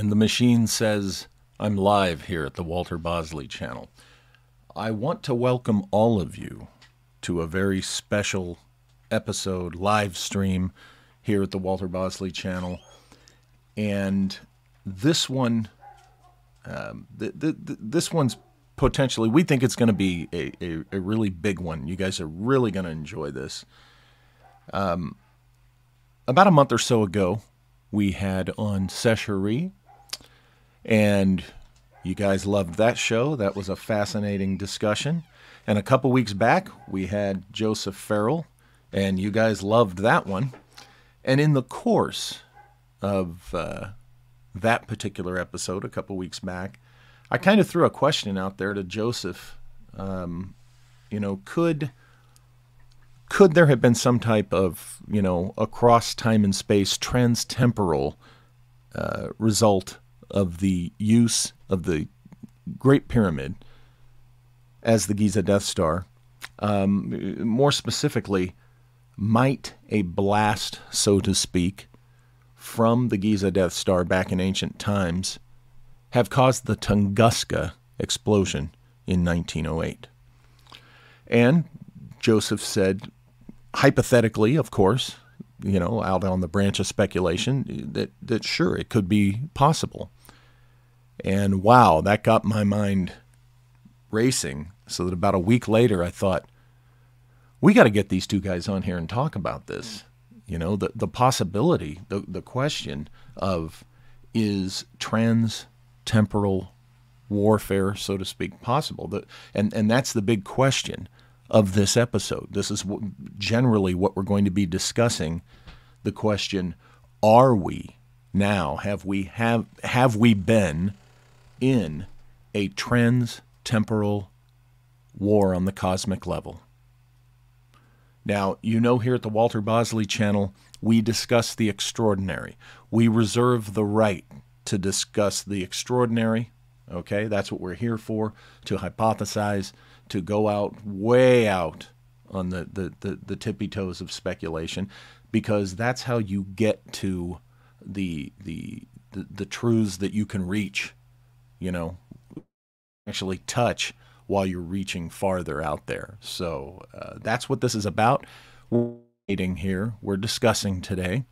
and the machine says I'm live here at the Walter Bosley channel. I want to welcome all of you to a very special episode live stream here at the Walter Bosley channel. And this one, um, th- th- th- this one's potentially, we think it's going to be a, a, a, really big one. You guys are really going to enjoy this. Um, about a month or so ago, we had on Sesh Heri, and you guys loved that show. That was a fascinating discussion. And a couple weeks back, we had Joseph Farrell, and you guys loved that one. And in the course of uh, that particular episode, a couple weeks back, I kind of threw a question out there to Joseph. Um, you know, could could there have been some type of you know across time and space transtemporal uh, result of the use of the Great Pyramid as the Giza Death Star? Um, more specifically, might a blast, so to speak, from the Giza Death Star back in ancient times have caused the Tunguska explosion in 1908? And Joseph said, hypothetically, of course, you know, out on the branch of speculation, that, that sure, it could be possible. And wow, that got my mind racing. So that about a week later, I thought, we got to get these two guys on here and talk about this. You know, the, the possibility, the, the question of is trans temporal warfare, so to speak, possible? The, and, and that's the big question of this episode. This is generally what we're going to be discussing. The question: Are we now? Have we have have we been in a trans-temporal war on the cosmic level? Now, you know, here at the Walter Bosley channel, we discuss the extraordinary. We reserve the right to discuss the extraordinary. Okay, that's what we're here for to hypothesize to go out way out on the, the, the, the tippy toes of speculation because that's how you get to the, the, the, the truths that you can reach, you know, actually touch while you're reaching farther out there. So uh, that's what this is about. We're waiting here. We're discussing today.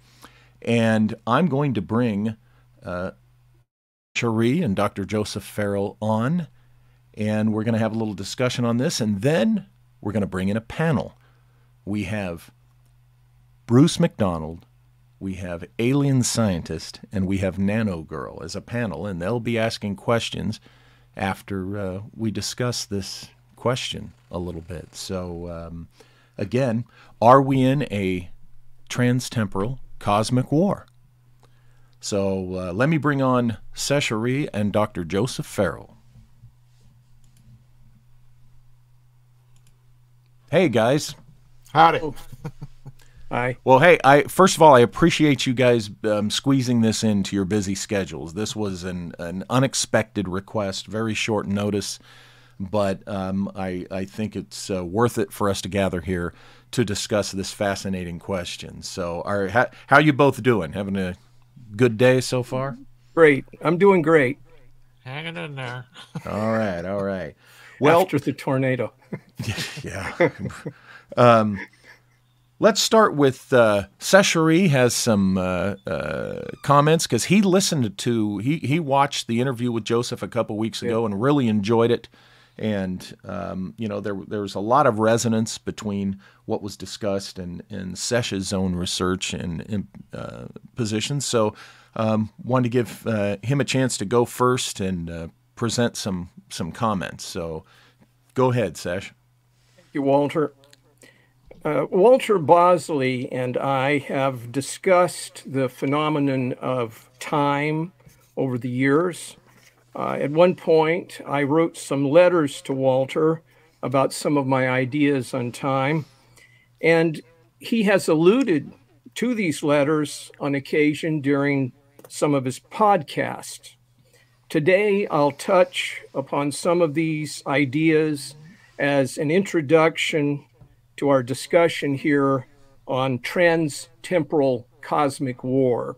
And I'm going to bring uh, Cherie and Dr. Joseph Farrell on and we're going to have a little discussion on this, and then we're going to bring in a panel. We have Bruce MacDonald, we have Alien Scientist, and we have Nano Girl as a panel, and they'll be asking questions after uh, we discuss this question a little bit. So, um, again, are we in a transtemporal cosmic war? So, uh, let me bring on Sesh Heri and Dr. Joseph Farrell. Hey guys. Howdy. Hi. Well, hey, I first of all, I appreciate you guys um, squeezing this into your busy schedules. This was an, an unexpected request, very short notice, but um, I, I think it's uh, worth it for us to gather here to discuss this fascinating question. So, are, how, how you both doing? Having a good day so far? Great. I'm doing great. Hanging in there. all right, all right. Well, after the tornado. yeah. um, let's start with uh, Sesh Heri has some uh, uh, comments because he listened to he he watched the interview with Joseph a couple weeks ago yeah. and really enjoyed it. And um, you know there there was a lot of resonance between what was discussed and and Sesh's own research and, and uh, positions. So um, wanted to give uh, him a chance to go first and uh, present some some comments. So go ahead, Sesh. Thank you, Walter. Uh, Walter Bosley and I have discussed the phenomenon of time over the years. Uh, at one point, I wrote some letters to Walter about some of my ideas on time, and he has alluded to these letters on occasion during some of his podcasts. Today, I'll touch upon some of these ideas as an introduction to our discussion here on trans temporal cosmic war.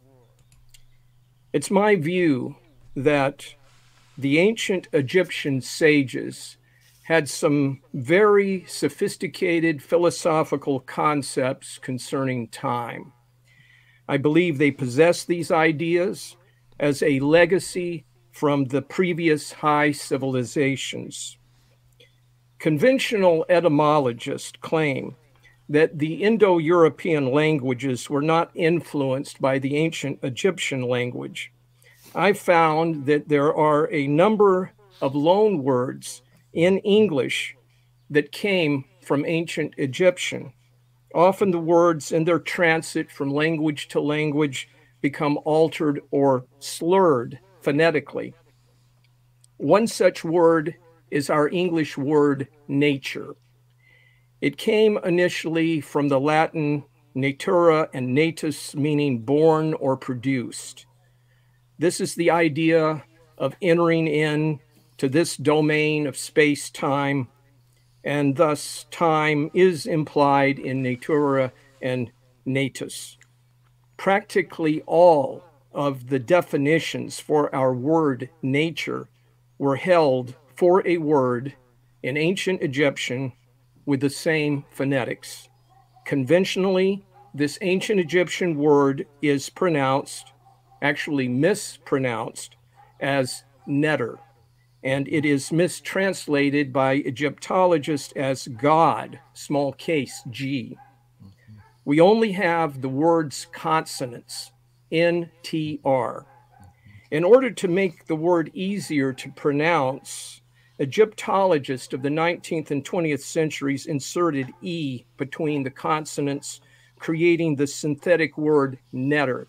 It's my view that the ancient Egyptian sages had some very sophisticated philosophical concepts concerning time. I believe they possess these ideas as a legacy from the previous high civilizations. Conventional etymologists claim that the Indo European languages were not influenced by the ancient Egyptian language. I found that there are a number of loan words in English that came from ancient Egyptian. Often the words in their transit from language to language become altered or slurred phonetically. One such word is our English word nature. It came initially from the Latin natura and natus, meaning born or produced. This is the idea of entering in to this domain of space time, and thus time is implied in natura and natus. Practically all of the definitions for our word nature were held for a word in ancient Egyptian with the same phonetics. Conventionally, this ancient Egyptian word is pronounced, actually mispronounced, as netter, and it is mistranslated by Egyptologists as God, small case G. We only have the words consonants, N T R. In order to make the word easier to pronounce, Egyptologists of the 19th and 20th centuries inserted E between the consonants, creating the synthetic word netter.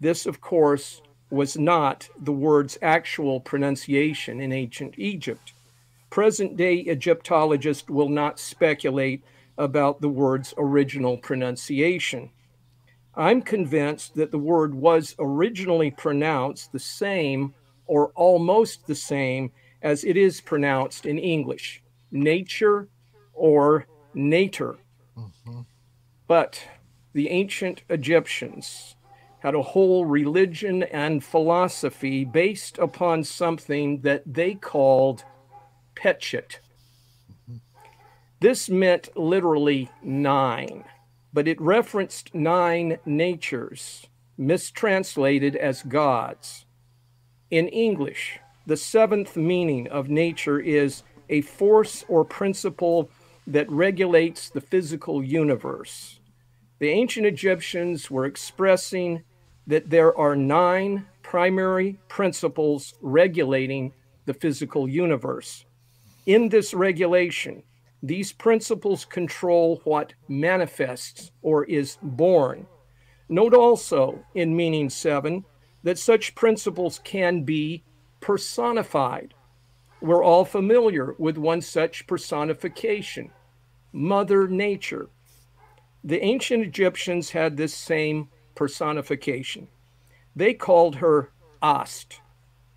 This, of course, was not the word's actual pronunciation in ancient Egypt. Present day Egyptologists will not speculate about the word's original pronunciation. I'm convinced that the word was originally pronounced the same or almost the same as it is pronounced in English nature or nater. Mm-hmm. But the ancient Egyptians had a whole religion and philosophy based upon something that they called petchit. Mm-hmm. This meant literally nine, but it referenced nine natures, mistranslated as gods. In English, the seventh meaning of nature is a force or principle that regulates the physical universe. The ancient Egyptians were expressing that there are nine primary principles regulating the physical universe. In this regulation, these principles control what manifests or is born. Note also in meaning seven that such principles can be personified. We're all familiar with one such personification Mother Nature. The ancient Egyptians had this same personification. They called her Ast.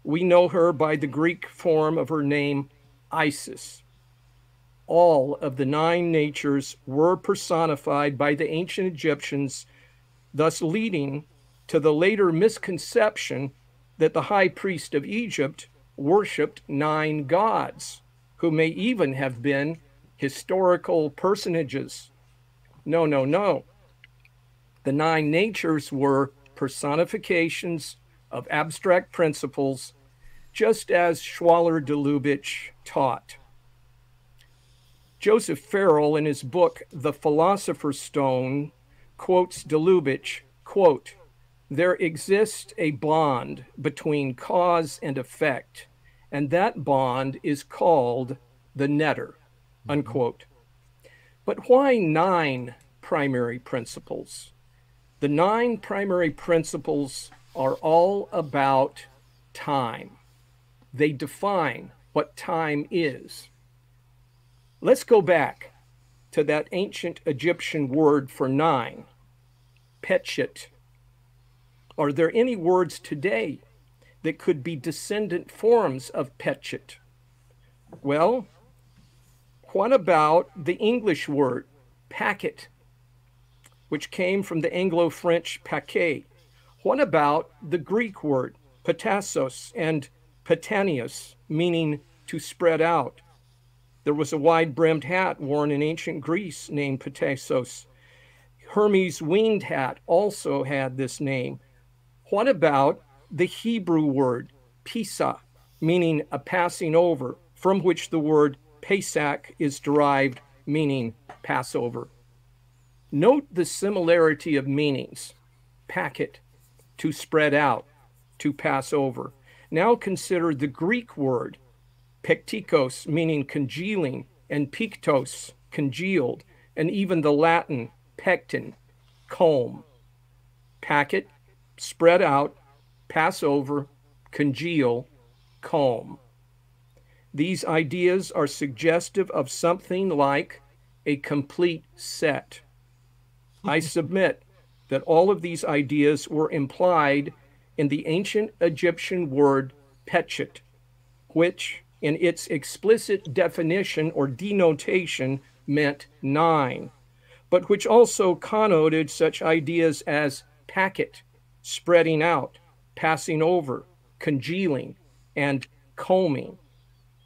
We know her by the Greek form of her name, Isis. All of the nine natures were personified by the ancient Egyptians, thus leading to the later misconception that the high priest of Egypt worshiped nine gods, who may even have been historical personages. No, no, no. The nine natures were personifications of abstract principles, just as Schwaller de Lubicz taught. Joseph Farrell, in his book The Philosopher's Stone, quotes de Lubicz, quote, there exists a bond between cause and effect, and that bond is called the netter, mm-hmm. unquote. But why nine primary principles? The nine primary principles are all about time. They define what time is. Let's go back to that ancient Egyptian word for nine, petchit are there any words today that could be descendant forms of petchit? Well, what about the English word packet, which came from the Anglo French paquet? What about the Greek word Patassos and Patanius, meaning to spread out. There was a wide brimmed hat worn in ancient Greece named Petasos. Hermes' winged hat also had this name. What about the Hebrew word pisa, meaning a passing over, from which the word Pesach is derived, meaning Passover? Note the similarity of meanings packet, to spread out, to pass over. Now consider the Greek word pektikos, meaning congealing, and pictos, congealed, and even the Latin pecten, comb. Packet, spread out, pass over, congeal, calm. These ideas are suggestive of something like a complete set. I submit that all of these ideas were implied in the ancient Egyptian word petchet, which in its explicit definition or denotation meant nine, but which also connoted such ideas as packet, spreading out, passing over, congealing, and combing.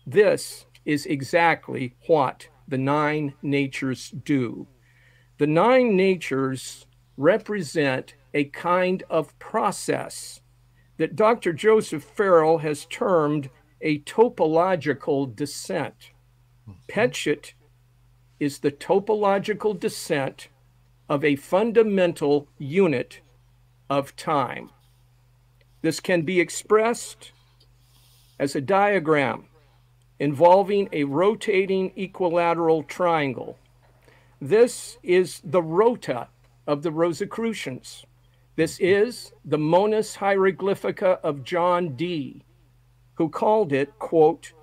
This is exactly what the nine natures do. The nine natures represent a kind of process that Dr. Joseph Farrell has termed a topological descent. Mm-hmm. Petchet is the topological descent of a fundamental unit of time. This can be expressed as a diagram involving a rotating equilateral triangle. This is the rota of the Rosicrucians. This is the Monas Hieroglyphica of John Dee, who called it, quote,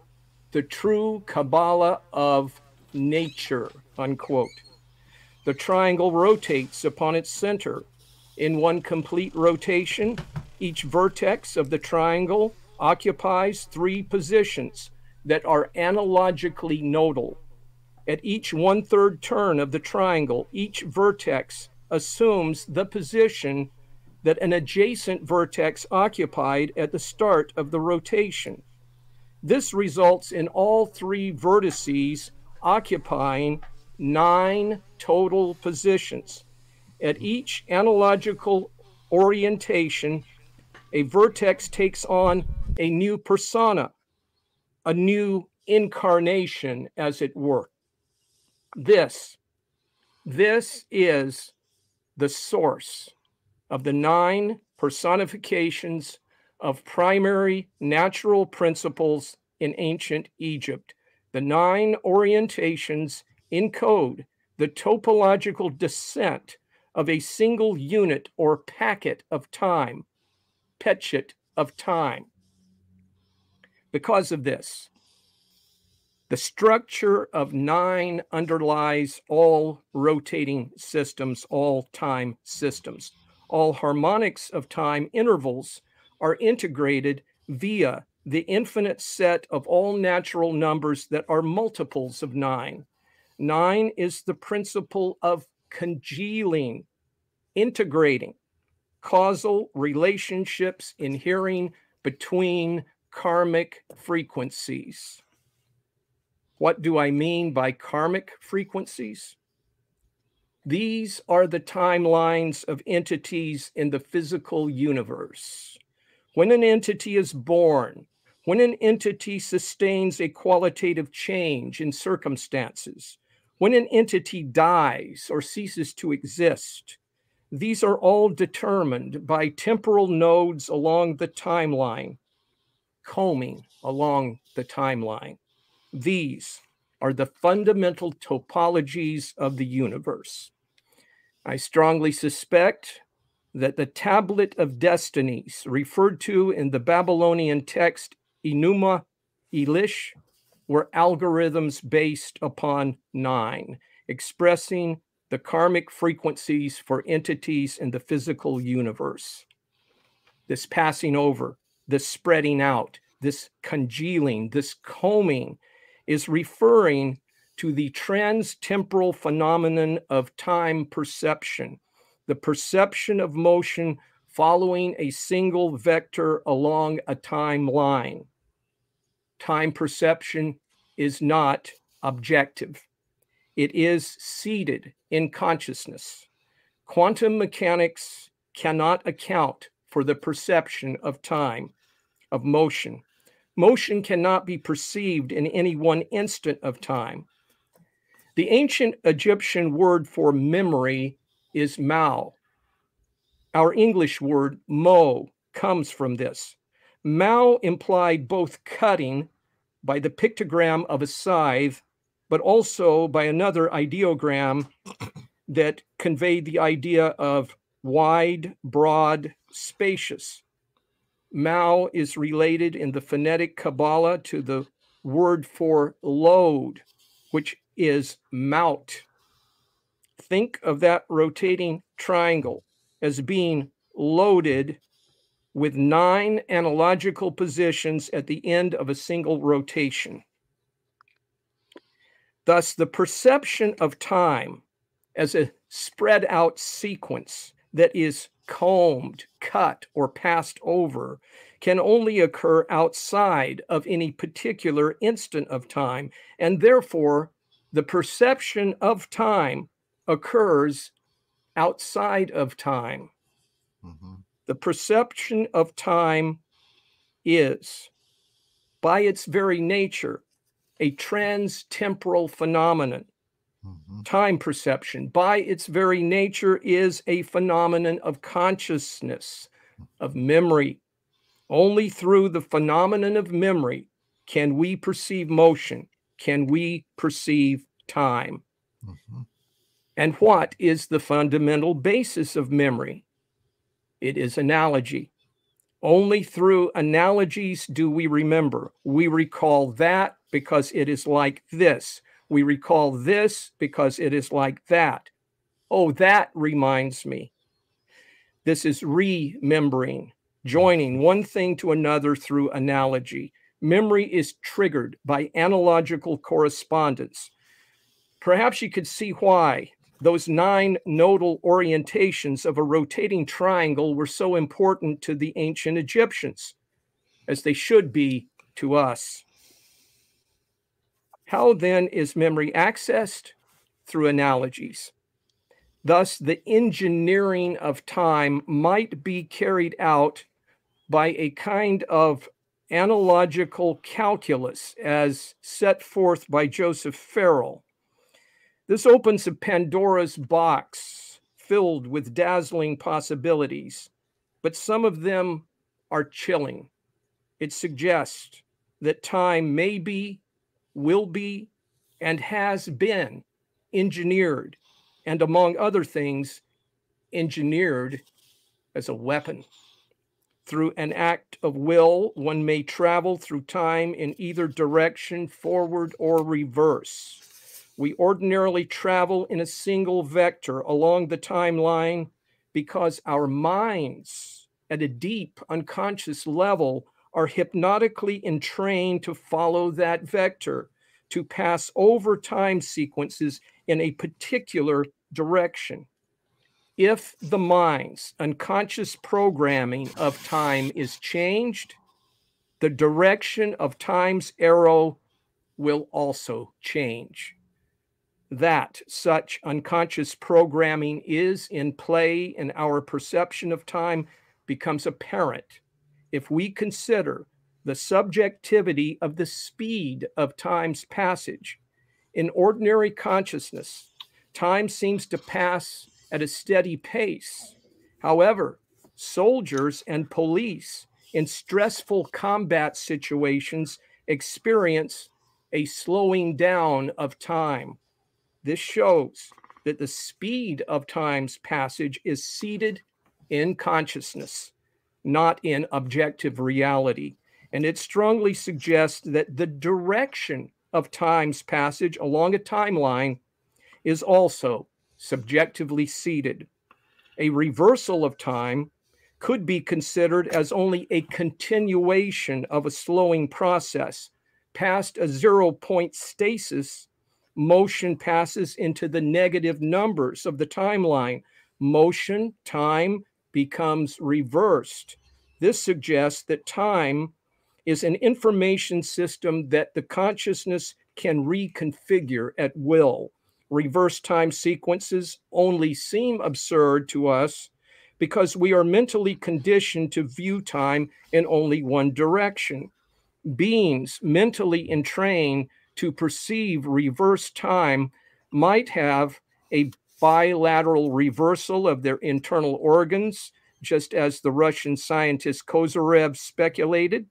the true Kabbalah of nature, unquote. The triangle rotates upon its center. In one complete rotation, each vertex of the triangle occupies three positions that are analogically nodal. At each one third turn of the triangle, each vertex assumes the position that an adjacent vertex occupied at the start of the rotation. This results in all three vertices occupying nine total positions. At each analogical orientation, a vertex takes on a new persona, a new incarnation, as it were. This, this is the source of the nine personifications of primary natural principles in ancient Egypt. The nine orientations encode the topological descent of a single unit or packet of time, petchet of time. Because of this, the structure of nine underlies all rotating systems, all time systems. All harmonics of time intervals are integrated via the infinite set of all natural numbers that are multiples of nine. Nine is the principle of congealing, integrating causal relationships inhering between karmic frequencies. What do I mean by karmic frequencies? These are the timelines of entities in the physical universe. When an entity is born, when an entity sustains a qualitative change in circumstances, when an entity dies or ceases to exist, these are all determined by temporal nodes along the timeline, combing along the timeline. These are the fundamental topologies of the universe. I strongly suspect that the tablet of destinies referred to in the Babylonian text Enuma Elish were algorithms based upon nine, expressing the karmic frequencies for entities in the physical universe. This passing over, this spreading out, this congealing, this combing is referring to the trans-temporal phenomenon of time perception, the perception of motion following a single vector along a timeline. Time perception is not objective. It is seated in consciousness. Quantum mechanics cannot account for the perception of time, of motion. Motion cannot be perceived in any one instant of time. The ancient Egyptian word for memory is Mao. Our English word mo comes from this. Mao implied both cutting by the pictogram of a scythe, but also by another ideogram that conveyed the idea of wide, broad, spacious. Mao is related in the phonetic Kabbalah to the word for load, which is mount. Think of that rotating triangle as being loaded with nine analogical positions at the end of a single rotation. Thus, the perception of time as a spread out sequence that is combed, cut, or passed over can only occur outside of any particular instant of time, and therefore the perception of time occurs outside of time. Mm-hmm. The perception of time is, by its very nature, a trans-temporal phenomenon. Mm-hmm. Time perception, by its very nature, is a phenomenon of consciousness, of memory. Only through the phenomenon of memory can we perceive motion, can we perceive time. Mm-hmm. And what is the fundamental basis of memory? It is analogy. Only through analogies do we remember. We recall that because it is like this. We recall this because it is like that. Oh, that reminds me. This is remembering, joining one thing to another through analogy. Memory is triggered by analogical correspondence. Perhaps you could see why those nine nodal orientations of a rotating triangle were so important to the ancient Egyptians, as they should be to us. How then is memory accessed? Through analogies. Thus, the engineering of time might be carried out by a kind of analogical calculus as set forth by Joseph Farrell this opens a Pandora's box filled with dazzling possibilities, but some of them are chilling. It suggests that time may be, will be, and has been engineered, and among other things, engineered as a weapon. Through an act of will, one may travel through time in either direction, forward or reverse. We ordinarily travel in a single vector along the timeline because our minds at a deep unconscious level are hypnotically entrained to follow that vector, to pass over time sequences in a particular direction. If the mind's unconscious programming of time is changed, the direction of time's arrow will also change that such unconscious programming is in play in our perception of time becomes apparent if we consider the subjectivity of the speed of time's passage. In ordinary consciousness, time seems to pass at a steady pace. However, soldiers and police in stressful combat situations experience a slowing down of time this shows that the speed of time's passage is seated in consciousness, not in objective reality. And it strongly suggests that the direction of time's passage along a timeline is also subjectively seated. A reversal of time could be considered as only a continuation of a slowing process past a zero point stasis motion passes into the negative numbers of the timeline. Motion, time, becomes reversed. This suggests that time is an information system that the consciousness can reconfigure at will. Reverse time sequences only seem absurd to us because we are mentally conditioned to view time in only one direction. Beings mentally entrained to perceive reverse time might have a bilateral reversal of their internal organs, just as the Russian scientist Kozyrev speculated,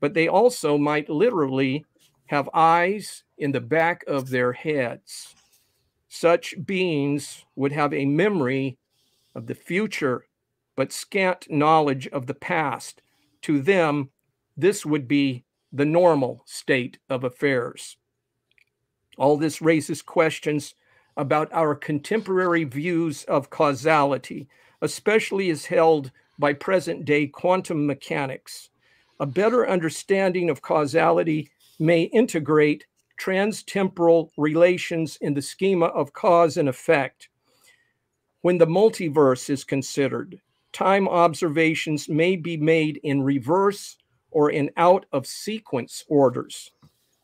but they also might literally have eyes in the back of their heads. Such beings would have a memory of the future, but scant knowledge of the past. To them, this would be the normal state of affairs. All this raises questions about our contemporary views of causality, especially as held by present day quantum mechanics. A better understanding of causality may integrate transtemporal relations in the schema of cause and effect. When the multiverse is considered, time observations may be made in reverse or in out of sequence orders.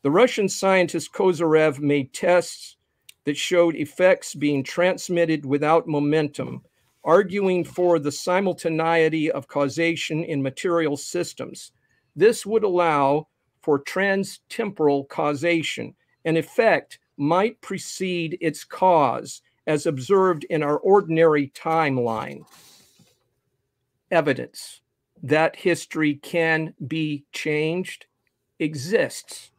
The Russian scientist Kozyrev made tests that showed effects being transmitted without momentum, arguing for the simultaneity of causation in material systems. This would allow for transtemporal causation. An effect might precede its cause, as observed in our ordinary timeline. Evidence that history can be changed exists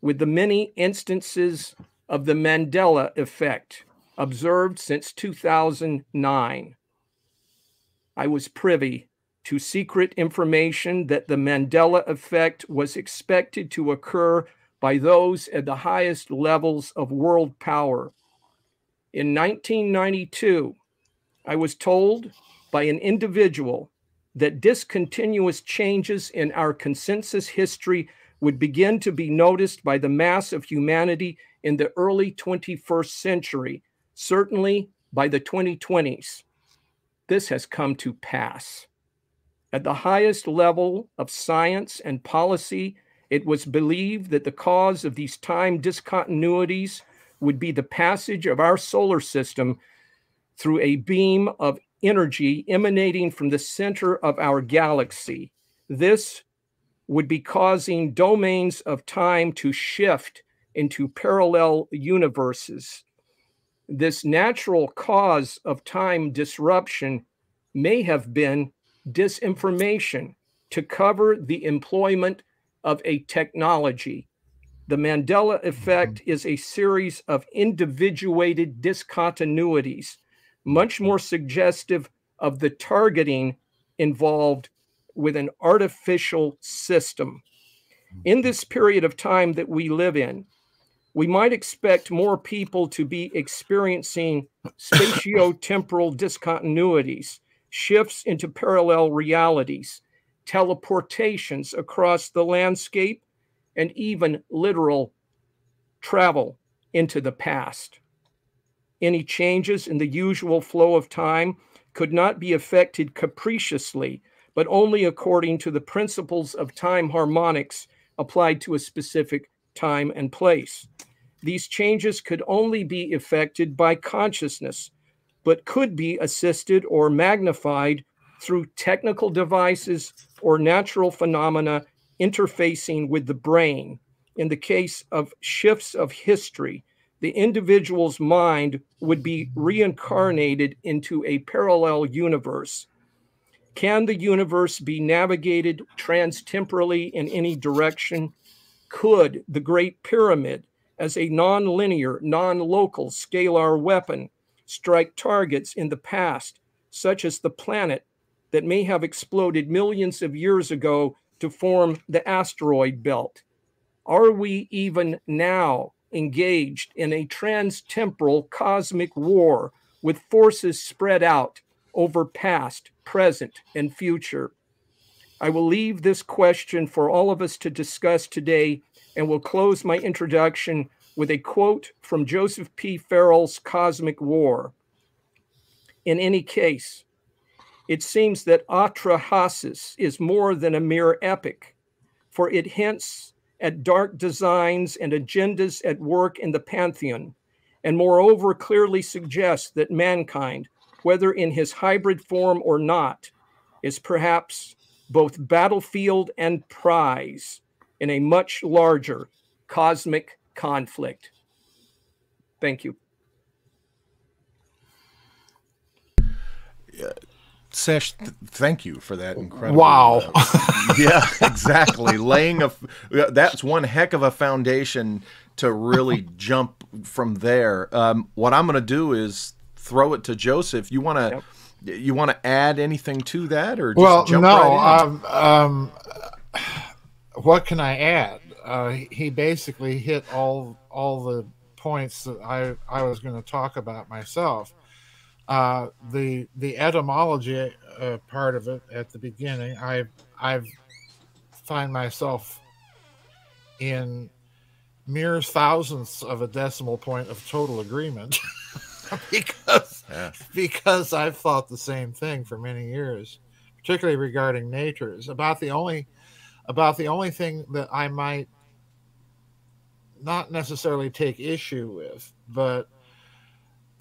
with the many instances of the Mandela effect observed since 2009. I was privy to secret information that the Mandela effect was expected to occur by those at the highest levels of world power. In 1992, I was told by an individual that discontinuous changes in our consensus history would begin to be noticed by the mass of humanity in the early 21st century, certainly by the 2020s. This has come to pass. At the highest level of science and policy, it was believed that the cause of these time discontinuities would be the passage of our solar system through a beam of energy emanating from the center of our galaxy. This would be causing domains of time to shift into parallel universes. This natural cause of time disruption may have been disinformation to cover the employment of a technology. The Mandela effect mm-hmm. is a series of individuated discontinuities, much more suggestive of the targeting involved with an artificial system. In this period of time that we live in, we might expect more people to be experiencing spatio-temporal discontinuities shifts into parallel realities, teleportations across the landscape, and even literal travel into the past. Any changes in the usual flow of time could not be affected capriciously, but only according to the principles of time harmonics applied to a specific time and place. These changes could only be effected by consciousness, but could be assisted or magnified through technical devices or natural phenomena interfacing with the brain. In the case of shifts of history, the individual's mind would be reincarnated into a parallel universe. Can the universe be navigated transtemporally in any direction? Could the Great Pyramid, as a non-linear, non-local scalar weapon, strike targets in the past, such as the planet that may have exploded millions of years ago to form the asteroid belt? Are we even now engaged in a transtemporal cosmic war with forces spread out over past, present, and future? I will leave this question for all of us to discuss today and will close my introduction with a quote from Joseph P. Farrell's Cosmic War. In any case, it seems that Atrahasis is more than a mere epic, for it hints at dark designs and agendas at work in the pantheon, and moreover clearly suggests that mankind, whether in his hybrid form or not, is perhaps both battlefield and prize in a much larger cosmic conflict. Thank you. Sesh, th- thank you for that incredible. Wow. uh, yeah, exactly. Laying a that's one heck of a foundation to really jump from there. Um, what I'm going to do is throw it to Joseph. You want to Yep. you want to add anything to that, or just well, jump no. right in? um, um, what can I add? Uh, he basically hit all all the points that I I was going to talk about myself. Uh, the the etymology uh, part of it at the beginning, I I find myself in mere thousandths of a decimal point of total agreement because Yeah. because I've thought the same thing for many years, particularly regarding natures. About the only about the only thing that I might not necessarily take issue with, but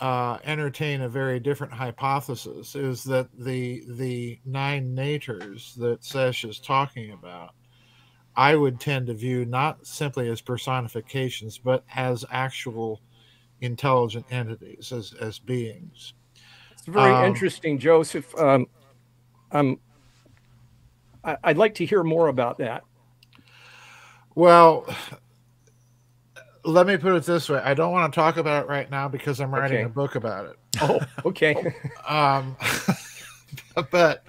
uh, entertain a very different hypothesis is that the the nine natures that Sesh is talking about, I would tend to view not simply as personifications, but as actual intelligent entities, as as beings. It's very Um, interesting, Joseph. Um, um, I, I'd like to hear more about that. Well, let me put it this way: I don't want to talk about it right now because I'm writing Okay. a book about it. Oh, okay. Um, but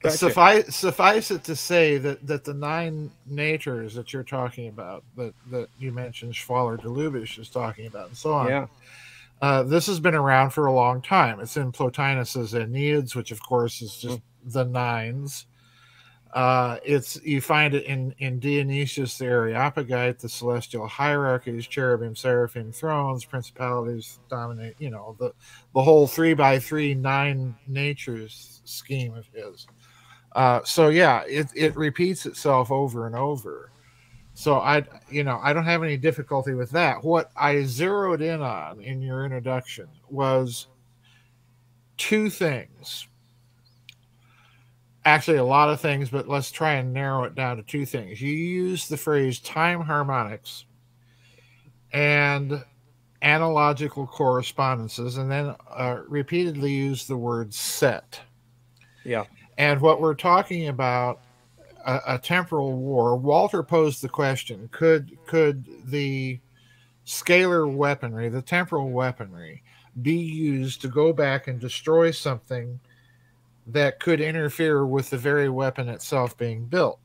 Gotcha. suffice suffice it to say that that the nine natures that you're talking about, that that you mentioned, Schwaller de Lubicz is talking about, and so on. yeah. Uh, this has been around for a long time. It's in Plotinus's Enneads, which of course is just the nines. Uh, it's you find it in in Dionysius the Areopagite, the celestial hierarchies, cherubim, seraphim, thrones, principalities dominate. You know the the whole three by three nine natures scheme of his. Uh, so yeah, it it repeats itself over and over. So I, you know, I don't have any difficulty with that. What I zeroed in on in your introduction was two things. Actually, a lot of things, but let's try and narrow it down to two things. You use the phrase time harmonics and analogical correspondences, and then uh, repeatedly use the word set. Yeah. And what we're talking about a, a temporal war. Walter posed the question: Could could the scalar weaponry, the temporal weaponry, be used to go back and destroy something that could interfere with the very weapon itself being built?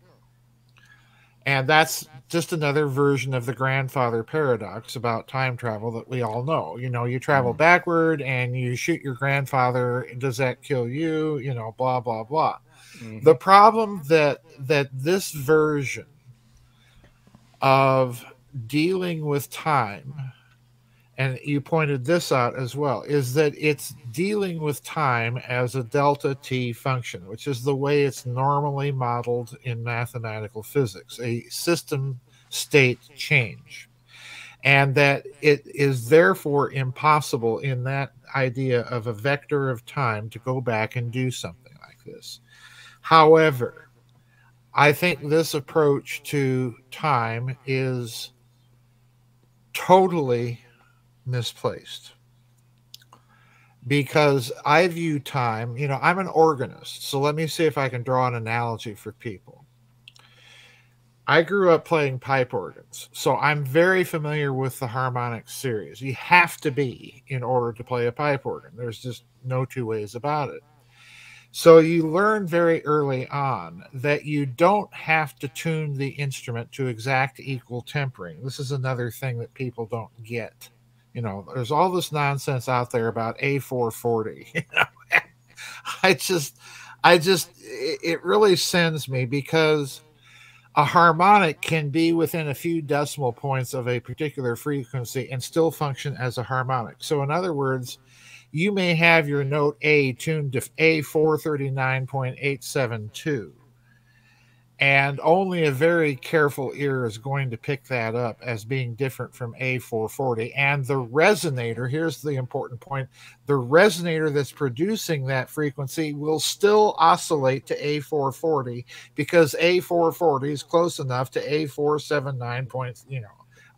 And that's just another version of the grandfather paradox about time travel that we all know. You know, you travel backward and you shoot your grandfather. Does that kill you? You know, blah blah blah. Mhm. The problem that that this version of dealing with time, and you pointed this out as well, is that it's dealing with time as a delta t function, which is the way it's normally modeled in mathematical physics, a system state change. And that it is therefore impossible in that idea of a vector of time to go back and do something like this. However, I think this approach to time is totally misplaced because I view time, you know, I'm an organist. So let me see if I can draw an analogy for people. I grew up playing pipe organs, so I'm very familiar with the harmonic series. You have to be in order to play a pipe organ. There's just no two ways about it. So you learn very early on that you don't have to tune the instrument to exact equal tempering. This is another thing that people don't get. You know, there's all this nonsense out there about A440. You know? I just, I just, it it really sends me because a harmonic can be within a few decimal points of a particular frequency and still function as a harmonic. So, in other words, you may have your note A tuned to A439.872 and only a very careful ear is going to pick that up as being different from A440. And the resonator, here's the important point the resonator that's producing that frequency will still oscillate to A440 because A440 is close enough to A479 points, you know,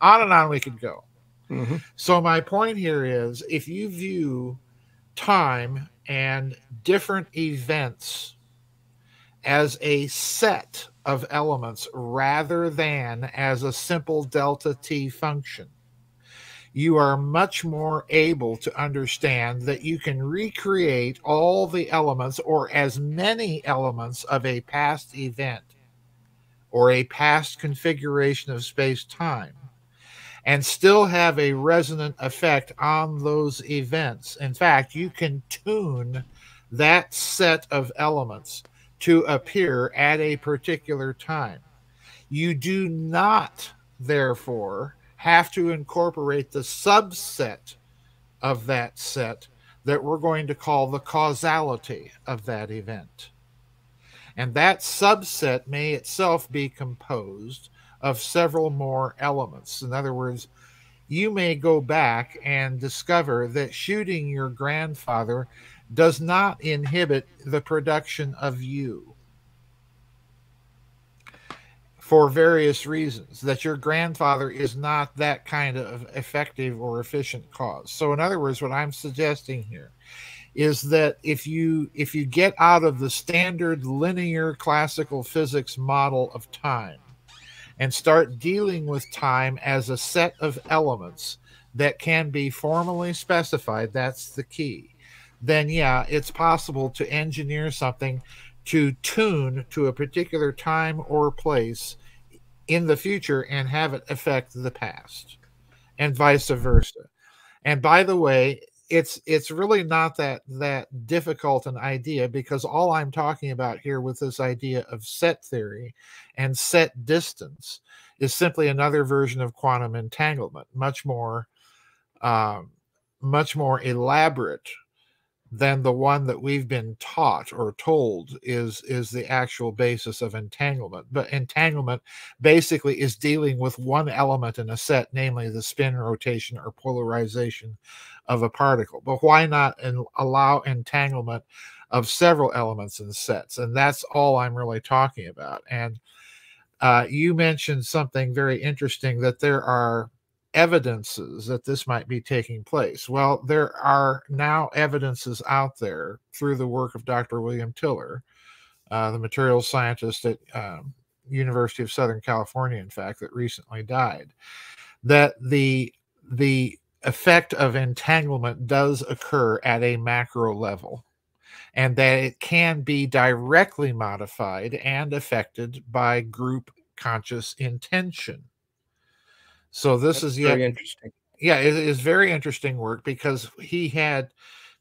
on and on we could go. Mm-hmm. So, my point here is if you view time and different events as a set of elements rather than as a simple delta t function, you are much more able to understand that you can recreate all the elements or as many elements of a past event or a past configuration of space time and still have a resonant effect on those events. In fact, you can tune that set of elements to appear at a particular time. You do not, therefore, have to incorporate the subset of that set that we're going to call the causality of that event. And that subset may itself be composed of several more elements. In other words, you may go back and discover that shooting your grandfather does not inhibit the production of you for various reasons that your grandfather is not that kind of effective or efficient cause. So in other words what i'm suggesting here is that if you if you get out of the standard linear classical physics model of time and start dealing with time as a set of elements that can be formally specified that's the key then yeah, it's possible to engineer something to tune to a particular time or place in the future and have it affect the past and vice versa. And by the way, it's it's really not that that difficult an idea because all I'm talking about here with this idea of set theory and set distance is simply another version of quantum entanglement, much more um, much more elaborate than the one that we've been taught or told is is the actual basis of entanglement. But entanglement basically is dealing with one element in a set namely the spin rotation or polarization of a particle. But why not allow entanglement of several elements in sets? And that's all i'm really talking about. And uh, you mentioned something very interesting that there are evidences that this might be taking place? Well, there are now evidences out there through the work of Dr. William Tiller, uh, the materials scientist at um, University of Southern California, in fact, that recently died, that the the effect of entanglement does occur at a macro level and that it can be directly modified and affected by group conscious intention so this That's is very interesting. Yeah, it is very interesting work because he had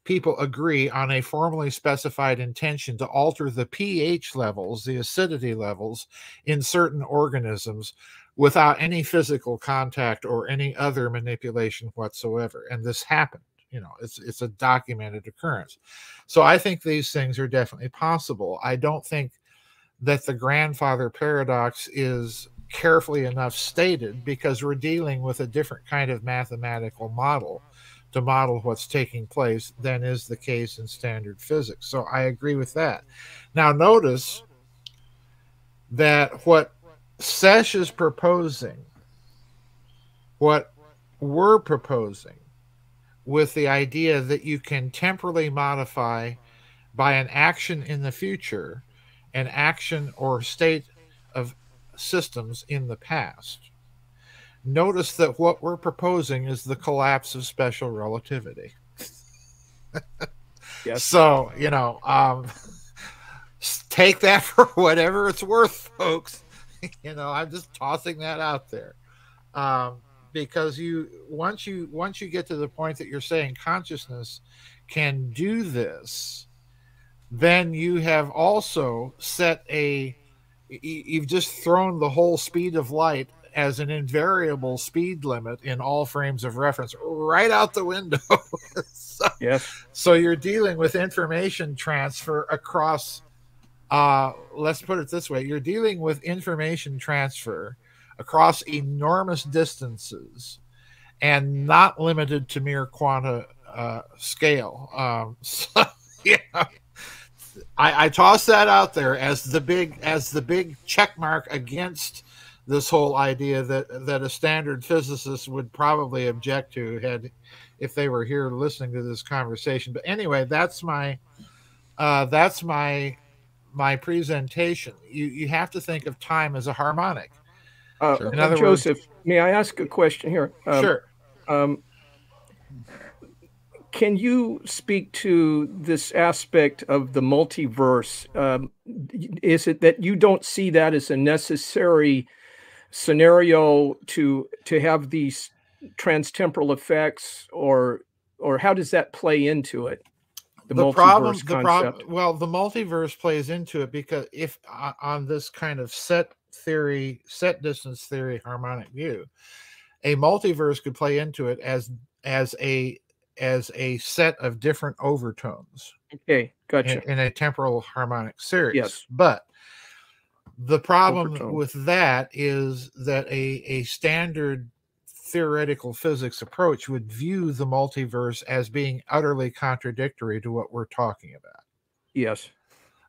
people agree on a formally specified intention to alter the pH levels, the acidity levels in certain organisms without any physical contact or any other manipulation whatsoever. And this happened. You know, it's it's a documented occurrence. So I think these things are definitely possible. I don't think that the grandfather paradox is carefully enough stated because we're dealing with a different kind of mathematical model to model what's taking place than is the case in standard physics. So I agree with that. Now, notice that what Sesh is proposing, what we're proposing, with the idea that you can temporally modify by an action in the future an action or state of systems in the past. Notice that what we're proposing is the collapse of special relativity. yes. So, you know, um, take that for whatever it's worth, folks. you know, I'm just tossing that out there. Um, because you once you once you get to the point that you're saying consciousness can do this, then you have also set a you've just thrown the whole speed of light as an invariable speed limit in all frames of reference right out the window. so, yes. So you're dealing with information transfer across uh let's put it this way, you're dealing with information transfer across enormous distances and not limited to mere quanta uh, scale. Um, so, yeah, I, I toss that out there as the big as the big check mark against this whole idea that that a standard physicist would probably object to had if they were here listening to this conversation. But anyway, that's my uh, that's my my presentation. You you have to think of time as a harmonic. Uh, other Joseph, words, may I ask a question here? Um, sure. Um, can you speak to this aspect of the multiverse? Um, is it that you don't see that as a necessary scenario to to have these transtemporal effects, or or how does that play into it? The, the problem, the problem. Well, the multiverse plays into it because if uh, on this kind of set theory, set distance theory, harmonic view, a multiverse could play into it as as a as a set of different overtones. Okay, gotcha. In, in a temporal harmonic series. Yes, but the problem Overtone. with that is that a a standard theoretical physics approach would view the multiverse as being utterly contradictory to what we're talking about. Yes.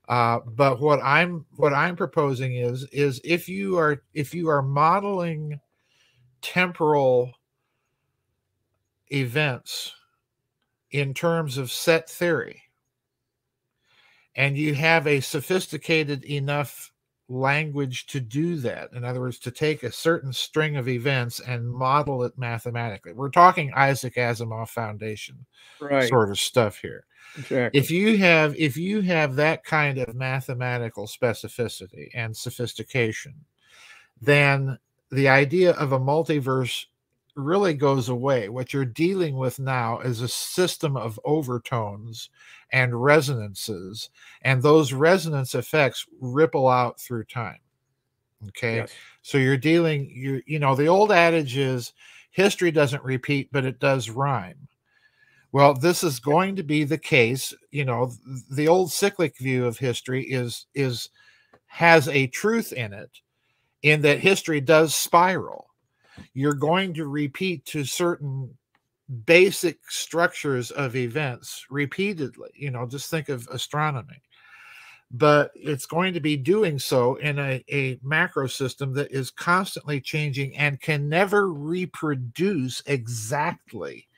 Uh, but what I'm what I'm proposing is is if you are if you are modeling temporal events in terms of set theory and you have a sophisticated enough language to do that in other words to take a certain string of events and model it mathematically we're talking isaac asimov foundation right. sort of stuff here exactly. if you have if you have that kind of mathematical specificity and sophistication then the idea of a multiverse really goes away. What you're dealing with now is a system of overtones and resonances, and those resonance effects ripple out through time. Okay. Yes. So you're dealing, you you know, the old adage is history doesn't repeat, but it does rhyme. Well, this is going to be the case. You know, the old cyclic view of history is is has a truth in it, in that history does spiral you're going to repeat to certain basic structures of events repeatedly. You know, just think of astronomy. But it's going to be doing so in a, a macro system that is constantly changing and can never reproduce exactly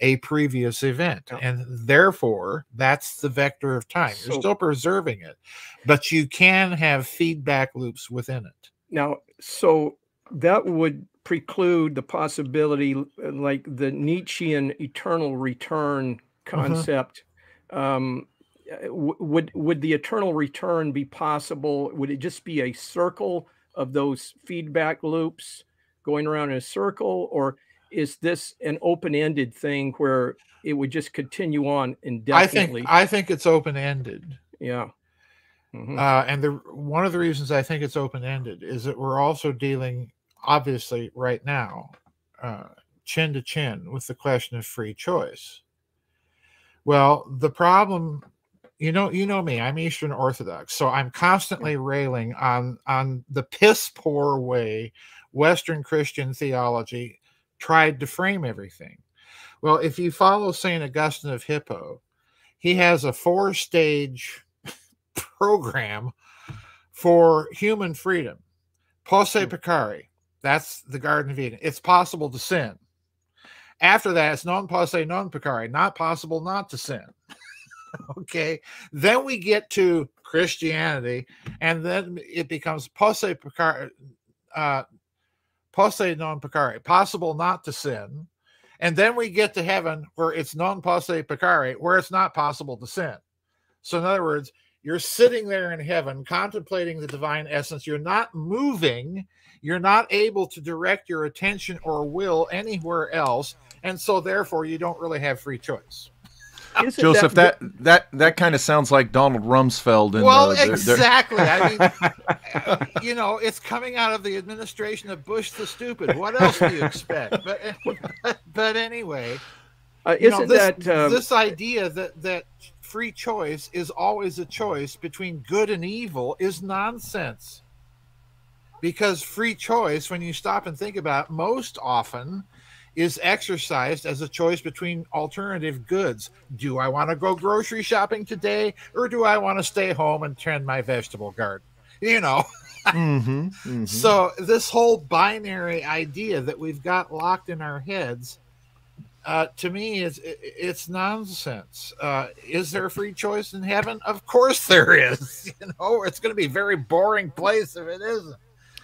a previous event. And therefore, that's the vector of time. So, You're still preserving it, but you can have feedback loops within it. Now, so that would preclude the possibility, like the Nietzschean eternal return mm-hmm. concept. Uh-huh. Um, w- would would the eternal return be possible? Would it just be a circle of those feedback loops going around in a circle, or is this an open-ended thing where it would just continue on indefinitely? I think I think it's open-ended. Yeah. Mm-hmm. Uh, and the one of the reasons I think it's open-ended is that we're also dealing obviously right now, uh, chin to chin with the question of free choice. Well, the problem, you know, you know me, I'm Eastern Orthodox, so I'm constantly railing on on the piss poor way Western Christian theology tried to frame everything. Well, if you follow St. Augustine of Hippo, he has a four stage program for human freedom. Posse hmm. That's the Garden of Eden. It's possible to sin. After that, it's non posse non peccare, not possible not to sin. okay. Then we get to Christianity, and then it becomes posse peccare, uh, posse non peccare, possible not to sin. And then we get to heaven where it's non posse peccare, where it's not possible to sin. So, in other words, you're sitting there in heaven contemplating the divine essence. You're not moving you're not able to direct your attention or will anywhere else and so therefore you don't really have free choice Isn't Joseph, that that that kind of sounds like Donald Rumsfeld. And well, uh, they're- they're- exactly. I mean, you know, it's coming out of the administration of Bush the stupid. What else do you expect? But but anyway, uh, you know, isn't this, that um, this idea that that free choice is always a choice between good and evil is nonsense. Because free choice, when you stop and think about it, most often is exercised as a choice between alternative goods. Do I want to go grocery shopping today or do I want to stay home and tend my vegetable garden? You know, Mhm, mhm. so this whole binary idea that we've got locked in our heads, uh, to me, is it's nonsense. Uh, is there free choice in heaven? Of course there is. You know, it's going to be a very boring place if it isn't.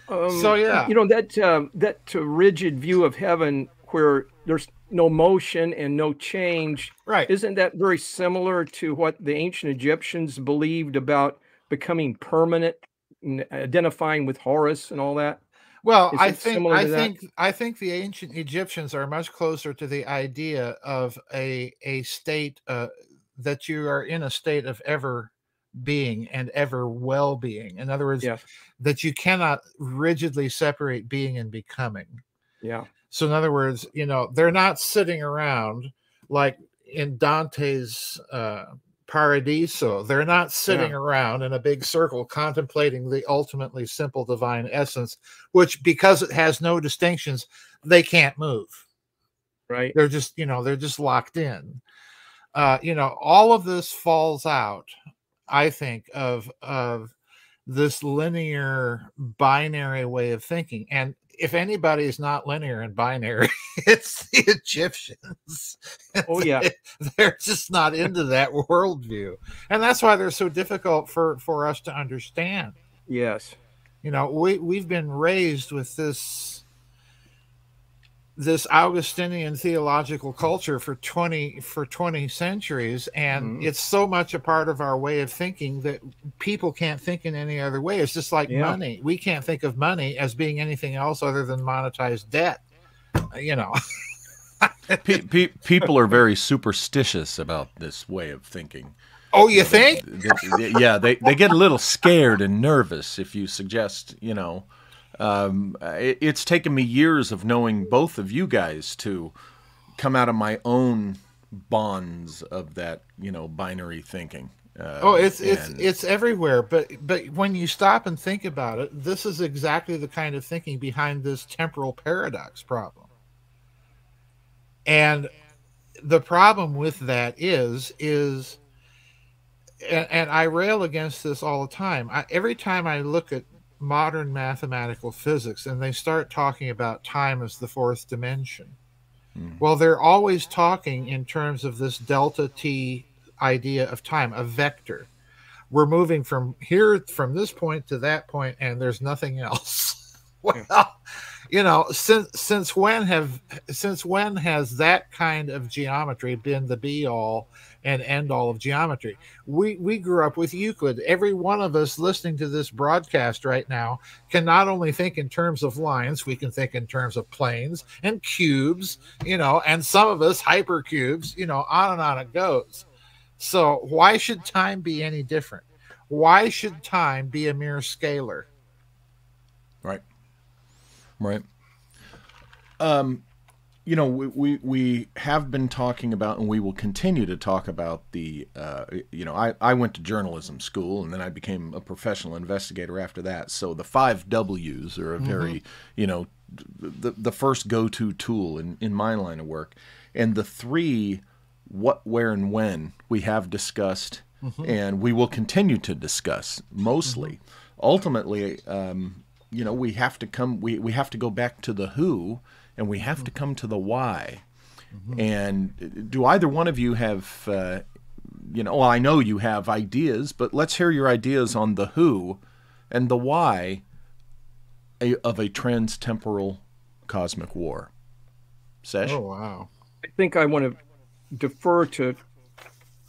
Um, So, yeah. you know that um, that uh, rigid view of heaven where there's no motion and no change. Right. Isn't that very similar to what the ancient Egyptians believed about becoming permanent, and identifying with Horus and all that? Well, Is I think I that? think I think the ancient Egyptians are much closer to the idea of a a state uh, that you are in a state of ever being and ever well being. In other words, Yes. that you cannot rigidly separate being and becoming. Yeah. So, in other words, you know, they're not sitting around like in Dante's uh, Paradiso. They're not sitting Yeah. around in a big circle contemplating the ultimately simple divine essence, which, because it has no distinctions, they can't move. Right. They're just, you know, they're just locked in. Uh, you know, all of this falls out, I think, of of this linear binary way of thinking. And if anybody is not linear and binary, it's the Egyptians. Oh, yeah. they're just not into that worldview, and that's why they're so difficult for for us to understand. Yes. You know, we we've been raised with this this Augustinian theological culture for 20 for 20 centuries and Mhm. it's so much a part of our way of thinking that people can't think in any other way it's just like Yeah. money we can't think of money as being anything else other than monetized debt Uh, you know Pe- pe- people are very superstitious about this way of thinking. oh you think Th- th- yeah, they, they get a little scared and nervous if you suggest, you know. Um, it, it's taken me years of knowing both of you guys to come out of my own bonds of that, you know, binary thinking. Uh, Oh, it's it's it's everywhere. But but when you stop and think about it, this is exactly the kind of thinking behind this temporal paradox problem. And the problem with that is is and, and I rail against this all the time. I, every time I look at modern mathematical physics and they start talking about time as the fourth dimension, Mhm. well, they're always talking in terms of this delta t idea of time, a vector. We're moving from here, from this point to that point, and there's nothing else. well, you know, since since when have since when has that kind of geometry been the be all and end all of geometry? We we grew up with Euclid. Every one of us listening to this broadcast right now can not only think in terms of lines, we can think in terms of planes and cubes, you know, and some of us hypercubes, you know, on and on it goes. So why should time be any different? Why should time be a mere scalar? Right. Um, you know, we, we, we have been talking about, and we will continue to talk about the, uh, you know, I, I went to journalism school and then I became a professional investigator after that. So the five W's are a very, you know, the, the first go to tool in, in my line of work. And the three, what, where, and when, we have discussed and we will continue to discuss mostly. Ultimately, um, you know, we have to come, we, we have to go back to the who and we have to come to the why. And do either one of you have, uh, you know, well, I know you have ideas, but let's hear your ideas on the who and the why a, of a transtemporal cosmic war. Sesh? Oh wow. I think I want to defer to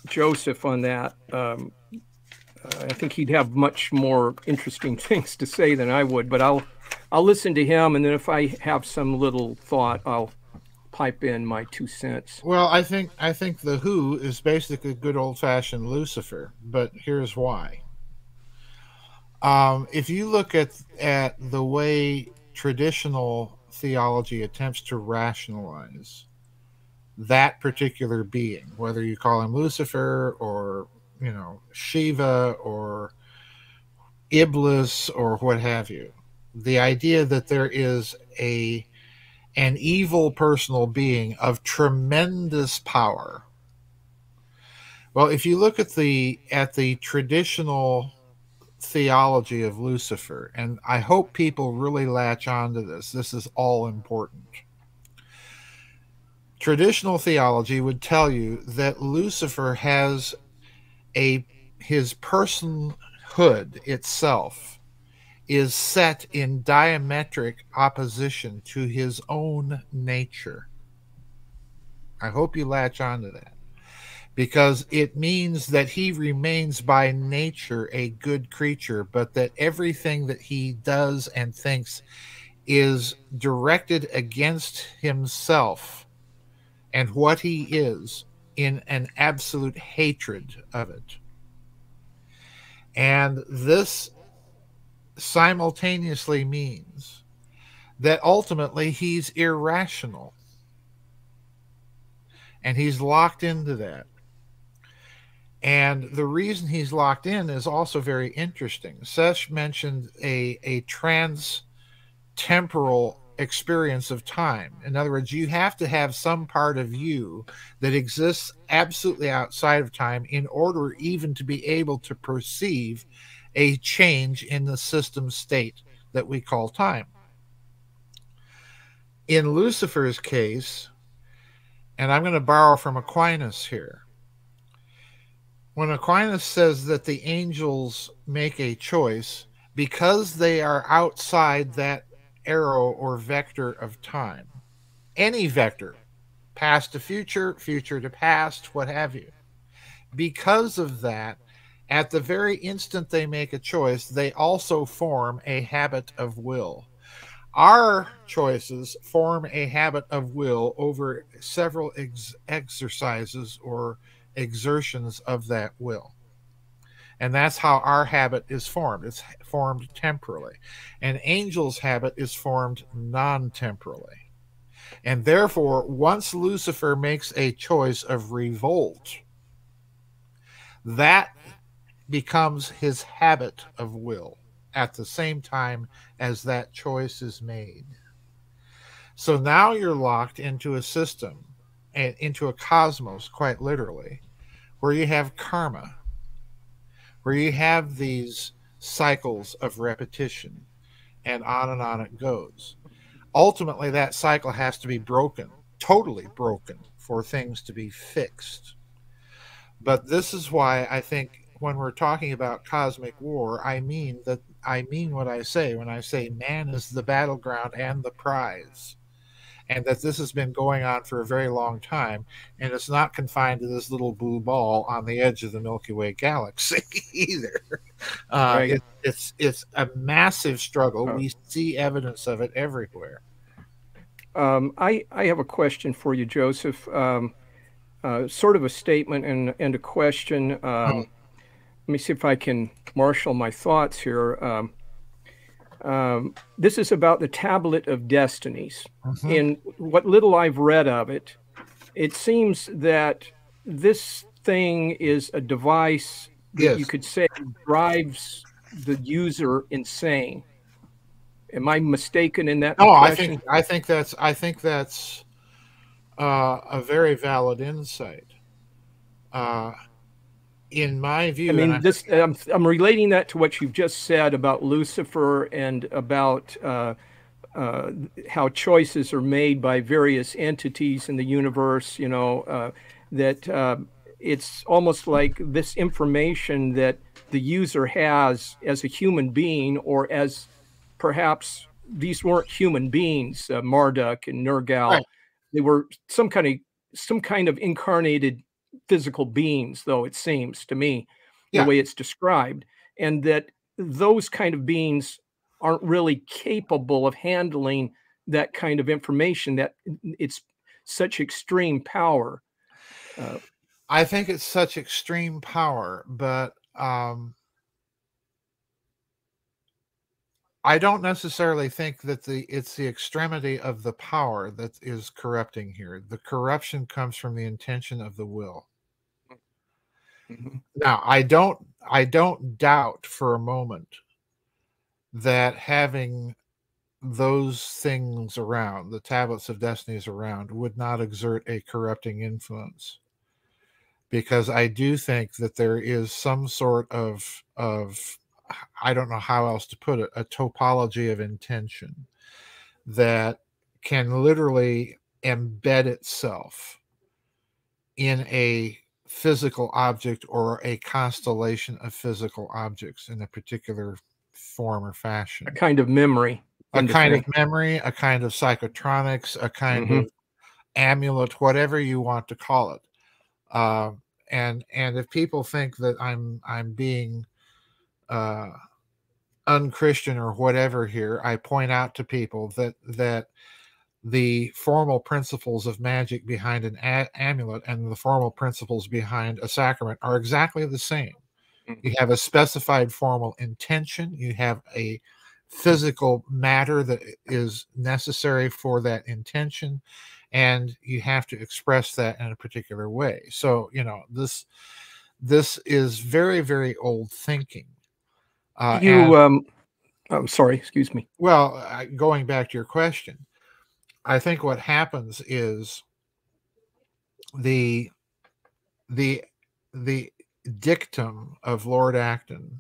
Joseph on that. Um, I think he'd have much more interesting things to say than I would, but I'll I'll listen to him, and then if I have some little thought, I'll pipe in my two cents. Well, I think I think the Who is basically good old fashioned Lucifer, but here's why. Um, if you look at at the way traditional theology attempts to rationalize that particular being, whether you call him Lucifer or you know Shiva or Iblis or what have you, the idea that there is a an evil personal being of tremendous power. Well, if you look at the at the traditional theology of Lucifer, and I hope people really latch onto this. This is all important. Traditional theology would tell you that Lucifer has a his personhood itself is set in diametric opposition to his own nature. I hope you latch on to that because it means that he remains by nature a good creature, but that everything that he does and thinks is directed against himself and what he is in an absolute hatred of it. And this simultaneously means that ultimately he's irrational. And he's locked into that. And the reason he's locked in is also very interesting. Sesh mentioned a, a trans temporal experience of time. In other words, you have to have some part of you that exists absolutely outside of time in order even to be able to perceive a change in the system state that we call time. In Lucifer's case, and I'm going to borrow from Aquinas here when Aquinas says that the angels make a choice because they are outside that arrow or vector of time, any vector, past to future, future to past, what have you. Because of that, at the very instant they make a choice, they also form a habit of will. Our choices form a habit of will over several ex- exercises or exertions of that will. And that's how our habit is formed. It's formed temporally. An angel's habit is formed non temporally. And therefore, once Lucifer makes a choice of revolt, that becomes his habit of will at the same time as that choice is made. So now you're locked into a system and into a cosmos, quite literally, where you have karma, where you have these cycles of repetition, and on and on it goes. Ultimately, that cycle has to be broken, totally broken, for things to be fixed. But this is why I think when we're talking about cosmic war, I mean that I mean what I say when I say man is the battleground and the prize and that this has been going on for a very long time, and it's not confined to this little blue ball on the edge of the Milky Way galaxy either. Uh, right. it, it's it's a massive struggle. Oh. We see evidence of it everywhere. Um, I I have a question for you, Joseph. Um, uh, sort of a statement and and a question. Um, oh. Let me see if I can marshal my thoughts here. Um, this is about the Tablet of Destinies. Uh-huh. In what little I've read of it, it seems that this thing is a device that yes. you could say drives the user insane. Am I mistaken in that? No, I think I think that's I think that's uh, a very valid insight. Uh, in my view, I mean, this I'm, I'm relating that to what you've just said about Lucifer and about uh, uh, how choices are made by various entities in the universe. You know, uh, that uh, it's almost like this information that the user has as a human being, or as perhaps these weren't human beings, uh, Marduk and Nergal. Right. They were some kind of some kind of incarnated physical beings, though it seems to me, yeah. the way it's described, and that those kind of beings aren't really capable of handling that kind of information. That it's such extreme power? Uh, I think it's such extreme power, but um, I don't necessarily think that the it's the extremity of the power that is corrupting here. The corruption comes from the intention of the will. Mm-hmm. Now, I don't I don't doubt for a moment that having those things around, the tablets of destinies around, would not exert a corrupting influence. Because I do think that there is some sort of of I don't know how else to put it, a topology of intention that can literally embed itself in a physical object or a constellation of physical objects in a particular form or fashion. A kind of memory. A kind of memory, a kind of psychotronics, a kind mm-hmm. of amulet, whatever you want to call it. Uh, and and if people think that I'm I'm being uh, unchristian or whatever here, I point out to people that that the formal principles of magic behind an a- amulet and the formal principles behind a sacrament are exactly the same. Mm-hmm. You have a specified formal intention, you have a physical matter that is necessary for that intention, and you have to express that in a particular way. So, you know, this this is very, very old thinking. Uh, you, and, um, I'm sorry, excuse me. Well, going back to your question, I think what happens is the the the dictum of Lord Acton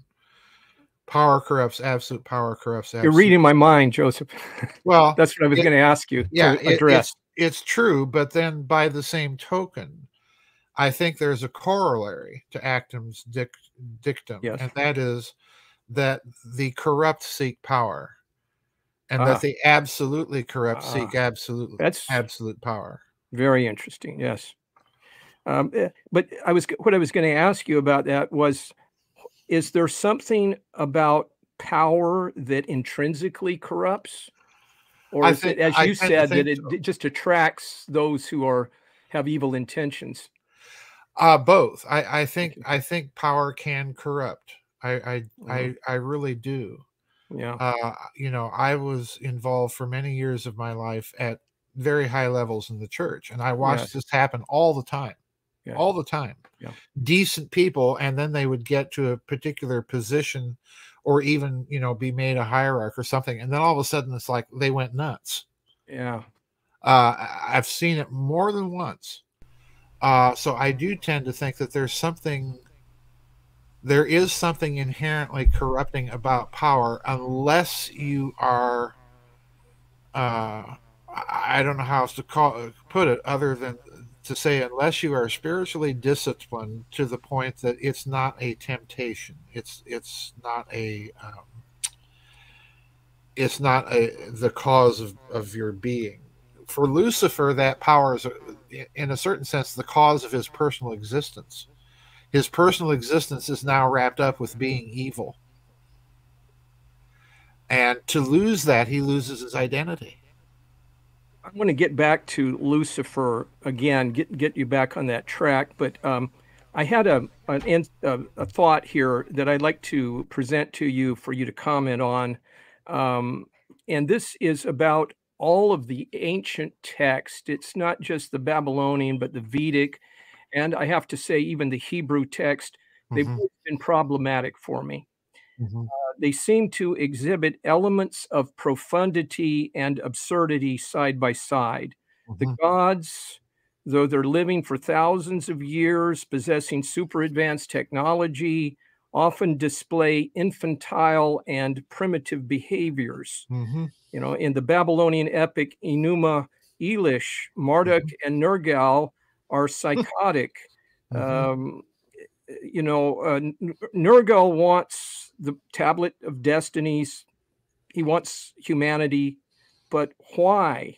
power corrupts absolute power corrupts absolute. You're reading my mind, Joseph. Well, that's what I was going to ask you. Yeah, it, it's, it's true, but then by the same token, I think there's a corollary to Acton's dic- dictum, yes. and that is that the corrupt seek power and that ah. the absolutely corrupt ah. seek absolute that's absolute power very interesting yes um, eh, but i was what i was going to ask you about that was is there something about power that intrinsically corrupts or is think, it as you I said that it, so. just attracts those who are have evil intentions uh both i i think i think power can corrupt I I mm-hmm. I, I really do. Yeah. Uh, you know, I was involved for many years of my life at very high levels in the church, and I watched yes. this happen all the time, yeah. all the time. Yeah. Decent people, and then they would get to a particular position, or even you know be made a hierarch or something, and then all of a sudden it's like they went nuts. Yeah. Uh, I've seen it more than once. Uh, so I do tend to think that there's something there is something inherently corrupting about power unless you are uh, I don't know how else to call put it other than to say unless you are spiritually disciplined to the point that it's not a temptation. It's it's not a um, it's not a the cause of, of your being. For lucifer that power is in a certain sense the cause of his personal existence his personal existence is now wrapped up with being evil. And to lose that, he loses his identity. I want to get back to Lucifer again, get get you back on that track. But um, I had a, an, a, a thought here that I'd like to present to you for you to comment on, um, and this is about all of the ancient text. It's not just the Babylonian, but the Vedic and I have to say, even the Hebrew text, they've mm-hmm. been problematic for me. Mm-hmm. Uh, they seem to exhibit elements of profundity and absurdity side by side. Mm-hmm. The gods, though they're living for thousands of years, possessing super advanced technology, often display infantile and primitive behaviors. Mm-hmm. You know, in the Babylonian epic Enuma Elish, Marduk mm-hmm. and Nergal are psychotic. mm-hmm. um, you know, uh, Nergal wants the tablet of destinies. He wants humanity, but why?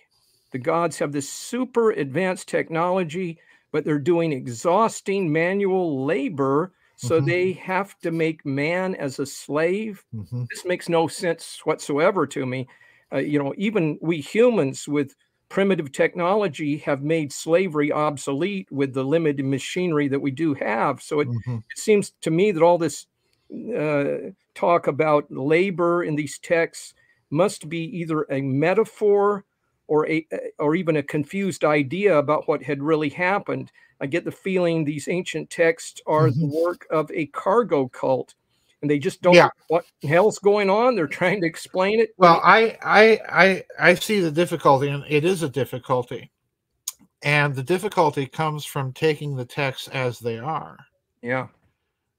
The gods have this super advanced technology, but they're doing exhausting manual labor. So mm-hmm. they have to make man as a slave. Mm-hmm. This makes no sense whatsoever to me. Uh, you know, even we humans with primitive technology have made slavery obsolete with the limited machinery that we do have. So it, mm-hmm. it seems to me that all this uh, talk about labor in these texts must be either a metaphor or a or even a confused idea about what had really happened. I get the feeling these ancient texts are mm-hmm. the work of a cargo cult and they just don't yeah. what hell's going on. They're trying to explain it. Well I, I i i see the difficulty and it is a difficulty. And the difficulty comes from taking the texts as they are. Yeah.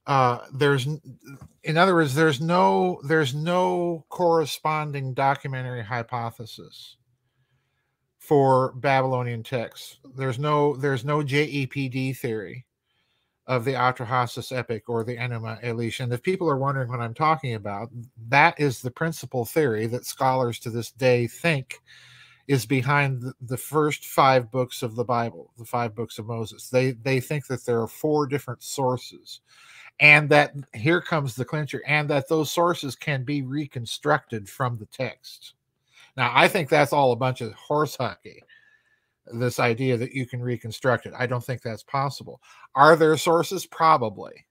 Uh there's in other words there's no there's no corresponding documentary hypothesis for babylonian texts. There's no there's no jepd theory of the Atrahasis epic or the Enuma Elish. And if people are wondering what I'm talking about, that is the principal theory that scholars to this day think is behind the, the first five books of the Bible, the five books of Moses. They they think that there are four different sources. And that here comes the clincher, and that those sources can be reconstructed from the text. Now, I think that's all a bunch of horse hockey this idea that you can reconstruct it. I don't think that's possible. Are there sources? Probably.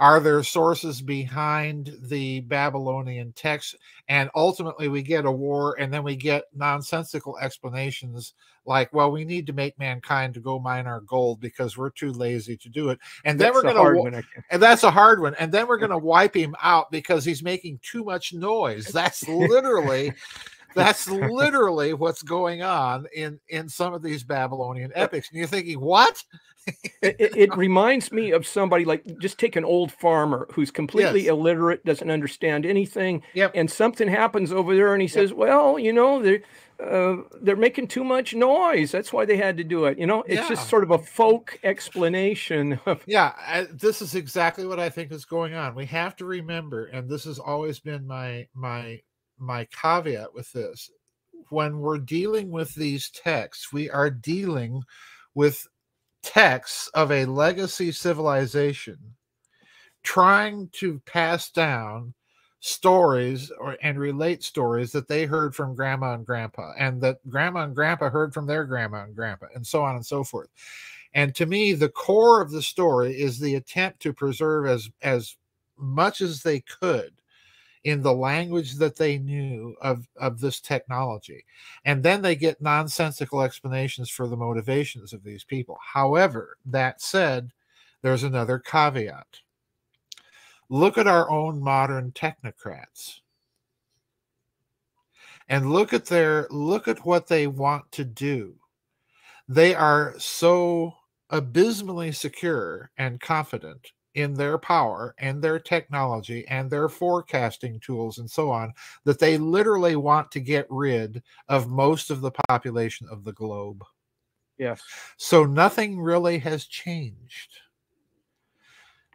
Are there sources behind the Babylonian text? And ultimately, we get a war, and then we get nonsensical explanations like, well, we need to make mankind to go mine our gold because we're too lazy to do it. And then that's we're going to, and that's a hard one. And then we're going to wipe him out because he's making too much noise. That's literally that's literally what's going on in in some of these Babylonian epics. And you're thinking, what? it, it, reminds me of somebody like just take an old farmer who's completely yes. illiterate, doesn't understand anything, yep. and something happens over there, and he yep. says, "Well, you know, they're uh, they're making too much noise. That's why they had to do it." You know, it's yeah. just sort of a folk explanation. Of- yeah, I, this is exactly what I think is going on. We have to remember, and this has always been my my my caveat with this. When we're dealing with these texts we are dealing with texts of a legacy civilization trying to pass down stories or and relate stories that they heard from grandma and grandpa and that grandma and grandpa heard from their grandma and grandpa and so on and so forth. And to me the core of the story is the attempt to preserve as as much as they could in the language that they knew of, of this technology. And then they get nonsensical explanations for the motivations of these people. However, that said, there's another caveat. Look at our own modern technocrats and look at their look at what they want to do they are so abysmally secure and confident in their power and their technology and their forecasting tools and so on that they literally want to get rid of most of the population of the globe. Yes. So nothing really has changed.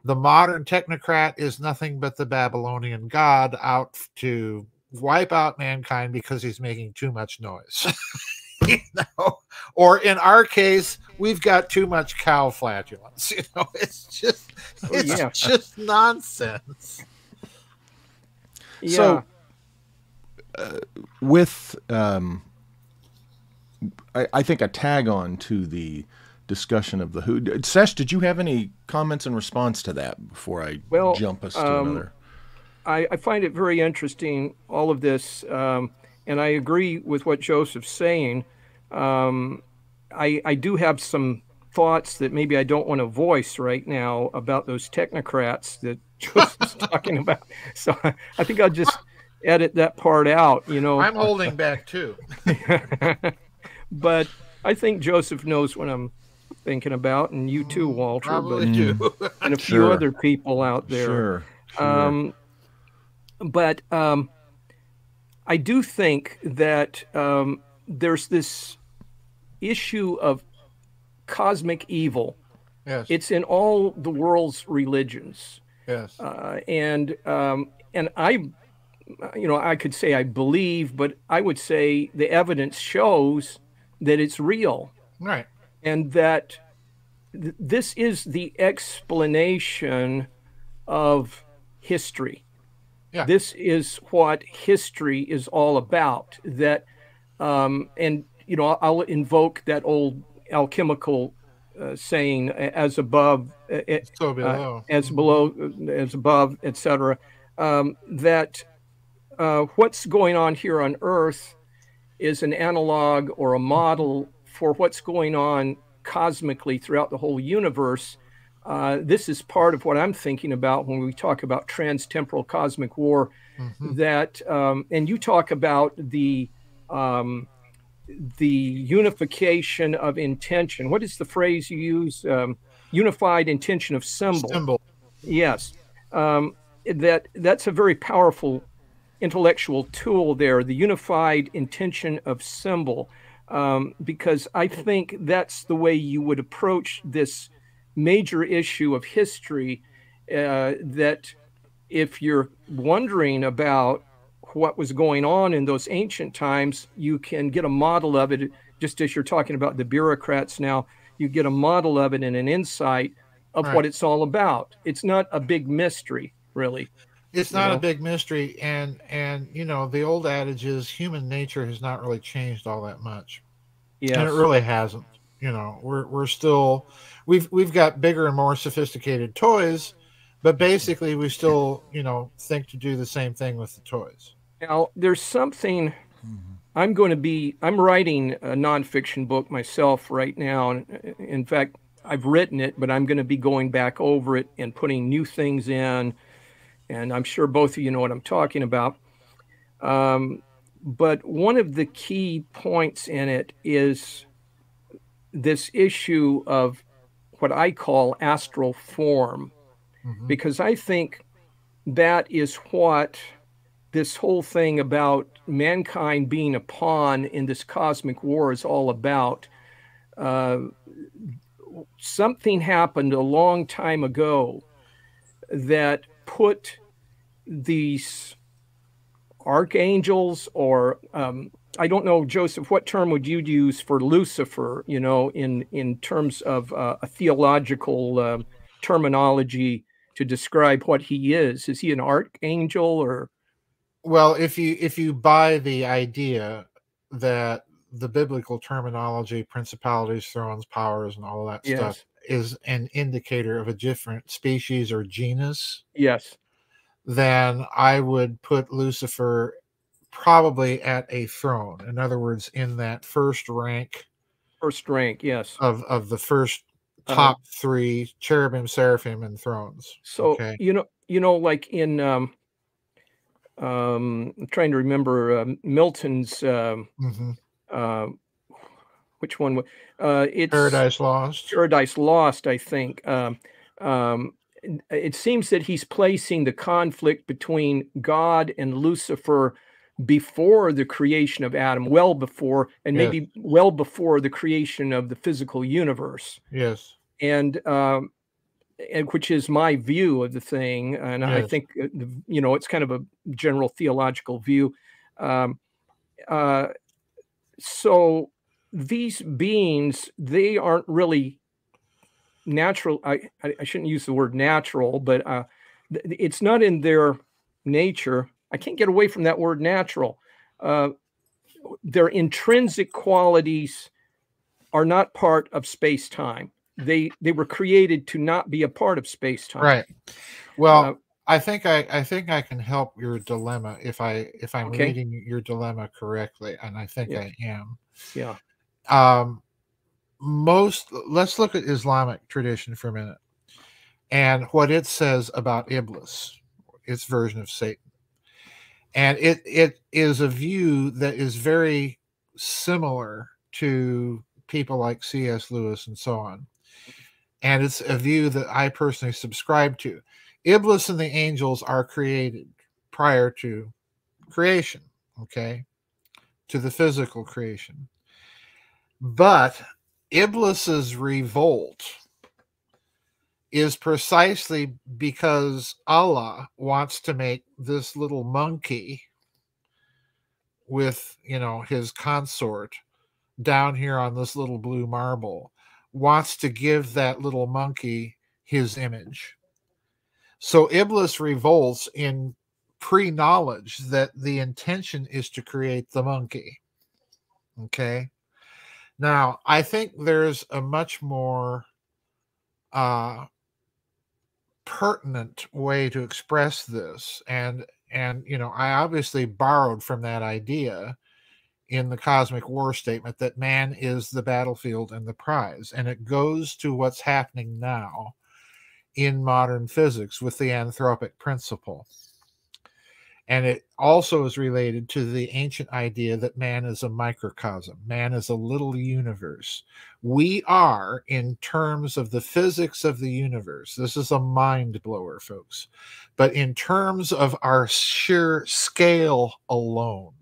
The modern technocrat is nothing but the Babylonian god out to wipe out mankind because he's making too much noise. you know, or in our case, we've got too much cow flatulence. You know, it's just oh, it's yeah. just nonsense. Yeah. So, uh, with um, I, I, think a tag on to the discussion of the who. Sesh, did you have any comments in response to that before I well, jump us to um, another? I, I, find it very interesting, all of this, um, and I agree with what Joseph's saying. Um, I, I do have some thoughts that maybe I don't want to voice right now about those technocrats that Joseph's talking about. So I think I'll just edit that part out. You know, I'm holding back too. but I think Joseph knows what I'm thinking about, and you too, mm, Walter. Probably but, do. and a few other people out there. Sure. sure. Um, but um, I do think that um, there's this issue of cosmic evil. Yes. It's in all the world's religions. Yes. Uh, and um, and I, you know, I could say I believe, but I would say the evidence shows that it's real. Right. And that th- this is the explanation of history. Yeah. This is what history is all about. That, um, and you know, I'll invoke that old alchemical uh, saying, "As above, uh, so below. as below, as above, etc." Um, that what's going on here on Earth is an analog or a model for what's going on cosmically throughout the whole universe. Uh, this is part of what I'm thinking about when we talk about trans-temporal cosmic war. Mm-hmm. That um, and you talk about the um, the unification of intention. What is the phrase you use? Um, unified intention of symbol. Symbol. Yes, um, that that's a very powerful intellectual tool there. The unified intention of symbol um, because I think that's the way you would approach this major issue of history. Uh, that if you're wondering about what was going on in those ancient times, you can get a model of it, just as you're talking about the bureaucrats now, you get a model of it and an insight of right. what it's all about. It's not a big mystery, really. It's not know? a big mystery, and and you know the old adage is human nature has not really changed all that much. Yeah, and it really hasn't. You know, we're we're still we've we've got bigger and more sophisticated toys, but basically we still you know think to do the same thing with the toys. Now, there's something. I'm going to be. I'm writing a nonfiction book myself right now. In fact, I've written it, but I'm going to be going back over it and putting new things in and I'm sure both of you know what I'm talking about. Um, but one of the key points in it is this issue of what I call astral form, mm-hmm. because I think that is what this whole thing about mankind being a pawn in this cosmic war is all about. Uh, something happened a long time ago that put these archangels or um, I don't know, Joseph, what term would you use for Lucifer, you know, in, in terms of uh, a theological uh, terminology to describe what he is? Is he an archangel or? Well, if you if you buy the idea that the biblical terminology, principalities, thrones, powers, and all that yes. stuff is an indicator of a different species or genus. Yes then I would put Lucifer probably at a throne. In other words, in that first rank. First rank, yes. Of of the first uh-huh. top uh, three cherubim, seraphim, and thrones. So okay. you know, you know, like in um, um, I'm trying to remember uh, Milton's. Um, mm-hmm. uh, which one? Uh, it's Paradise Lost. Paradise Lost, I think. Um, um, it seems that he's placing the conflict between God and Lucifer before the creation of Adam, well before, and yes. maybe well before the creation of the physical universe. Yes. And, um, and which is my view of the thing. And yes. I think, uh, you know, it's kind of a general theological view. Um, uh, so these beings, they aren't really natural I, I shouldn't use the word natural but uh, it's not in their nature i can't get away from that word natural uh, their intrinsic qualities are not part of space time they they were created to not be a part of space time right well uh, i think i i think i can help your dilemma if i if i'm okay. reading your dilemma correctly and i think yeah. i am yeah um most let's look at Islamic tradition for a minute and what it says about Iblis, its version of Satan. And it it is a view that is very similar to people like C.S. Lewis and so on. And it's a view that I personally subscribe to. Iblis and the angels are created prior to creation, okay, to the physical creation. But Iblis's revolt is precisely because Allah wants to make this little monkey with, you know, his consort down here on this little blue marble wants to give that little monkey his image. So Iblis revolts in pre knowledge that the intention is to create the monkey. Okay. Now, I think there's a much more uh, pertinent way to express this, and and you know, I obviously borrowed from that idea in the cosmic war statement that man is the battlefield and the prize, and it goes to what's happening now in modern physics with the anthropic principle. And it also is related to the ancient idea that man is a microcosm, man is a little universe. We are, in terms of the physics of the universe, this is a mind blower, folks, but in terms of our sheer scale alone,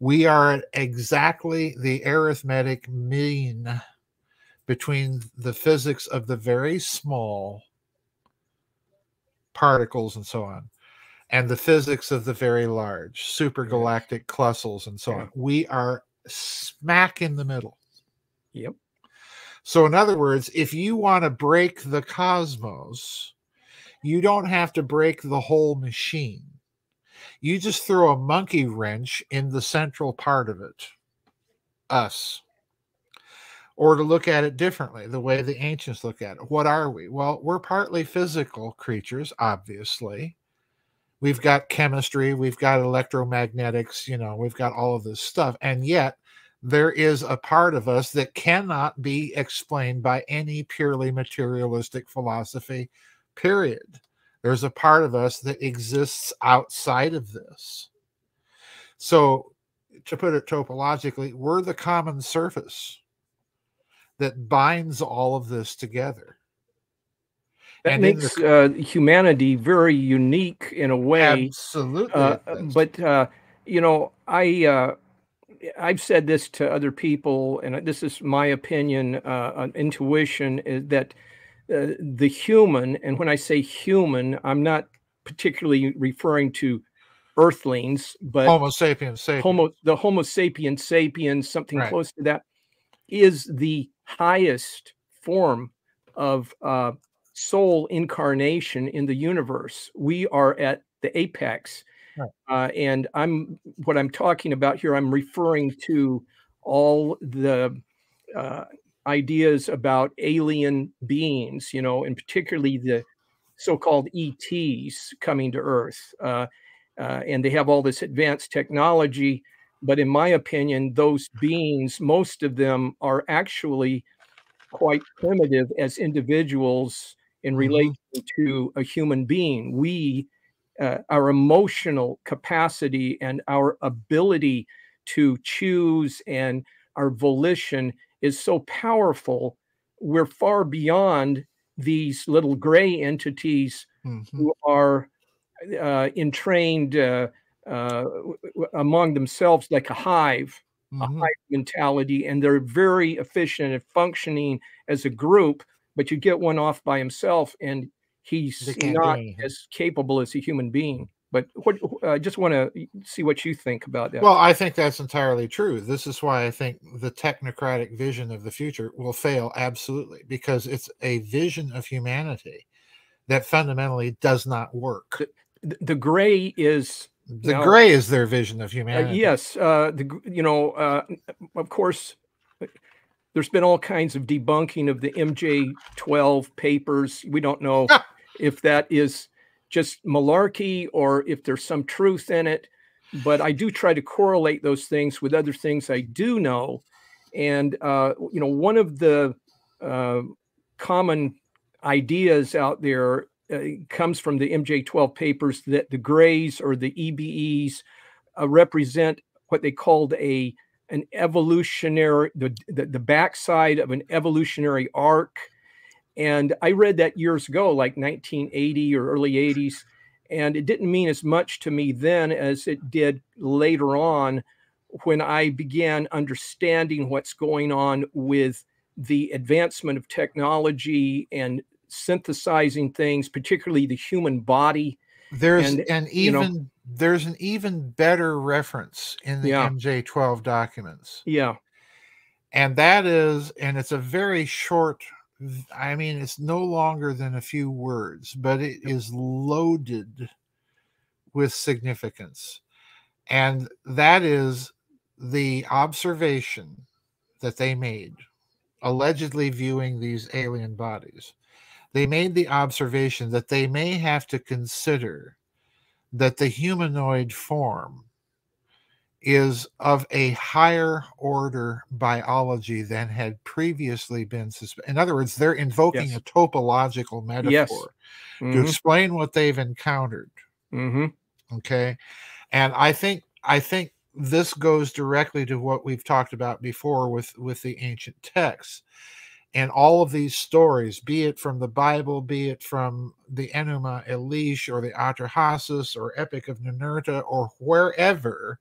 we are at exactly the arithmetic mean between the physics of the very small particles and so on and the physics of the very large supergalactic clusters and so on. We are smack in the middle. Yep. So, in other words, if you want to break the cosmos, you don't have to break the whole machine. You just throw a monkey wrench in the central part of it, us. Or to look at it differently, the way the ancients look at it. What are we? Well, we're partly physical creatures, obviously we've got chemistry, we've got electromagnetics, you know, we've got all of this stuff. And yet there is a part of us that cannot be explained by any purely materialistic philosophy, period. There's a part of us that exists outside of this. So, to put it topologically, we're the common surface that binds all of this together. That and makes the, uh, humanity very unique in a way. Absolutely. Uh, but uh, you know, I uh, I've said this to other people, and this is my opinion, uh, intuition is that uh, the human, and when I say human, I'm not particularly referring to earthlings, but Homo sapiens, sapiens. Homo, the Homo sapiens sapiens, something right. close to that, is the highest form of uh, soul incarnation in the universe. We are at the apex. Right. Uh, and I'm what I'm talking about here, I'm referring to all the uh, ideas about alien beings, you know, and particularly the so-called ETs coming to Earth. Uh, uh, and they have all this advanced technology. But in my opinion, those beings, most of them are actually quite primitive as individuals in mm-hmm. relation mm-hmm. to a human being. We, uh, our emotional capacity and our ability to choose and our volition is so powerful. We're far beyond these little gray entities mm-hmm. who are uh, entrained uh, uh, among themselves like a hive, mm-hmm. a hive mentality, and they're very efficient at functioning as a group but you get one off by himself and he's not as capable as a human being but what I just want to see what you think about that. Well, I think that's entirely true. This is why I think the technocratic vision of the future will fail absolutely because it's a vision of humanity that fundamentally does not work. The, the gray is the now, gray is their vision of uh, humanity. Uh, yes, uh, the you know, uh, of course, there's been all kinds of debunking of the MJ12 papers. We don't know if that is just malarkey or if there's some truth in it. But I do try to correlate those things with other things I do know. And, uh, you know, one of the uh, common ideas out there uh, comes from the MJ12 papers that the grays or the EBEs uh, represent what they called a an evolutionary the, the the backside of an evolutionary arc and i read that years ago like 1980 or early 80s and it didn't mean as much to me then as it did later on when i began understanding what's going on with the advancement of technology and synthesizing things particularly the human body there's and, and even you know, there's an even better reference in the yeah. MJ12 documents. Yeah. And that is, and it's a very short, I mean, it's no longer than a few words, but it is loaded with significance. And that is the observation that they made, allegedly viewing these alien bodies, they made the observation that they may have to consider that the humanoid form is of a higher order biology than had previously been suspected. In other words, they're invoking Yes. a topological metaphor Yes. to Mhm, explain what they've encountered. mhm. Okay. And I think I think this goes directly to what we've talked about before with with the ancient texts and all of these stories, be it from the Bible, be it from the Enuma Elish or the Atrahasis or Epic of Ninurta or wherever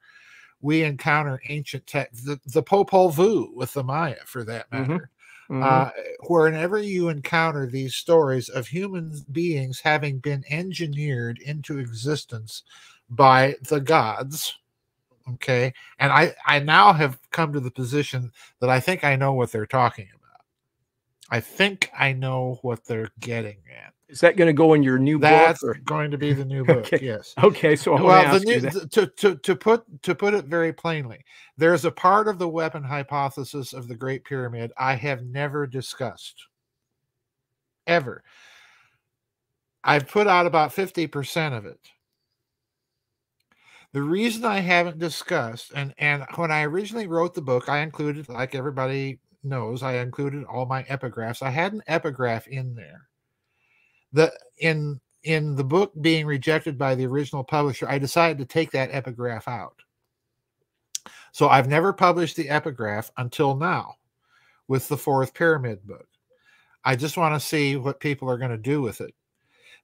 we encounter ancient texts, the, the Popol Vuh with the Maya for that Mhm. matter. mhm. Uh, whenever you encounter these stories of human beings having been engineered into existence by the gods, okay, and I I now have come to the position that I think I know what they're talking about. I think I know what they're getting at. Is that going to go in your new That's book? That's going to be the new book. Okay. Yes Okay, so I well to the ask you new, that. th- to, to to put to put it very plainly there's a part of the weapon hypothesis of the great pyramid i have never discussed ever i've put out about 50% of it the reason i haven't discussed and and when i originally wrote the book i included like everybody knows i included all my epigraphs i had an epigraph in there the in in the book being rejected by the original publisher, I decided to take that epigraph out. So I've never published the epigraph until now with the fourth pyramid book. I just want to see what people are going to do with it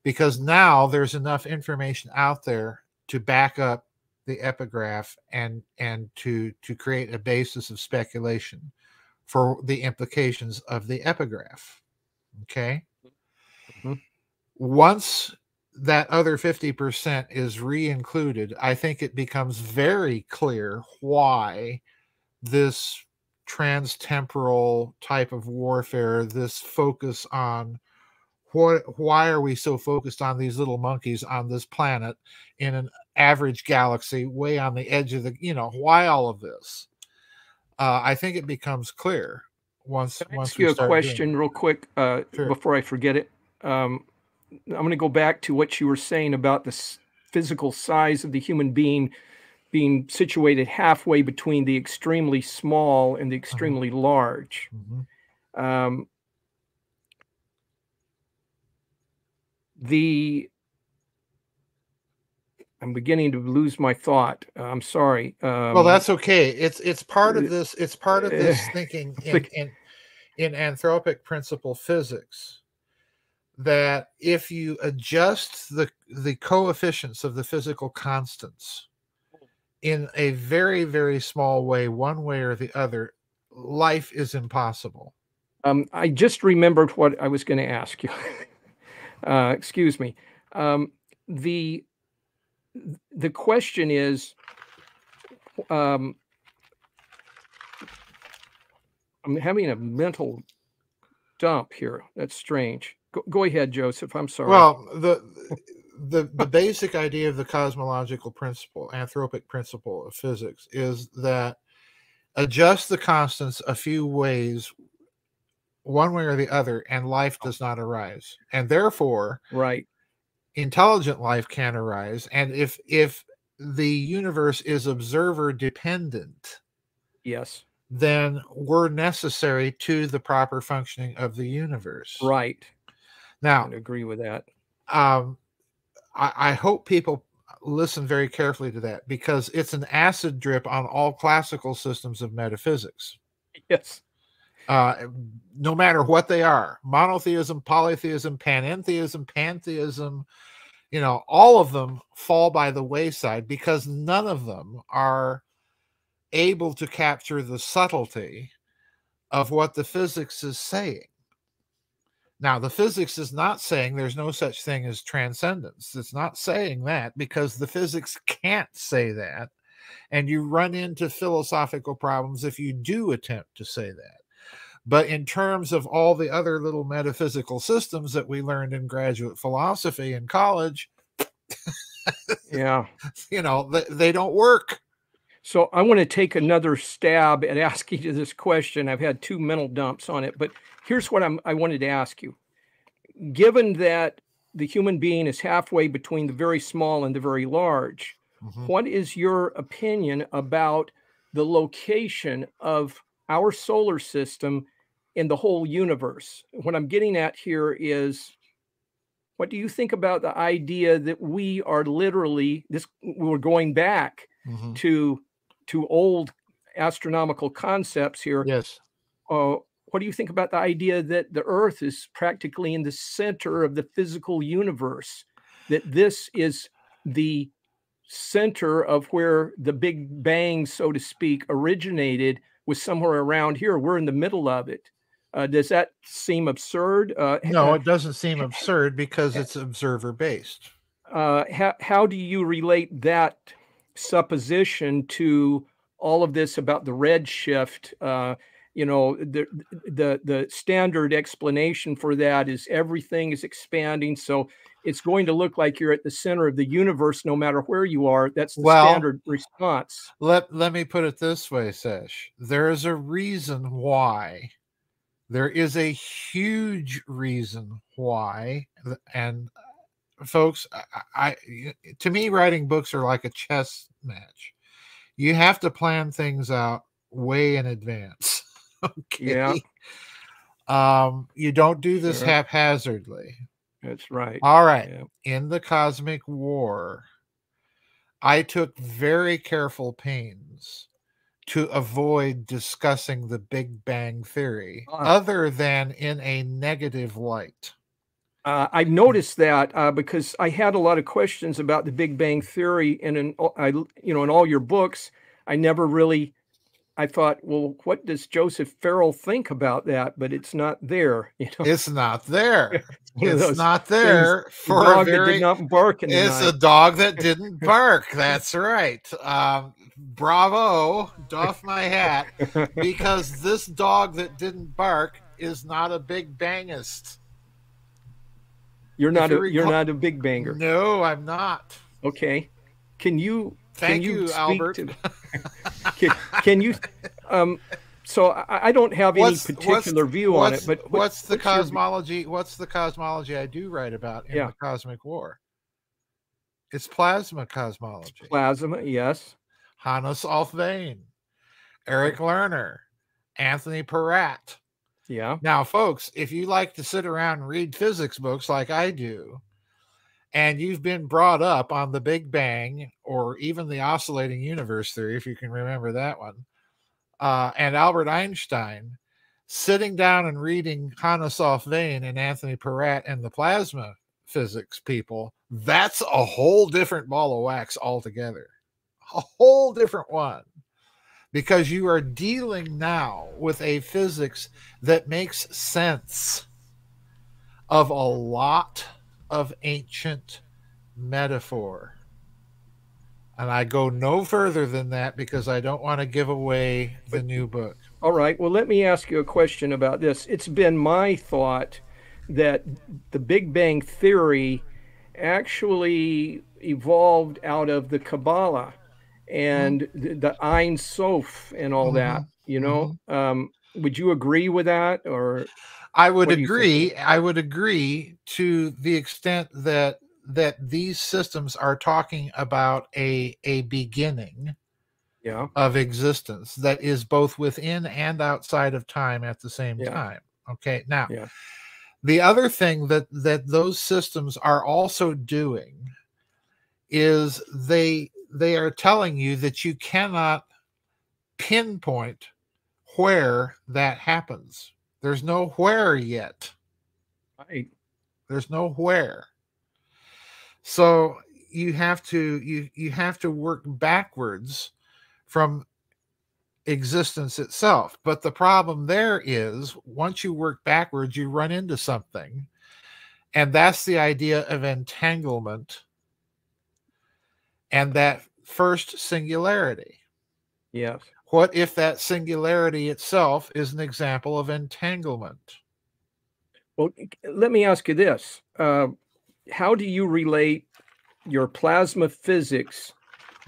because now there's enough information out there to back up the epigraph and and to to create a basis of speculation for the implications of the epigraph. Okay? Once that other 50% is re-included i think it becomes very clear why this transtemporal type of warfare this focus on what why are we so focused on these little monkeys on this planet in an average galaxy way on the edge of the you know why all of this uh, i think it becomes clear once Can I once ask you a question real quick uh, Sure. before I forget it? Um, I'm going to go back to what you were saying about the physical size of the human being being situated halfway between the extremely small and the extremely large. Mhm. Um, the I'm beginning to lose my thought. I'm sorry. Um, well that's okay it's it's part uh, of this it's part of this uh, thinking in, in in anthropic principle physics that if you adjust the the coefficients of the physical constants in a very very small way one way or the other life is impossible Um, I just remembered what I was going to ask you. uh, excuse me. Um, the the question is, um, I'm having a mental dump here. That's strange. Go, go ahead, Joseph. I'm sorry. Well, the the the basic idea of the cosmological principle, anthropic principle of physics, is that adjust the constants a few ways, one way or the other, and life does not arise, and therefore right. intelligent life can arise. And if if the universe is observer dependent, Yes. then we're necessary to the proper functioning of the universe. Right. Now, I agree with that. um, I, I hope people listen very carefully to that because it's an acid drip on all classical systems of metaphysics, Yes. uh, no matter what they are monotheism, polytheism, panentheism, pantheism. You know, all of them fall by the wayside because none of them are able to capture the subtlety of what the physics is saying. Now, the physics is not saying there's no such thing as transcendence. It's not saying that because the physics can't say that. And you run into philosophical problems if you do attempt to say that. But in terms of all the other little metaphysical systems that we learned in graduate philosophy in college, Yeah. you know, they, they don't work. So I want to take another stab at asking you this question. I've had two mental dumps on it, but here's what I'm, I wanted to ask you. Given that the human being is halfway between the very small and the very large, Mhm. what is your opinion about the location of our solar system in the whole universe? What I'm getting at here is what do you think about the idea that we are literally this we're going back Mhm. to to old astronomical concepts here Yes. uh, what do you think about the idea that the earth is practically in the center of the physical universe that this is the center of where the big bang so to speak originated was somewhere around here we're in the middle of it uh, does that seem absurd uh, No, it doesn't seem absurd because it's observer based. uh, how, how do you relate that supposition to all of this about the redshift? Uh, you know, the, the the standard explanation for that is everything is expanding, so it's going to look like you're at the center of the universe, no matter where you are. That's the Well- standard response. Let let me put it this way, Sesh. There is a reason why. There is a huge reason why, and folks, I, I to me, writing books are like a chess match. You have to plan things out way in advance. okay. Yeah. Um, you don't do this Sure. haphazardly. That's right. All right. In the Cosmic War, I took very careful pains to avoid discussing the Big Bang Theory Ah. other than in a negative light. Uh, I've noticed that uh, because I had a lot of questions about the Big Bang Theory, and in all- I, you know, in all your books, I never really. I thought, well, what does Joseph Farrell think about that? But it's not there. You know, It's not there. it's not there the for a dog that very. did not bark It's a dog that didn't bark. That's right. Um, bravo. Doff my hat. Because this dog that didn't bark is not a big bangist. You're not you a you're not a Big Banger. No, I'm not. Okay, can you Thank can you, you, Albert. to- can, can you? Um, so I, I don't have any What's- what's- particular view on it, but what- what's the what's your- cosmology? What's the cosmology I do write about in Yeah. the Cosmic War? It's plasma cosmology. plasma? Yes. Hannes Alfvén, Eric Lerner, Anthony Peratt. Yeah. Now, folks, if you like to sit around and read physics books like I do, and you've been brought up on the Big Bang or even the oscillating universe theory, if you can remember that one, uh, and Albert Einstein, sitting down and reading Hannes Alfvén and Anthony Peratt and the plasma physics people, that's a whole different ball of wax altogether. A whole different one because you are dealing now with a physics that makes sense of a lot of ancient metaphor. And I go no further than that because I don't want to give away the new book. All right. Well, let me ask you a question about this. It's been my thought that the Big Bang Theory actually evolved out of the Kabbalah and mm-hmm. the, the Ein Sof and all mm-hmm. that. You know, mm-hmm. um, would you agree with that? Or I would What do you think? agree. I would agree to the extent that that these systems are talking about a a beginning yeah, of existence that is both within and outside of time at the same Yeah. time. Okay. Now, Yeah. the other thing that that those systems are also doing is they they are telling you that you cannot pinpoint where that happens. There's no where yet. I, There's no where. So you have to you you have to work backwards from existence itself. But the problem there is once you work backwards, you run into something. And that's the idea of entanglement and that first singularity. yes. What if that singularity itself is an example of entanglement? Well, let me ask you this: uh, How do you relate your plasma physics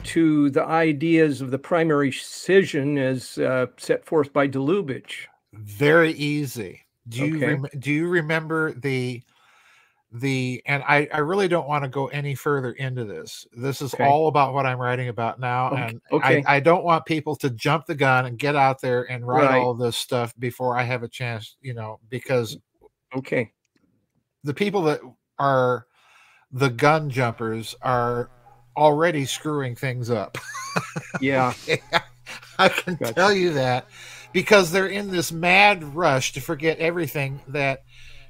to the ideas of the primary scission as uh, set forth by de Lubicz? Very easy. Do you Okay. rem- do you remember the the and I, I really don't want to go any further into this. This is Okay. all about what I'm writing about now. Ok- And okay. I, I don't want people to jump the gun and get out there and write Right. all this stuff before I have a chance, you know, because mm, Okay. the people that are the gun jumpers are already screwing things up. Yeah. I can Gotcha. tell you that because they're in this mad rush to forget everything that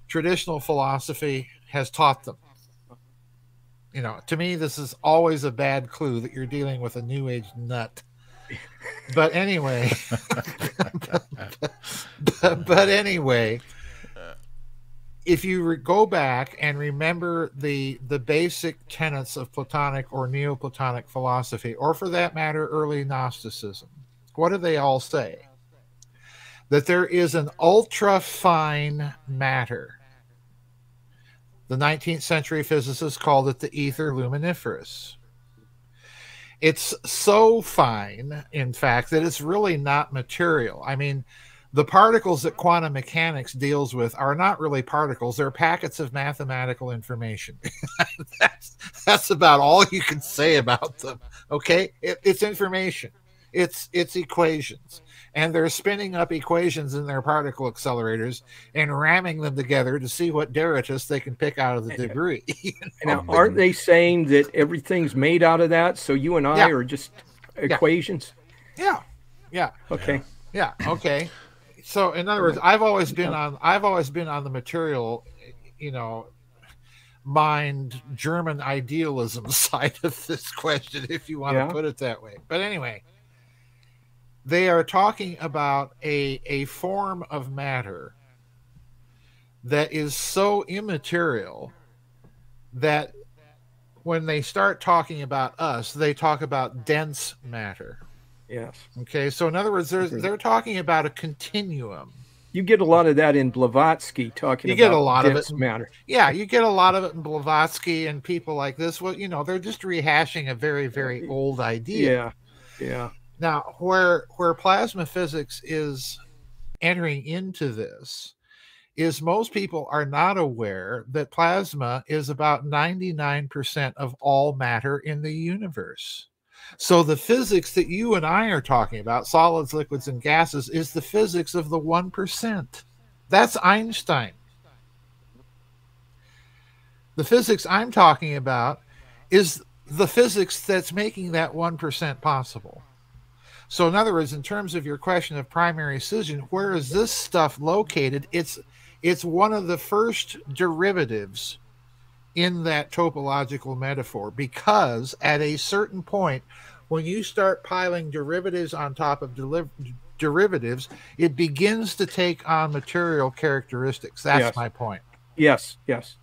traditional philosophy has taught them. You know, to me, this is always a bad clue that you're dealing with a new age nut. But anyway, but, but anyway, if you go back and remember the the basic tenets of Platonic or Neoplatonic philosophy, or for that matter, early Gnosticism, what do they all say? That there is an ultra fine matter. The 19th century physicists called it the ether luminiferous. It's so fine, in fact, that it's really not material. I mean, the particles that quantum mechanics deals with are not really particles. They're packets of mathematical information. That's that's about all you can say about them. Okay? It, it's information. It's it's equations and they're spinning up equations in their particle accelerators and ramming them together to see what deritus they can pick out of the uh, debris Now, aren't they saying that everything's made out of that? So you and I Yeah. are just equations? yeah yeah Okay. Yeah. Okay. So in other words, I've always been on. I've always been on the material, you know, mind German idealism side of this question, if you want Yeah. to put it that way. But anyway, they are talking about a a form of matter that is so immaterial that when they start talking about us, they talk about dense matter. Yes. Okay, so in other words, they're they're talking about a continuum. You get a lot of that in Blavatsky talking You about get a lot of it. matter. Yeah, you get a lot of it in Blavatsky and people like this. Well, you know, they're just rehashing a very, very old idea. Yeah. Yeah. Now, where where plasma physics is entering into this is most people are not aware that plasma is about 99% of all matter in the universe. So the physics that you and I are talking about, solids, liquids, and gases, is the physics of the 1%. That's Einstein. The physics I'm talking about is the physics that's making that 1% possible. So, in other words, in terms of your question of primary scission, where is this stuff located? It's it's one of the first derivatives in that topological metaphor because at a certain point, when you start piling derivatives on top of deliv- derivatives, it begins to take on material characteristics. That's Yes. my point. Yes. Yes.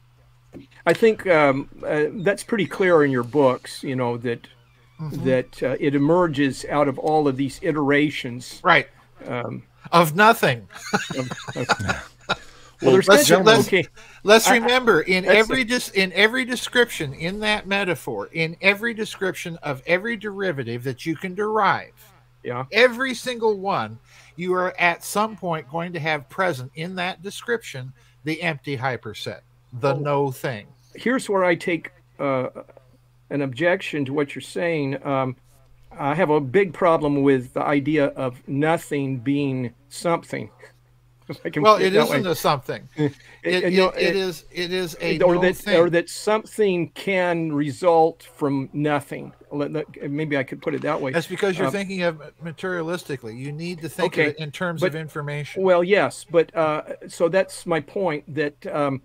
I think um, uh, that's pretty clear in your books. You know that Mm-hmm. that uh, it emerges out of all of these iterations. Right. Um, Of nothing. well, there's let's- that- let's- okay. Let's I- I- remember in that's every dis, in every description in that metaphor, in every description of every derivative that you can derive, Yeah. every single one, you are at some point going to have present in that description the empty hyperset, the Oh. no thing. here's where I take uh, an objection to what you're saying. Um, I have a big problem with the idea of nothing being something. I can Well, it isn't a something. It, It- you know, it it- is it is a or that thing. or that something can result from nothing. Maybe I could put it that way. That's because you're uh, thinking of materialistically. You need to think Okay, of it in terms but- of information. Well, yes, but uh, so that's my point. That um,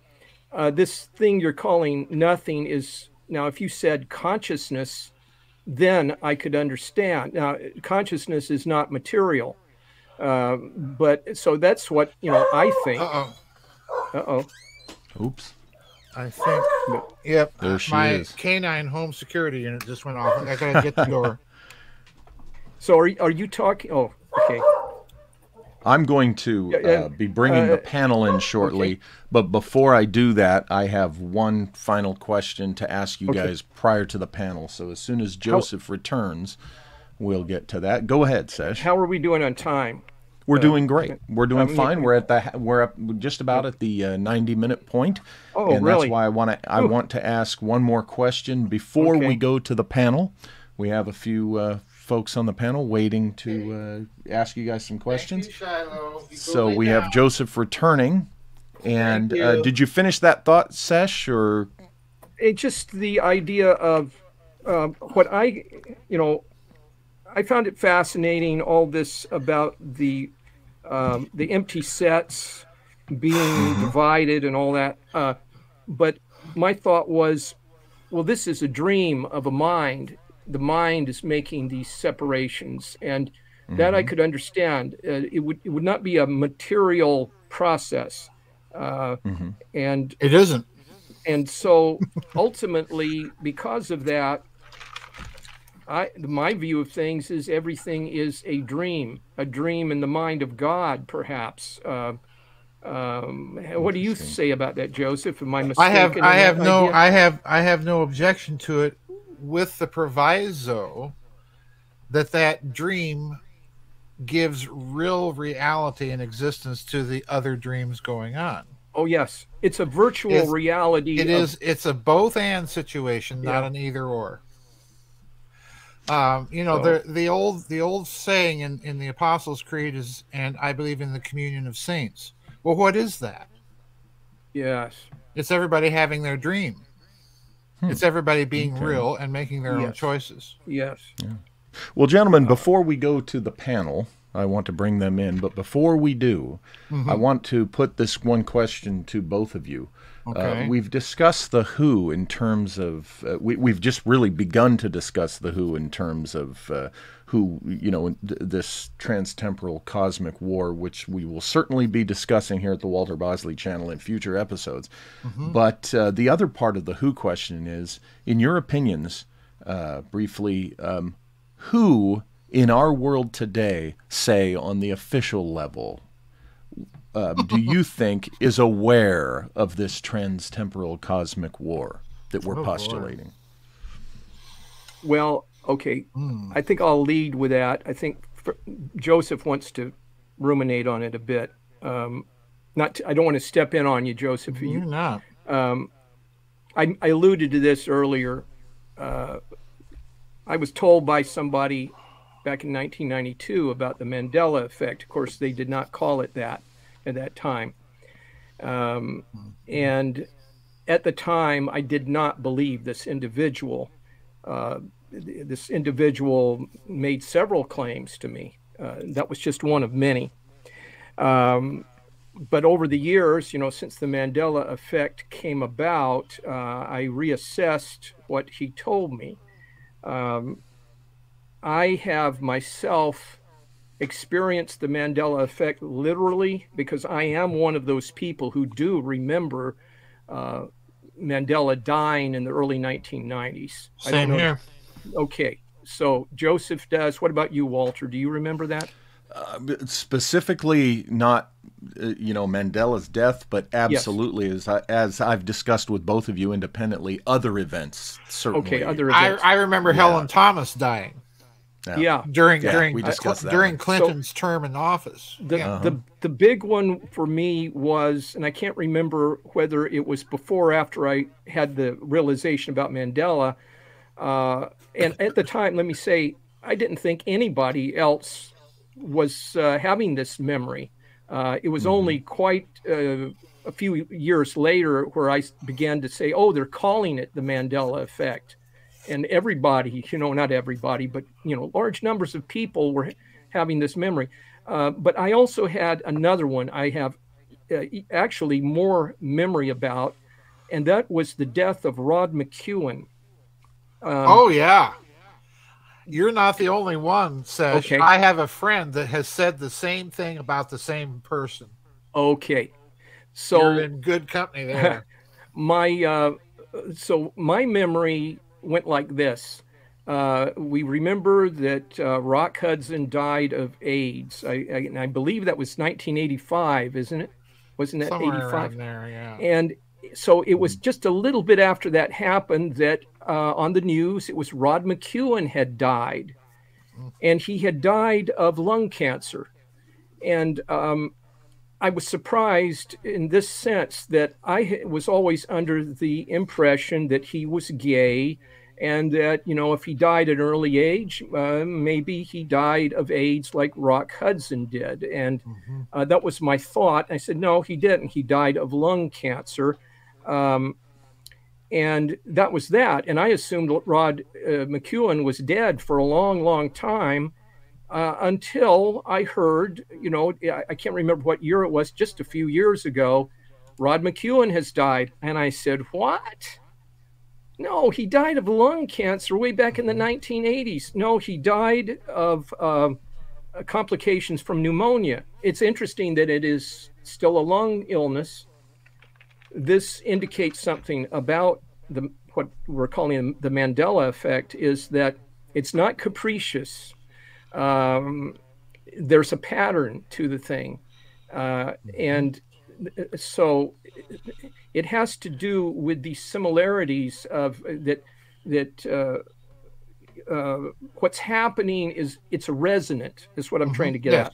uh, this thing you're calling nothing is now. If you said consciousness, then I could understand. Now, consciousness is not material, uh, but so that's what you know. I think. Uh oh. Uh oh. Oops. I think. Yep. There she my is. canine home security unit just went off. I gotta get the door. So are are you talking? Oh, okay. I'm going to Yeah, uh, be bringing the uh, panel in shortly, okay. but before I do that, I have one final question to ask you Okay. guys prior to the panel. So as soon as Joseph returns, we'll get to that. Go ahead, Sesh. How are we doing on time? We're doing great. We're doing fine. We're at the we're up just about at the uh, 90 minute point. Oh, and really? that's why I want to I want to ask one more question before Okay. we go to the panel. We have a few uh, folks on the panel waiting to uh, ask you guys some questions. So we have Joseph returning. And Thank uh, did you finish that thought, Sesh, or it just the idea of uh, what I, you know, I found it fascinating all this about the um, the empty sets being divided and all that. Uh, but my thought was, well, this is a dream of a mind. The mind is making these separations, and that I could understand. Uh, it would it would not be a material process, uh, and It isn't. and so ultimately because of that i my view of things is everything is a dream a dream in the mind of god perhaps. Uh, um, what do you say about that joseph? Am i mistaken I have I have no idea? I have I have no objection to it with the proviso that that dream gives real reality and existence to the other dreams going on. oh yes it's a virtual It's- reality It of- is it's a both and situation, not Yeah. an either or. Um, you know, So- the the old the old saying in, in the Apostles' Creed is and I believe in the communion of saints. Well, what is that? yes It's everybody having their dream. It's everybody being Okay. real and making their own choices. yes Well, gentlemen, before we go to the panel, I want to bring them in. But before we do, I want to put this one question to both of you. Okay. Uh, we've discussed the Who in terms of uh, we, we've just really begun to discuss the Who in terms of uh, who you know th- this transtemporal cosmic war, which we will certainly be discussing here at the Walter Bosley channel in future episodes. But uh, the other part of the Who question is, in your opinions, uh, briefly, um, who in our world today, say on the official level, um, do you think is aware of this transtemporal cosmic war that we're Oh, boy. postulating? Well, okay. I think I'll lead with that. I think for, Joseph wants to ruminate on it a bit. Um, not, to, I don't want to step in on you, Joseph. You're You, not. um, I, I alluded to this earlier. Uh, I was told by somebody back in 1992 about the Mandela effect. Of course, they did not call it that at that time. Um, and at the time, I did not believe this individual. Uh, this individual made several claims to me. Uh, that was just one of many. Um, but over the years, you know, since the Mandela effect came about, uh, I reassessed what he told me. Um, I have myself experienced the Mandela effect literally because I am one of those people who do remember uh, Mandela dying in the early 1990s. I don't Same know- here. Okay, so Joseph does. What about you, Walter? Do you remember that? Specifically, not uh, you know Mandela's death, but absolutely as I, as I've discussed with both of you independently, other events certainly. Okay, other events. I remember Helen Thomas dying yeah. during Yeah, during we discussed that during one. Clinton's term in office. The, Yeah. the the big one for me was, and I can't remember whether it was before or after I had the realization about Mandela. Uh, and at the time, let me say, I didn't think anybody else was uh, having this memory. Uh, it was only quite uh, a few years later where I began to say, "Oh, they're calling it the Mandela effect," and everybody, you know, not everybody, but you know, large numbers of people were having this memory. Uh, but I also had another one I have uh, actually more memory about, and that was the death of Rod McKuen. Um, oh yeah. You're not the only one, Sesh. Okay. I have a friend that has said the same thing about the same person. Okay, so You're in good company there. my uh, so my memory went like this uh, we remember that uh, Rock Hudson died of AIDS. I, I, I, believe that was 1985, isn't it? Wasn't that Somewhere 85? there, yeah. And so it was just a little bit after that happened that uh, on the news it was Rod McKuen had died, and he had died of lung cancer, and um, I was surprised in this sense that I was always under the impression that he was gay and that you know if he died at an early age uh, maybe he died of aids like rock hudson did. And mm-hmm. uh, that was my thought. I said no he didn't. He died of lung cancer. Um, and that was that and i assumed rod uh, mckuen was dead for a long long time uh, until i heard you know i can't remember what year it was just a few years ago rod mckuen has died and i said what no, he died of lung cancer way back in the 1980s. No, he died of uh, complications from pneumonia. It's interesting that it is still a lung illness. This indicates something about the what we're calling the Mandela effect is that it's not capricious. Um, there's a pattern to the thing, uh, and so it has to do with the similarities of that that uh, uh, what's happening is it's a resonant is what i'm mm-hmm. trying to get yes. at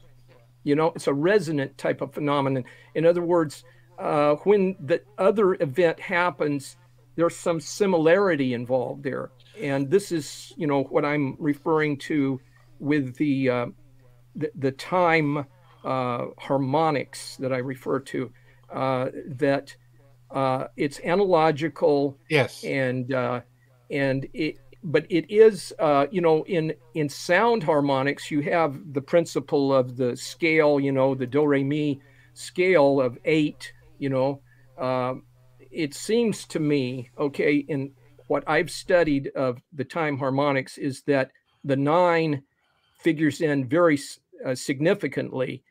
you know it's a resonant type of phenomenon in other words uh, when the other event happens there's some similarity involved there and this is you know what i'm referring to with the uh, the, the time uh, harmonics that I refer to, uh, that uh, it's analogical. Yes. And uh, and it, but it is, uh, you know, in in sound harmonics, you have the principle of the scale, you know, the do re mi scale of eight. You know, um, it seems to me, okay, in what I've studied of the time harmonics is that the nine figures in very uh, significantly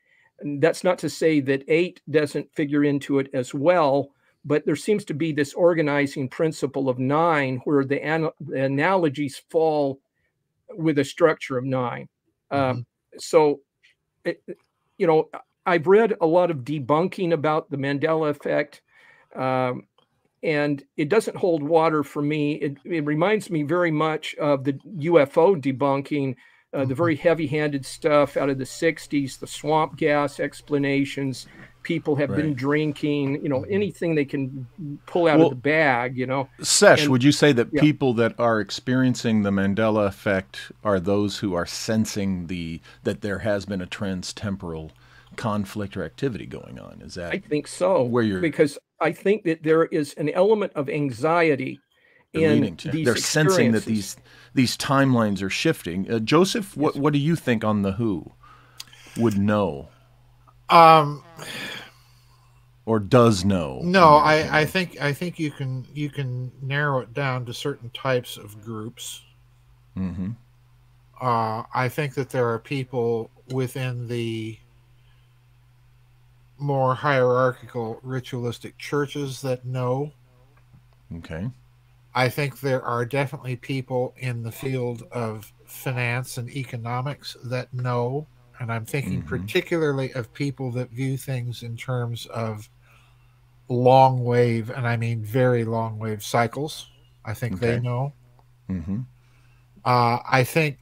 that's not to say that eight doesn't figure into it as well, but there seems to be this organizing principle of nine where the, an- the analogies fall with a structure of 9 um, mm-hmm. um, so, it, you know, I've read a lot of debunking about the Mandela effect. Um, and it doesn't hold water for me. It, it reminds me very much of the UFO debunking uh, the mm-hmm. very heavy handed stuff out of the 60s, the swamp gas explanations. People have right. been drinking, you know, mm-hmm. anything they can pull out well, of the bag, you know. Sesh, and, would you say that yeah. people that are experiencing the Mandela effect are those who are sensing the that there has been a transtemporal conflict or activity going on? Is that I think so. Where you're because I think that there is an element of anxiety in these they're sensing that these these timelines are shifting. Uh, Joseph, what what do you think on the Who would know? Um, or does know? No, I, I think I think you can you can narrow it down to certain types of groups. Mm-hmm. Uh, I think that there are people within the more hierarchical ritualistic churches that know. Okay. I think there are definitely people in the field of finance and economics that know, and I'm thinking mm-hmm. particularly of people that view things in terms of long wave, and I mean very long wave cycles. I think okay. they know. Mm-hmm. Uh, I think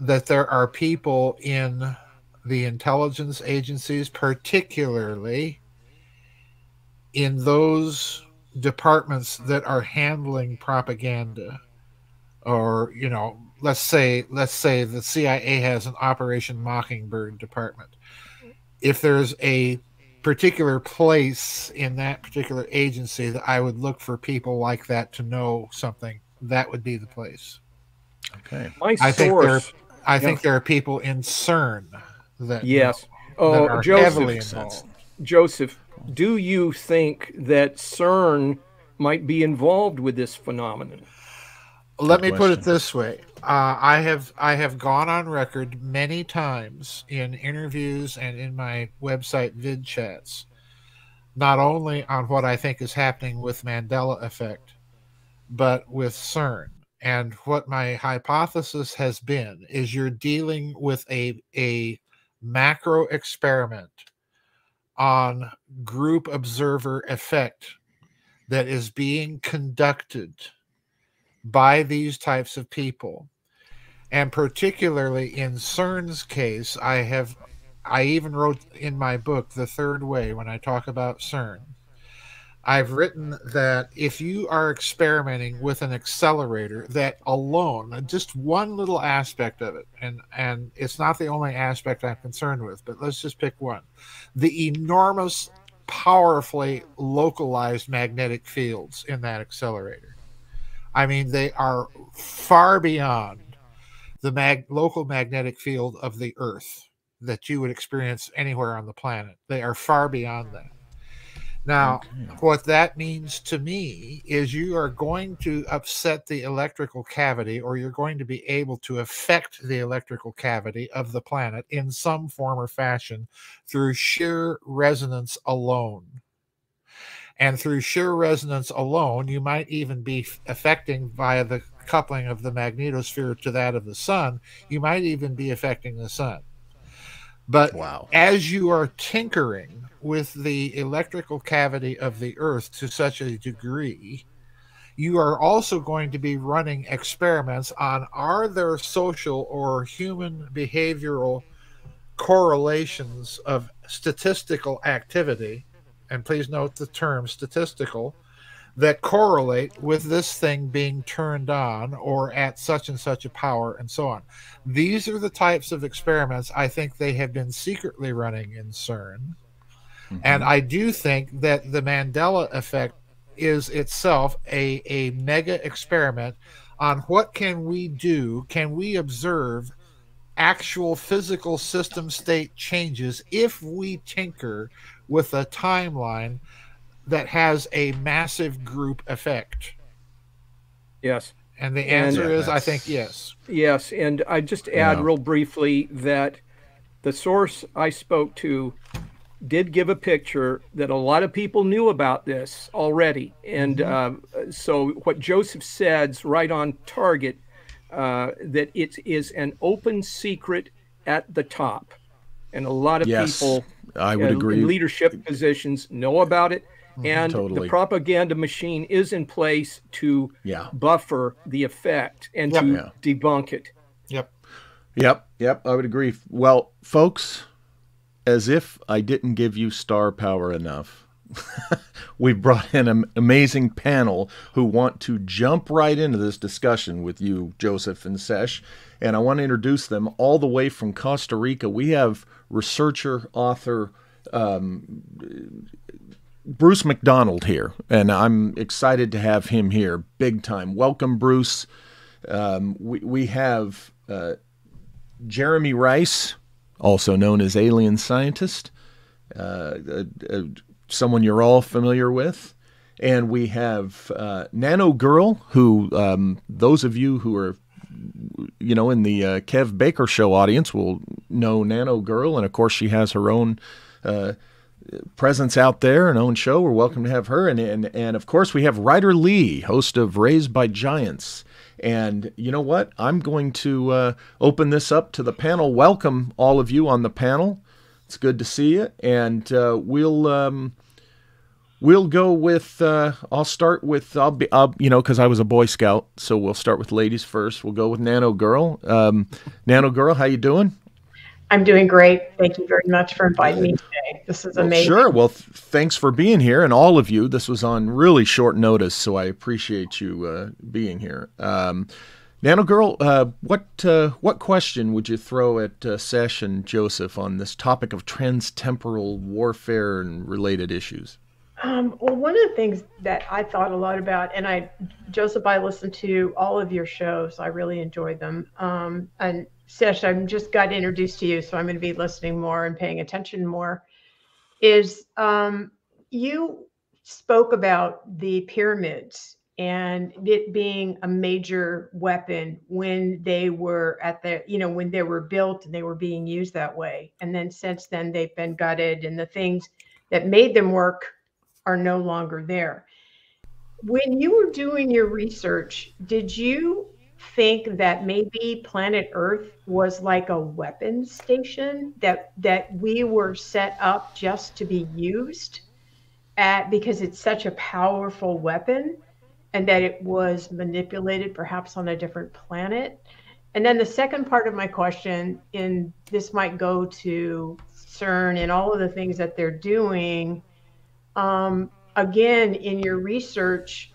that there are people in the intelligence agencies, particularly in those departments that are handling propaganda or you know let's say let's say the CIA has an operation mockingbird department. If there's a particular place in that particular agency that I would look for people like that to know something that would be the place. Okay. My I think there I think there are people in CERN that yes know, oh that Joseph Joseph do you think that CERN might be involved with this phenomenon? Let me put it this way: uh, I have I have gone on record many times in interviews and in my website vid chats, not only on what I think is happening with Mandela effect, but with CERN. and what my hypothesis has been is you're dealing with a a macro experiment on group observer effect that is being conducted by these types of people. And particularly in cern's case i have i even wrote in my book the third way when i talk about cern I've written that if you are experimenting with an accelerator, that alone, just one little aspect of it, and and it's not the only aspect I'm concerned with, but let's just pick one: the enormous, powerfully localized magnetic fields in that accelerator. I mean, they are far beyond the mag- local magnetic field of the Earth that you would experience anywhere on the planet. They are far beyond that. Now, okay. what that means to me is you are going to upset the electrical cavity, or you're going to be able to affect the electrical cavity of the planet in some form or fashion through sheer resonance alone. And through sheer resonance alone, you might even be affecting via the coupling of the magnetosphere to that of the sun, you might even be affecting the sun. But wow. as you are tinkering with the electrical cavity of the Earth to such a degree, you are also going to be running experiments on are there social or human behavioral correlations of statistical activity, and please note the term statistical, that correlate with this thing being turned on or at such and such a power and so on. These are the types of experiments I think they have been secretly running in CERN Mm-hmm. And I do think that the Mandela effect is itself a, a mega experiment on what can we do? Can we observe actual physical system state changes if we tinker with a timeline that has a massive group effect? Yes. And the answer and, is, I think, yes. Yes. And I just add yeah. real briefly that the source I spoke to did give a picture that a lot of people knew about this already. And mm-hmm. uh, so, what Joseph said's right on target uh, that it is an open secret at the top. And a lot of yes, people I would uh, agree. in leadership positions know about it. Mm-hmm. And totally. the propaganda machine is in place to yeah. buffer the effect and yep. to yeah. debunk it. Yep. Yep. Yep. I would agree. Well, folks, as if I didn't give you star power enough, we've brought in an amazing panel who want to jump right into this discussion with you, Joseph and Sesh. And I want to introduce them all the way from Costa Rica. We have researcher, author, um, Bruce MacDonald here, and I'm excited to have him here big time. Welcome, Bruce. Um, we, we have uh, Jeremy Rys also known as Alien Scientist, uh, uh, uh, someone you're all familiar with. And we have uh, Nano Girl, who um, those of you who are, you know, in the uh, Kev Baker show audience will know Nano Girl. And of course, she has her own presence out there, an own show. We're welcome to have her. And, and, and of course, we have Ryder Lee, host of Raised by Giants. And you know what? I'm going to uh, open this up to the panel. Welcome all of you on the panel. It's good to see you. And uh, we'll. Um, We'll go with. Uh, I'll start with. I'll be. I'll, you know, because I was a Boy Scout, so we'll start with ladies first. We'll go with Nano Girl. Um, Nano Girl, how you doing? I'm doing great. Thank you very much for inviting me today. This is amazing. Sure. Well, th- thanks for being here, and all of you. This was on really short notice, so I appreciate you uh, being here. Um, Nano Girl, uh, what uh, what question would you throw at uh, Sesh and Joseph on this topic of transtemporal warfare and related issues? Um, well, one of the things that I thought a lot about, and I, Joseph, I listened to all of your shows. I really enjoyed them. Um, and Sesh, I'm just got introduced to you, so I'm going to be listening more and paying attention more. Is um, you spoke about the pyramids and it being a major weapon when they were at the, you know, when they were built and they were being used that way. And then since then, they've been gutted and the things that made them work are no longer there. When you were doing your research, did you think that maybe planet Earth was like a weapons station that that we were set up just to be used at because it's such a powerful weapon and that it was manipulated perhaps on a different planet. And then the second part of my question, and this might go to CERN and all of the things that they're doing. Um, again, in your research,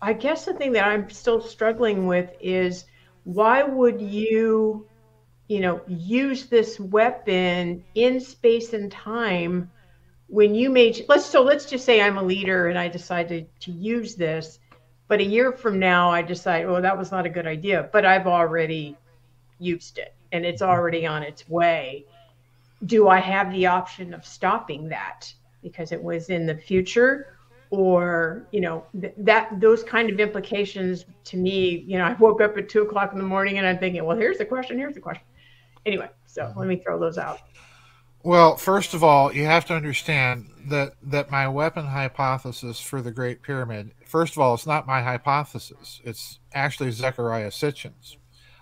I guess the thing that I'm still struggling with is why would you, you know, use this weapon in space and time when you made let's so let's just say I'm a leader and I decided to use this, but a year from now I decide, oh, that was not a good idea, but I've already used it and it's mm-hmm. already on its way. Do I have the option of stopping that because it was in the future? Or you know th- that those kind of implications to me you know i woke up at two o'clock in the morning and i'm thinking well here's the question here's the question. Anyway so mm-hmm. let me throw those out. Well first of all you have to understand that that my weapon hypothesis for the great pyramid first of all it's not my hypothesis. It's actually Zecharia Sitchin's.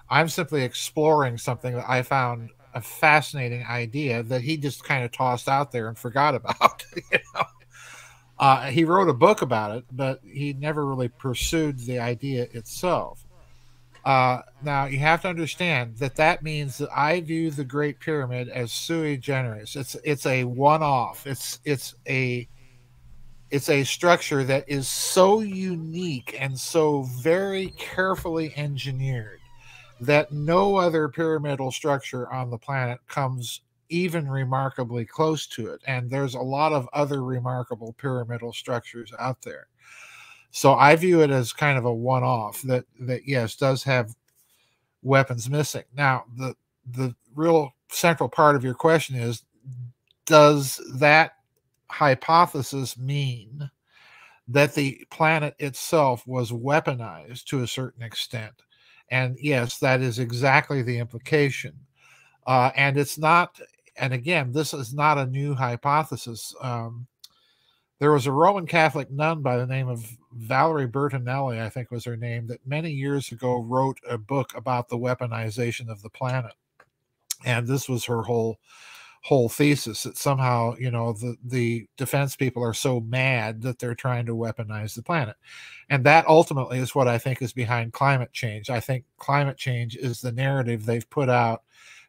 I'm simply exploring something that i found a fascinating idea that he just kind of tossed out there and forgot about you know uh, he wrote a book about it, but he never really pursued the idea itself. Uh, now you have to understand that that means that I view the Great Pyramid as sui generis. It's it's a one-off. It's it's a it's a structure that is so unique and so very carefully engineered that no other pyramidal structure on the planet comes even remarkably close to it. And there's a lot of other remarkable pyramidal structures out there. So I view it as kind of a one-off that that yes does have weapons missing. Now the the real central part of your question is does that hypothesis mean that the planet itself was weaponized to a certain extent? And yes, that is exactly the implication. Uh, and it's not and again, this is not a new hypothesis. Um, there was a Roman Catholic nun by the name of Valerie Bertinelli, I think was her name, that many years ago wrote a book about the weaponization of the planet. And this was her whole whole thesis that somehow, you know, the, the defense people are so mad that they're trying to weaponize the planet. And that ultimately is what I think is behind climate change. I think climate change is the narrative they've put out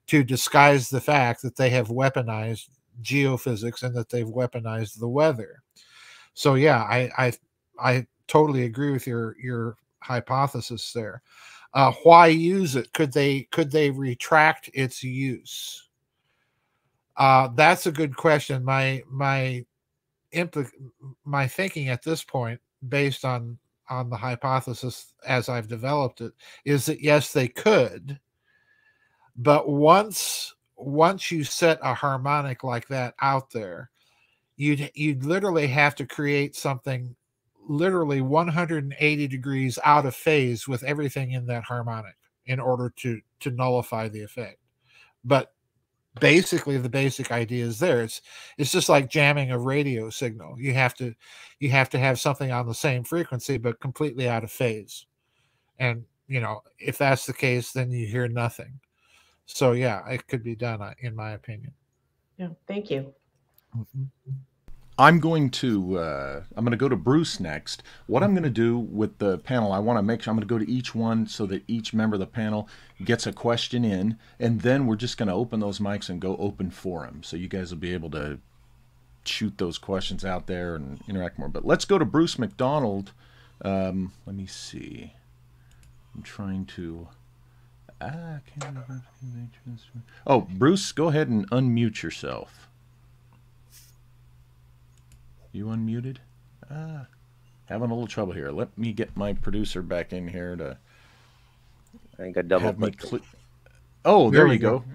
to disguise the fact that they have weaponized geophysics and that they've weaponized the weather. So yeah, I I I totally agree with your your hypothesis there. Uh, why use it? Could they could they retract its use? Uh, that's a good question. My my impl- my thinking at this point, based on on the hypothesis as I've developed it, is that yes, they could, but once once you set a harmonic like that out there, you'd you'd literally have to create something literally 180 degrees out of phase with everything in that harmonic in order to to nullify the effect. But basically the basic idea is there. It's it's just like jamming a radio signal. You have to you have to have something on the same frequency but completely out of phase. And you know, if that's the case, then you hear nothing. So yeah, it could be done, in my opinion. Yeah, thank you. Mm-hmm. I'm going to uh, I'm going to go to Bruce next. What I'm going to do with the panel, I want to make sure I'm going to go to each one so that each member of the panel gets a question in, and then we're just going to open those mics and go open forum, so you guys will be able to shoot those questions out there and interact more. But let's go to Bruce MacDonald. Um, let me see. I'm trying to. Ah, oh, Bruce, go ahead and unmute yourself. You unmuted? Ah, having a little trouble here. Let me get my producer back in here to. I think I double clicked. Cl- oh, there, there you go. go.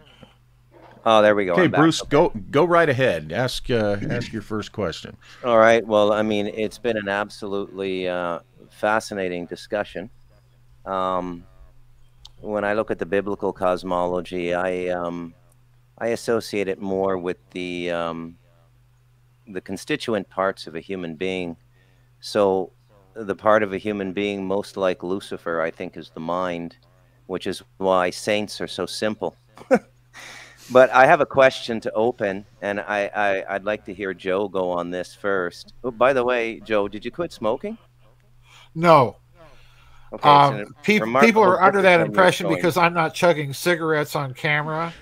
Oh, there we go. Okay, Bruce, okay. go go right ahead. Ask uh, ask your first question. All right. Well, I mean, it's been an absolutely uh, fascinating discussion. Um, when I look at the biblical cosmology, I um, I associate it more with the um, the constituent parts of a human being. So the part of a human being most like Lucifer, I think, is the mind, which is why saints are so simple. but I have a question to open, and I, I would like to hear Joe go on this first. Oh, by the way, Joe, did you quit smoking? No. Okay, um, pe- people are under that impression because I'm not chugging cigarettes on camera.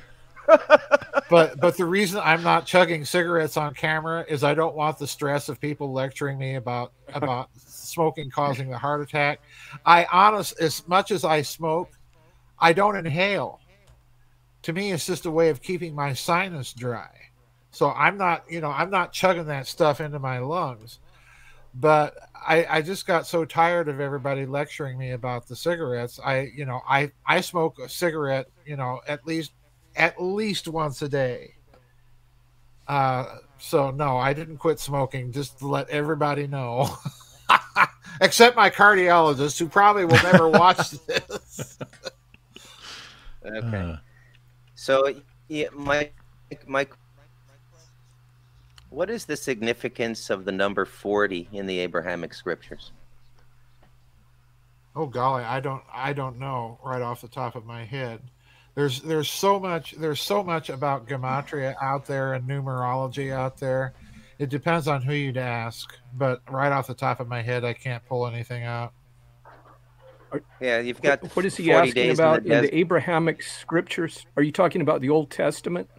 but but the reason I'm not chugging cigarettes on camera is I don't want the stress of people lecturing me about about smoking causing the heart attack. I honest as much as I smoke, I don't inhale. To me, it's just a way of keeping my sinus dry. So I'm not, you know, I'm not chugging that stuff into my lungs. But I, I just got so tired of everybody lecturing me about the cigarettes. I, you know, I, I smoke a cigarette, you know, at least at least once a day. Uh, so no, I didn't quit smoking just to let everybody know. Except my cardiologist, who probably will never watch this. okay. Uh. So, yeah, Mike, Mike, what is the significance of the number forty in the Abrahamic scriptures? Oh golly, I don't, I don't know right off the top of my head there's there's so much there's so much about gematria out there and numerology out there. It depends on who you'd ask, but right off the top of my head, I can't pull anything out. Yeah, you've got. What is he asking about in the, in the Abrahamic scriptures? Are you talking about the Old Testament?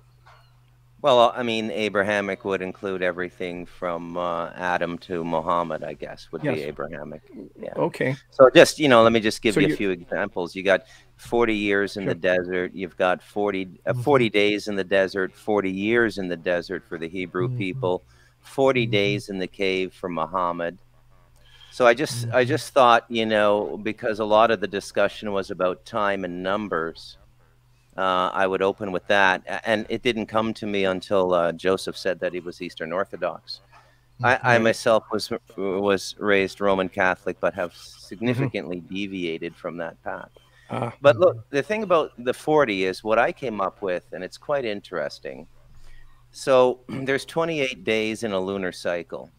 Well, I mean, Abrahamic would include everything from uh, Adam to Muhammad, I guess, would yes. be Abrahamic. Yeah. Okay. So just, you know, let me just give so you a few examples. You got 40 years in sure. the desert. You've got 40, uh, mm-hmm. 40 days in the desert, 40 years in the desert for the Hebrew mm-hmm. people, 40 mm-hmm. days in the cave for Muhammad. So I just, I mm-hmm. just thought, you know, because a lot of the discussion was about time and numbers uh, I would open with that. And it didn't come to me until uh, Joseph said that he was Eastern Orthodox. I, I, myself was was raised Roman Catholic, but have significantly mm-hmm. deviated from that path. Uh, but look, the thing about the 40 is what I came up with, and it's quite interesting. So there's 28 days in a lunar cycle.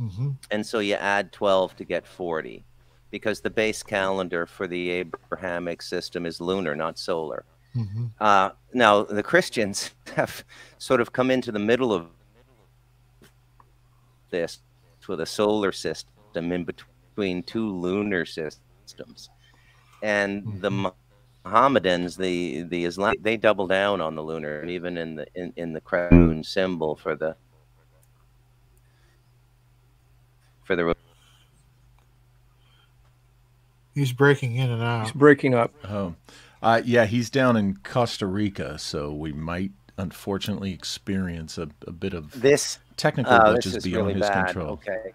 Mm-hmm. And so you add 12 to get 40 because the base calendar for the Abrahamic system is lunar, not solar. Mm-hmm. Uh, now, the Christians have sort of come into the middle of this with a solar system in between two lunar systems. And mm-hmm. the Mohammedans, the the Islam, they double down on the lunar, even in the in, in the crown symbol for the for the. He's breaking in and out. He's breaking up. Oh. Uh, yeah, he's down in Costa Rica, so we might unfortunately experience a, a bit of this technical uh, glitches beyond really his bad. control. Okay.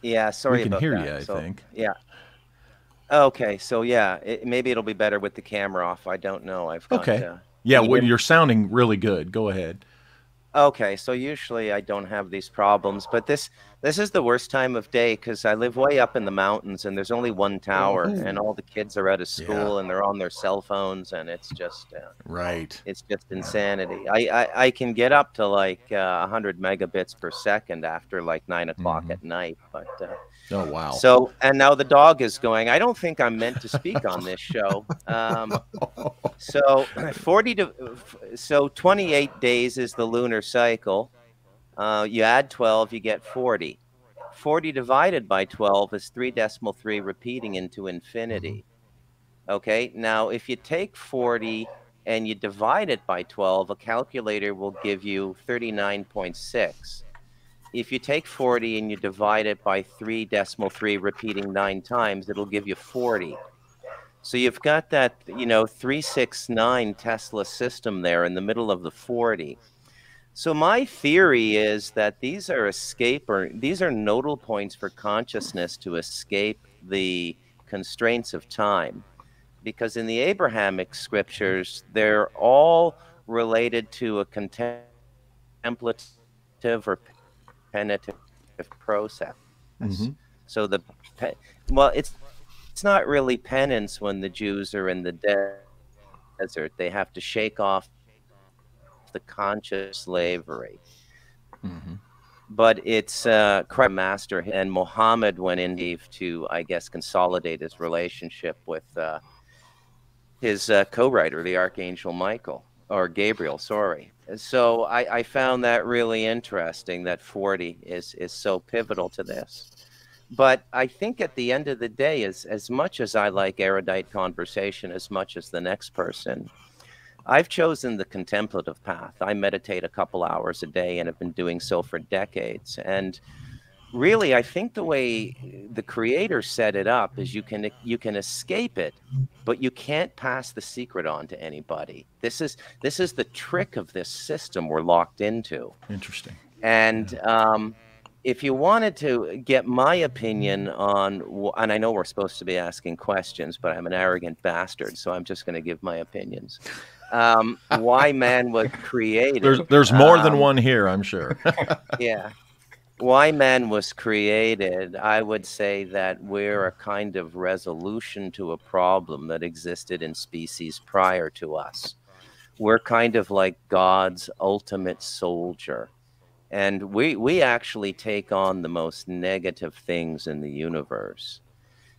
Yeah, sorry. We can about hear that. you. I so, think. Yeah. Okay, so yeah, it, maybe it'll be better with the camera off. I don't know. I've got, okay. Uh, yeah, well, you're sounding really good. Go ahead. Okay, so usually I don't have these problems, but this this is the worst time of day because I live way up in the mountains and there's only one tower, oh. and all the kids are out of school yeah. and they're on their cell phones, and it's just uh, right. It's just insanity. I, I, I can get up to like uh, 100 megabits per second after like nine o'clock mm-hmm. at night, but uh, Oh wow! So and now the dog is going. I don't think I'm meant to speak on this show. Um, so forty to so twenty eight days is the lunar cycle. Uh, you add twelve, you get forty. Forty divided by twelve is three decimal three repeating into infinity. Okay. Now if you take forty and you divide it by twelve, a calculator will give you thirty nine point six if you take 40 and you divide it by 3 decimal 3 repeating 9 times it'll give you 40 so you've got that you know 369 tesla system there in the middle of the 40 so my theory is that these are escape or these are nodal points for consciousness to escape the constraints of time. Because in the abrahamic scriptures they're all related to a contemplative or penitive process. Mm-hmm. So the well, it's it's not really penance when the Jews are in the desert. They have to shake off the conscious slavery. Mm-hmm. but it's uh, master. And Muhammad went in to, I guess, consolidate his relationship with uh, his uh, co-writer, the Archangel Michael or Gabriel. Sorry. So I, I found that really interesting. That forty is is so pivotal to this. But I think at the end of the day, as as much as I like erudite conversation, as much as the next person, I've chosen the contemplative path. I meditate a couple hours a day and have been doing so for decades. And really, I think the way the creator set it up is you can you can escape it, but you can't pass the secret on to anybody. This is this is the trick of this system we're locked into. Interesting. And um, if you wanted to get my opinion on, and I know we're supposed to be asking questions, but I'm an arrogant bastard, so I'm just going to give my opinions um, why man was created. There's there's more um, than one here, I'm sure. yeah. Why man was created, I would say that we're a kind of resolution to a problem that existed in species prior to us. We're kind of like God's ultimate soldier. And we, we actually take on the most negative things in the universe.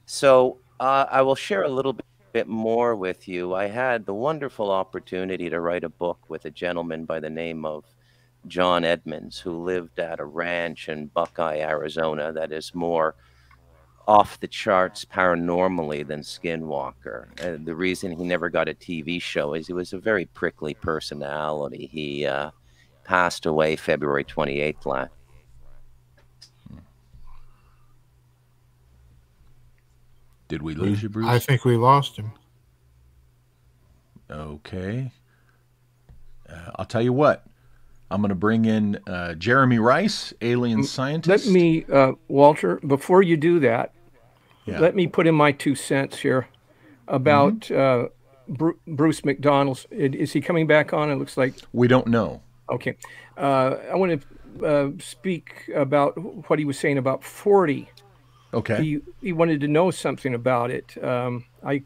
So uh, I will share a little bit bit more with you, I had the wonderful opportunity to write a book with a gentleman by the name of John Edmonds, who lived at a ranch in Buckeye, Arizona, that is more off the charts paranormally than Skinwalker. And the reason he never got a TV show is he was a very prickly personality. He uh, passed away February 28th last Did we lose you, Bruce? I think we lost him. Okay. Uh, I'll tell you what. I'm going to bring in uh, Jeremy Rys, alien scientist. Let me, uh, Walter, before you do that, yeah. let me put in my two cents here about mm-hmm. Uh, Bruce MacDonald's. Is he coming back on? It looks like. We don't know. Okay. Uh, I want to uh, speak about what he was saying about 40 Okay. He he wanted to know something about it. Um, I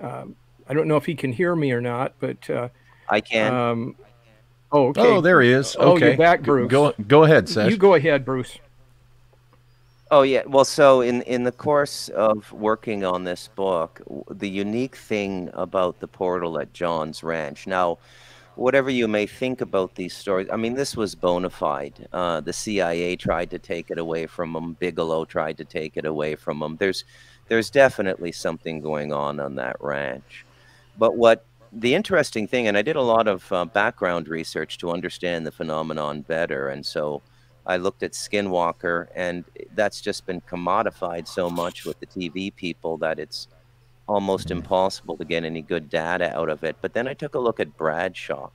uh, I don't know if he can hear me or not, but uh, I can. Um, oh, okay. Oh, there he is. Okay. Oh, you're back, Bruce. Go go ahead, Sesh. You go ahead, Bruce. Oh yeah. Well, so in in the course of working on this book, the unique thing about the portal at John's Ranch now whatever you may think about these stories, I mean, this was bona fide. Uh, the CIA tried to take it away from them. Bigelow tried to take it away from them. There's, there's definitely something going on on that ranch. But what the interesting thing, and I did a lot of uh, background research to understand the phenomenon better, and so I looked at Skinwalker, and that's just been commodified so much with the TV people that it's almost impossible to get any good data out of it. But then I took a look at Bradshaw.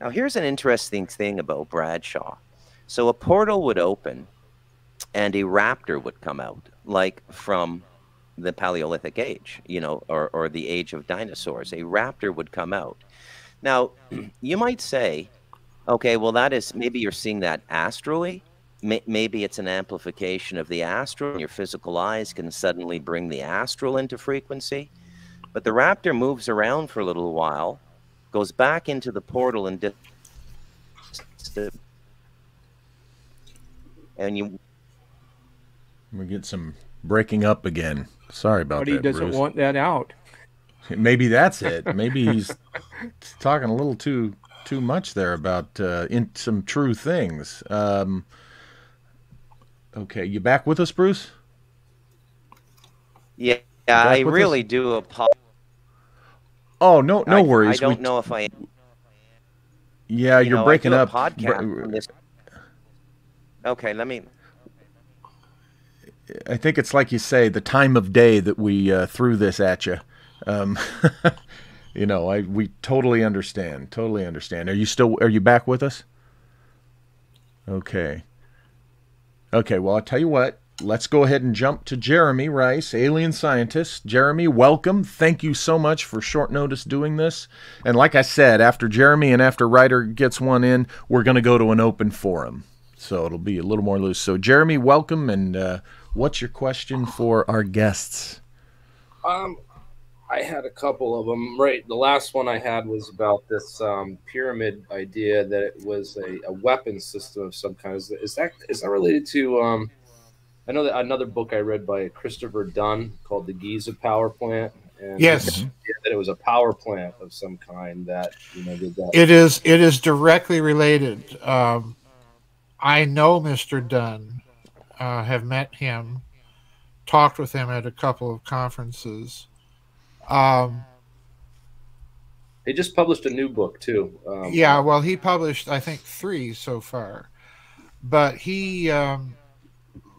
Now, here's an interesting thing about Bradshaw. So a portal would open and a raptor would come out, like from the Paleolithic age, you know, or, or the age of dinosaurs. A raptor would come out. Now, you might say, okay, well, that is maybe you're seeing that astrally maybe it's an amplification of the astral. Your physical eyes can suddenly bring the astral into frequency. But the raptor moves around for a little while, goes back into the portal and and you we get some breaking up again. Sorry about but that. But he doesn't Bruce. want that out. Maybe that's it. Maybe he's talking a little too too much there about uh, in some true things. Um, Okay, you back with us, Bruce? Yeah, yeah I really us? do apologize. Oh no, no I, worries. I don't we, know if I. Yeah, you are know, breaking up. Podcast okay, let me. I think it's like you say, the time of day that we uh, threw this at you. Um, you know, I we totally understand. Totally understand. Are you still? Are you back with us? Okay. Okay, well, I'll tell you what. Let's go ahead and jump to Jeremy Rys, alien scientist. Jeremy, welcome. Thank you so much for short notice doing this. And like I said, after Jeremy and after Ryder gets one in, we're going to go to an open forum. So it'll be a little more loose. So, Jeremy, welcome. And uh, what's your question for our guests? Um, I had a couple of them. Right, the last one I had was about this um, pyramid idea that it was a, a weapon system of some kind. Is, is that is that related to? Um, I know that another book I read by Christopher Dunn called the Giza Power Plant. And yes, that it was a power plant of some kind that you know did that. It is. It is directly related. Um, I know Mr. Dunn. Uh, have met him, talked with him at a couple of conferences um, he just published a new book too. Um, yeah, well, he published I think three so far, but he. Um,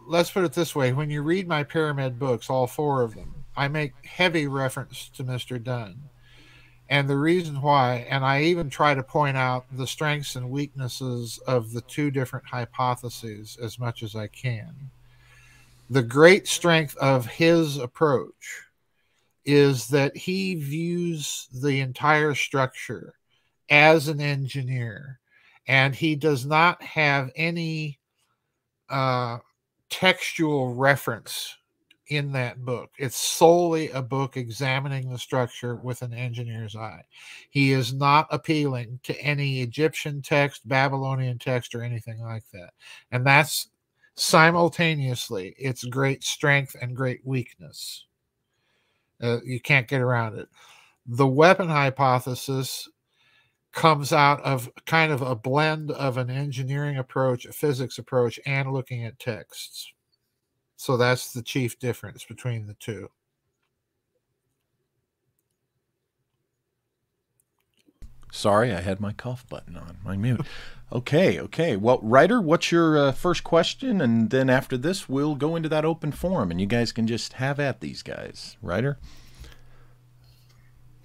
let's put it this way: when you read my pyramid books, all four of them, I make heavy reference to Mister Dunn, and the reason why, and I even try to point out the strengths and weaknesses of the two different hypotheses as much as I can. The great strength of his approach is that he views the entire structure as an engineer and he does not have any uh, textual reference in that book. It's solely a book examining the structure with an engineer's eye. He is not appealing to any Egyptian text, Babylonian text, or anything like that. And that's simultaneously its great strength and great weakness. Uh, you can't get around it. The weapon hypothesis comes out of kind of a blend of an engineering approach, a physics approach, and looking at texts. So that's the chief difference between the two. Sorry, I had my cough button on, my mute. Okay, okay. Well, Ryder, what's your uh, first question? And then after this, we'll go into that open forum and you guys can just have at these guys. Ryder?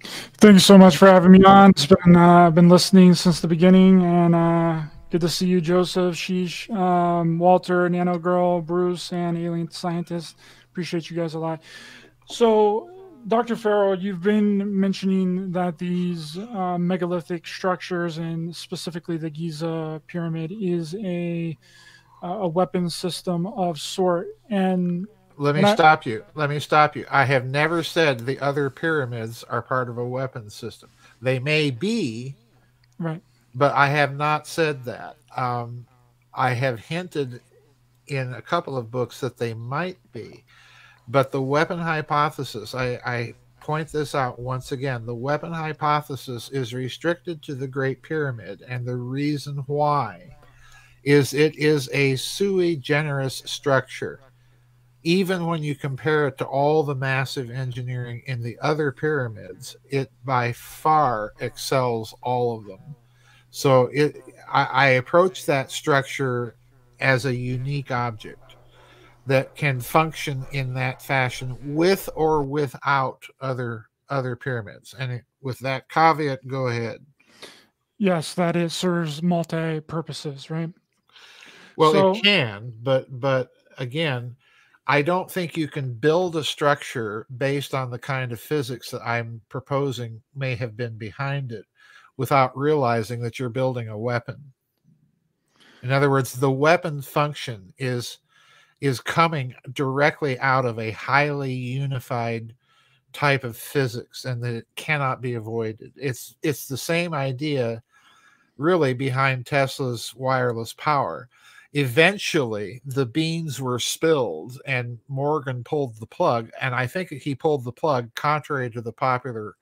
Thanks so much for having me on. It's been uh, been listening since the beginning, and uh, good to see you, Joseph, Sesh, um, Walter, Nano Girl, Bruce, and Alien Scientist. Appreciate you guys a lot. So, Dr. Farrell, you've been mentioning that these uh, megalithic structures, and specifically the Giza pyramid, is a a weapon system of sort. And let me stop you. Let me stop you. I have never said the other pyramids are part of a weapon system. They may be, right? But I have not said that. Um, I have hinted in a couple of books that they might be. But the weapon hypothesis, I, I point this out once again the weapon hypothesis is restricted to the Great Pyramid. And the reason why is it is a sui generis structure. Even when you compare it to all the massive engineering in the other pyramids, it by far excels all of them. So it, I, I approach that structure as a unique object that can function in that fashion with or without other other pyramids. And with that caveat, go ahead. Yes, that it serves multi purposes, right? Well, so, it can, but but again, I don't think you can build a structure based on the kind of physics that I'm proposing may have been behind it without realizing that you're building a weapon. In other words, the weapon function is is coming directly out of a highly unified type of physics and that it cannot be avoided. It's it's the same idea really behind Tesla's wireless power. Eventually the beans were spilled and Morgan pulled the plug and I think he pulled the plug contrary to the popular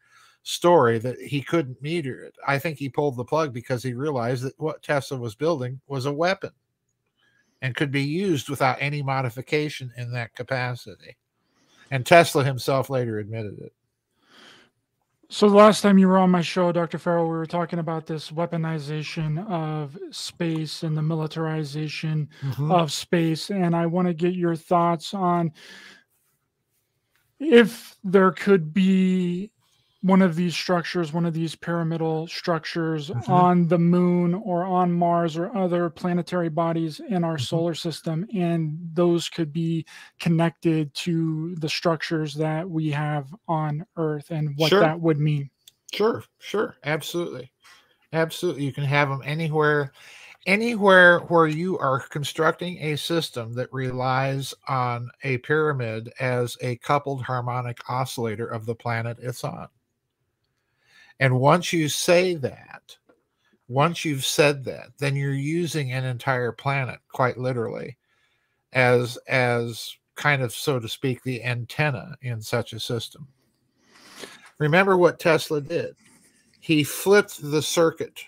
story that he couldn't meter it. I think he pulled the plug because he realized that what Tesla was building was a weapon and could be used without any modification in that capacity. And Tesla himself later admitted it. So the last time you were on my show, Dr. Farrell, we were talking about this weaponization of space and the militarization mm-hmm. of space. And I want to get your thoughts on if there could be one of these structures, one of these pyramidal structures mm-hmm. on the moon or on Mars or other planetary bodies in our mm-hmm. solar system. And those could be connected to the structures that we have on Earth and what sure. that would mean. Sure, sure. Absolutely. Absolutely. You can have them anywhere anywhere where you are constructing a system that relies on a pyramid as a coupled harmonic oscillator of the planet it's on. And once you say that, once you've said that, then you're using an entire planet quite literally as as kind of so to speak the antenna in such a system. Remember what Tesla did. He flipped the circuit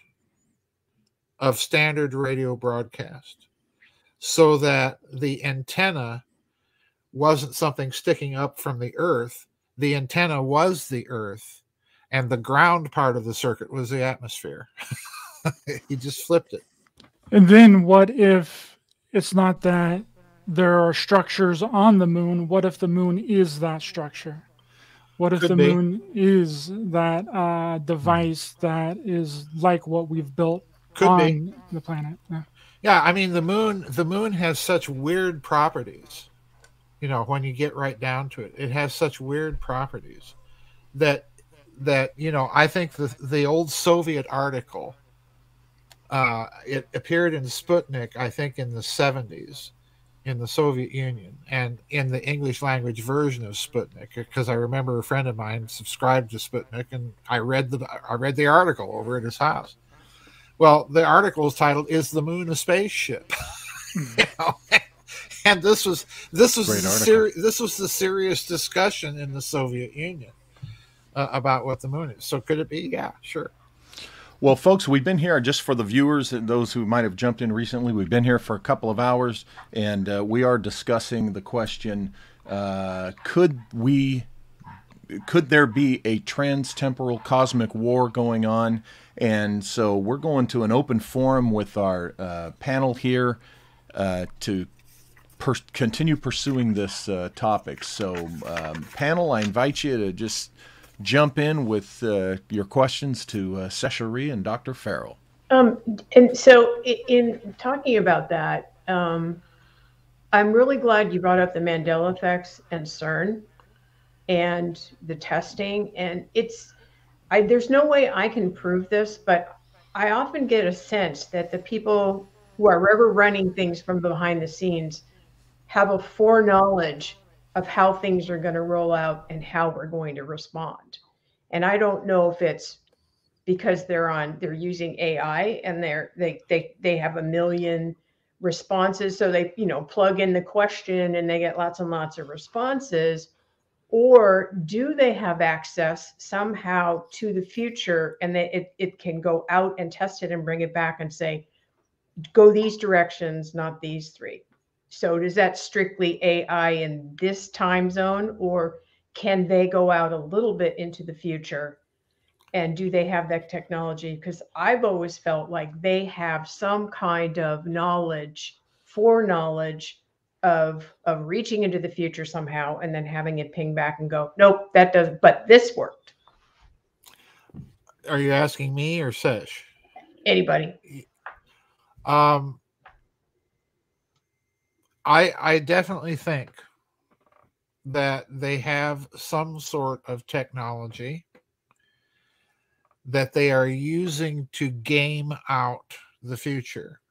of standard radio broadcast so that the antenna wasn't something sticking up from the earth. The antenna was the earth, and the ground part of the circuit was the atmosphere. he just flipped it. And then what if it's not that there are structures on the moon? What if the moon is that structure? What if Could the be. moon is that uh, device that is like what we've built could on be. the planet. Yeah. yeah, I mean the moon. The moon has such weird properties. You know, when you get right down to it, it has such weird properties that that you know. I think the the old Soviet article. Uh, it appeared in Sputnik, I think, in the seventies, in the Soviet Union, and in the English language version of Sputnik, because I remember a friend of mine subscribed to Sputnik, and I read the I read the article over at his house well, the article is titled "Is the Moon a Spaceship?" you know? and this was this was ser- this was the serious discussion in the Soviet Union uh, about what the moon is. So could it be? Yeah, sure. Well, folks, we've been here just for the viewers and those who might have jumped in recently. We've been here for a couple of hours, and uh, we are discussing the question: uh, Could we? Could there be a trans-temporal cosmic war going on? And so we're going to an open forum with our uh, panel here uh, to per- continue pursuing this uh, topic. So, um, panel, I invite you to just jump in with uh, your questions to uh, Sesh Heri and Dr. Farrell. Um, and so, in, in talking about that, um, I'm really glad you brought up the Mandela effects and CERN and the testing. And it's I, there's no way I can prove this, but I often get a sense that the people who are ever running things from behind the scenes have a foreknowledge of how things are going to roll out and how we're going to respond. And I don't know if it's because they're on they're using AI and they're they they they have a million responses so they you know plug in the question and they get lots and lots of responses or do they have access somehow to the future and that it, it can go out and test it and bring it back and say go these directions not these three so does that strictly ai in this time zone or can they go out a little bit into the future and do they have that technology because i've always felt like they have some kind of knowledge foreknowledge of of reaching into the future somehow and then having it ping back and go, nope, that doesn't. But this worked. Are you asking me or Sesh? Anybody. Um, I I definitely think that they have some sort of technology that they are using to game out the future.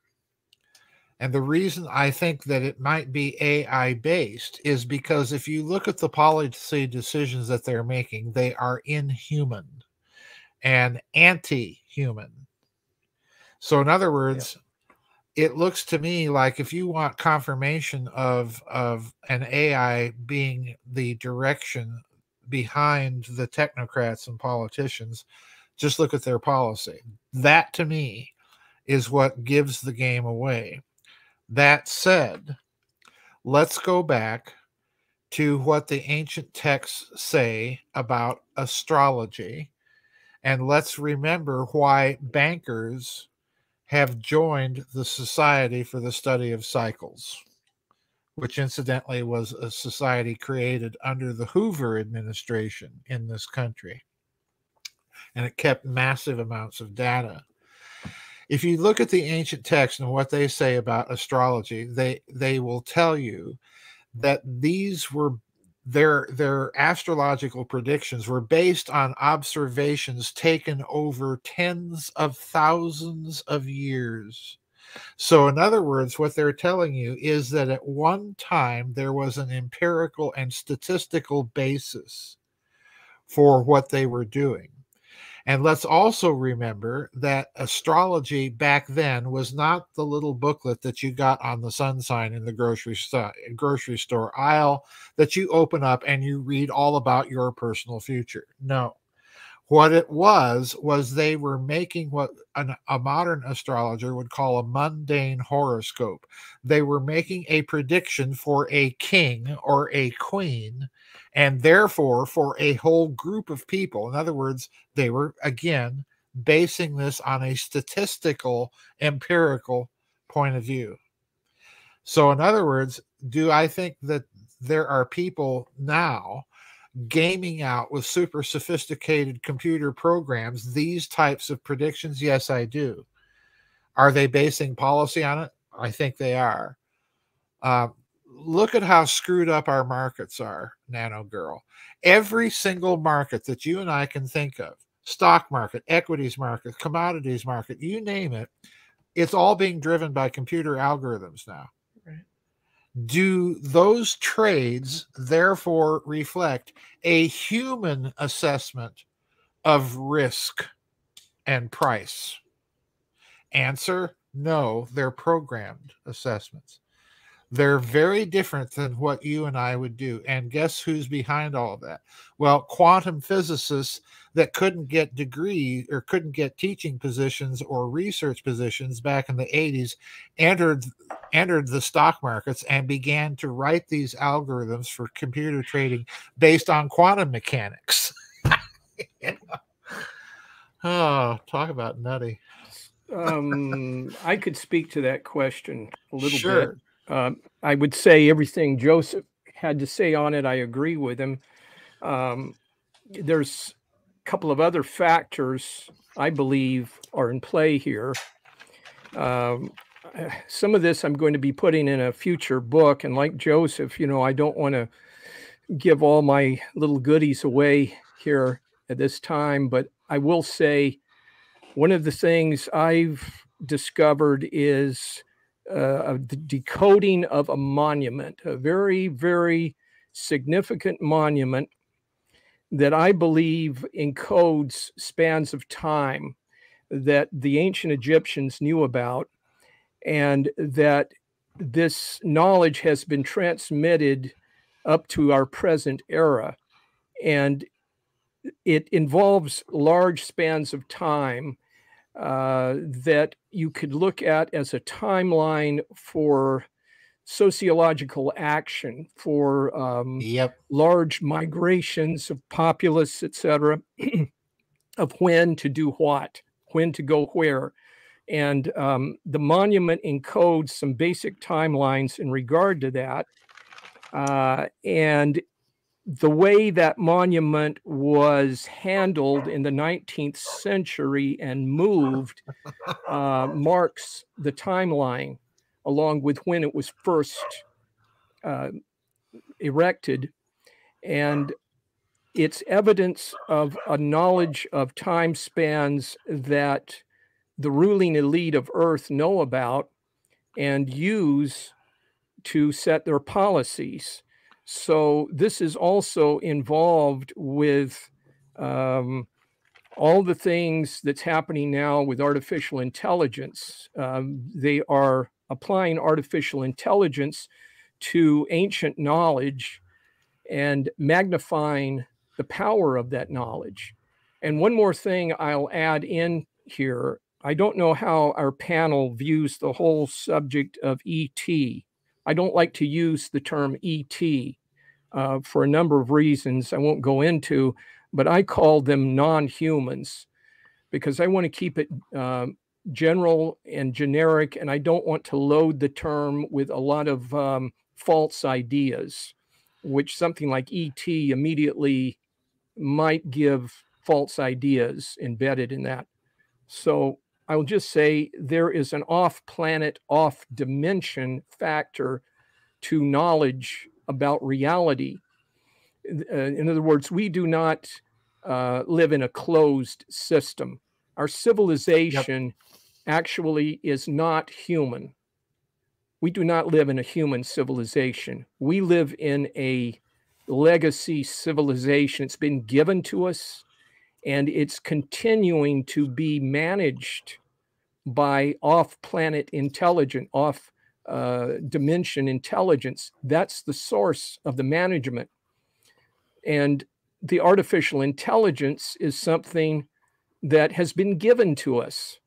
And the reason I think that it might be AI based is because if you look at the policy decisions that they're making, they are inhuman and anti human. So, in other words, yeah. It looks to me like if you want confirmation of, of an AI being the direction behind the technocrats and politicians, just look at their policy. That to me is what gives the game away that said, let's go back to what the ancient texts say about astrology. And let's remember why bankers have joined the Society for the Study of Cycles, which incidentally was a society created under the Hoover administration in this country. And it kept massive amounts of data if you look at the ancient texts and what they say about astrology, they they will tell you that these were their their astrological predictions were based on observations taken over tens of thousands of years So, in other words, what they're telling you is that at one time there was an empirical and statistical basis for what they were doing. And let's also remember that astrology back then was not the little booklet that you got on the sun sign in the grocery store, grocery store aisle that you open up and you read all about your personal future. No. What it was, was they were making what an, a modern astrologer would call a mundane horoscope. They were making a prediction for a king or a queen, and therefore for a whole group of people. In other words, they were, again, basing this on a statistical, empirical point of view. So, in other words, do I think that there are people now gaming out with super sophisticated computer programs these types of predictions? Yes, I do. Are they basing policy on it? I think they are. Uh, look at how screwed up our markets are, Nano Girl. Every single market that you and I can think of stock market, equities market, commodities market, you name it it's all being driven by computer algorithms now do those trades therefore reflect a human assessment of risk and price? Answer no, they're programmed assessments. They're very different than what you and I would do. And guess who's behind all of that? Well, quantum physicists that couldn't get degree or couldn't get teaching positions or research positions back in the 80s entered entered the stock markets and began to write these algorithms for computer trading based on quantum mechanics. Oh, talk about nutty. Um, I could speak to that question a little Sure. bit. Um, I would say everything Joseph had to say on it. I agree with him. Um, there's a couple of other factors I believe are in play here. Um, some of this I'm going to be putting in a future book, and like Joseph, you know, I don't want to give all my little goodies away here at this time, but I will say one of the things I've discovered is uh, the decoding of a monument, a very, very significant monument that I believe encodes spans of time that the ancient Egyptians knew about, and that this knowledge has been transmitted up to our present era. And it involves large spans of time uh, that you could look at as a timeline for sociological action, for um, Yep. large migrations of populace, etc., of when to do what, when to go where. And um, the monument encodes some basic timelines in regard to that. Uh, and the way that monument was handled in the 19th century and moved uh, marks the timeline along with when it was first uh, erected. And it's evidence of a knowledge of time spans that the ruling elite of Earth know about and use to set their policies. So this is also involved with um, all the things that's happening now with artificial intelligence. Um, they are applying artificial intelligence to ancient knowledge and magnifying the power of that knowledge. And one more thing I'll add in here. I don't know how our panel views the whole subject of ET. I don't like to use the term ET uh, for a number of reasons I won't go into, but I call them non humans because I want to keep it um, general and generic, and I don't want to load the term with a lot of um, false ideas, which something like ET immediately might give false ideas embedded in that. So I'll just say there is an off planet, off dimension factor to knowledge about reality. Uh, in other words, we do not uh, live in a closed system. Our civilization actually is not human. We do not live in a human civilization. We live in a legacy civilization. It's been given to us and it's continuing to be managed by off planet intelligent, off uh, dimension intelligence. That's the source of the management. And the artificial intelligence is something that has been given to us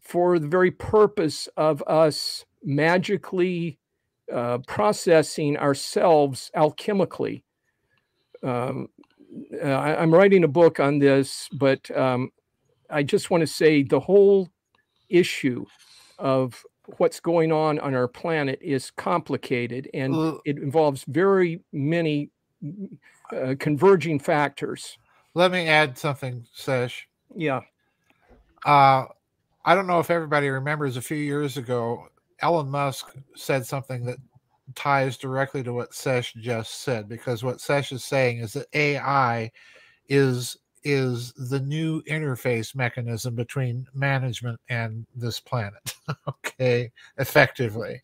for the very purpose of us magically uh, processing ourselves alchemically. Um, uh, I, am writing a book on this, but um, I just want to say the whole issue of what's going on on our planet is complicated and well, it involves very many uh, converging factors. Let me add something, Sesh. Yeah. Uh, I don't know if everybody remembers a few years ago, Elon Musk said something that ties directly to what Sesh just said, because what Sesh is saying is that AI is is the new interface mechanism between management and this planet. okay, effectively.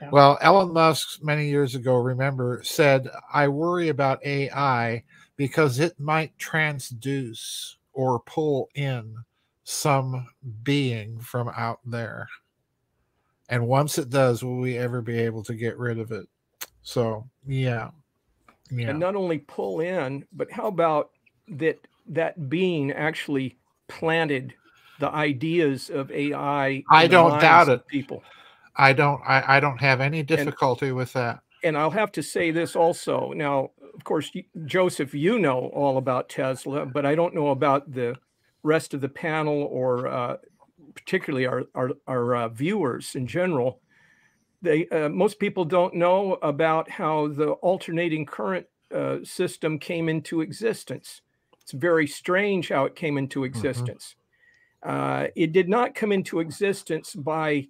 Yeah. Well, Elon Musk many years ago, remember, said, I worry about AI because it might transduce or pull in some being from out there. And once it does, will we ever be able to get rid of it? So, yeah. yeah. And not only pull in, but how about that that being actually planted the ideas of AI? I don't doubt it. People. I don't I, I don't have any difficulty and, with that. And I'll have to say this also. Now, of course, Joseph, you know all about Tesla, but I don't know about the rest of the panel or uh, particularly our our, our uh, viewers in general. They uh, most people don't know about how the alternating current uh, system came into existence. It's very strange how it came into mm-hmm. existence. Mm-hmm. it did not come into existence by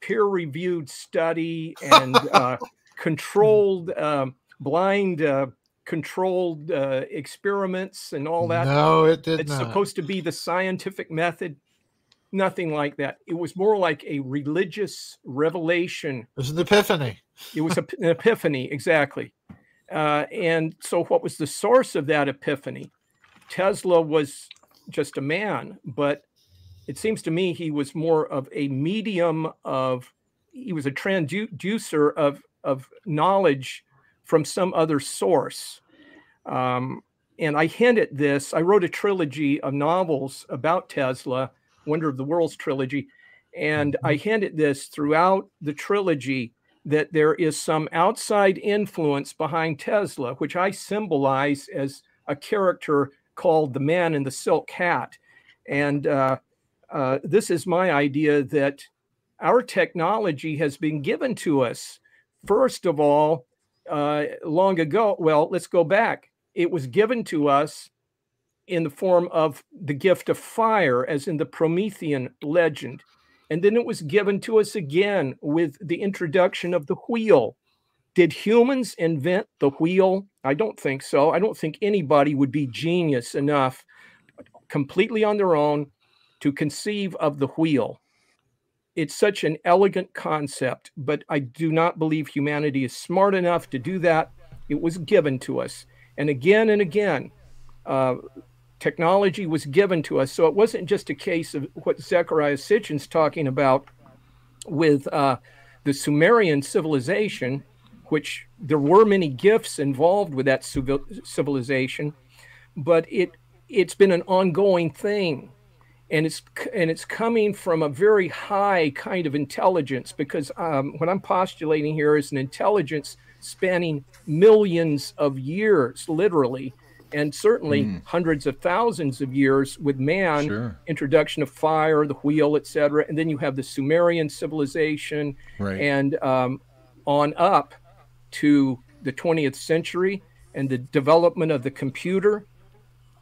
peer-reviewed study and uh, controlled um, blind uh, controlled uh, experiments and all that. No, it did it's not. supposed to be the scientific method. Nothing like that. It was more like a religious revelation. It was an epiphany. it was an epiphany, exactly. Uh, and so, what was the source of that epiphany? Tesla was just a man, but it seems to me he was more of a medium of, he was a transducer of, of knowledge from some other source. Um, and I hint at this. I wrote a trilogy of novels about Tesla, Wonder of the Worlds trilogy, and I mm-hmm. this throughout the trilogy that there is some outside influence behind Tesla, which I symbolize as a character called the Man in the Silk Hat. And uh, uh, this is my idea that our technology has been given to us, first of all, uh, long ago. Well, let's go back. It was given to us in the form of the gift of fire, as in the Promethean legend. And then it was given to us again with the introduction of the wheel. Did humans invent the wheel? I don't think so. I don't think anybody would be genius enough completely on their own to conceive of the wheel it's such an elegant concept, but I do not believe humanity is smart enough to do that. It was given to us. And again and again, uh, technology was given to us. So it wasn't just a case of what Zecharia Sitchin's talking about with uh, the Sumerian civilization, which there were many gifts involved with that civilization, but it it's been an ongoing thing and it's and it's coming from a very high kind of intelligence because um, what I'm postulating here is an intelligence spanning millions of years, literally, and certainly mm. hundreds of thousands of years with man, sure. introduction of fire, the wheel, etc. And then you have the Sumerian civilization, right. and um, on up to the 20th century and the development of the computer.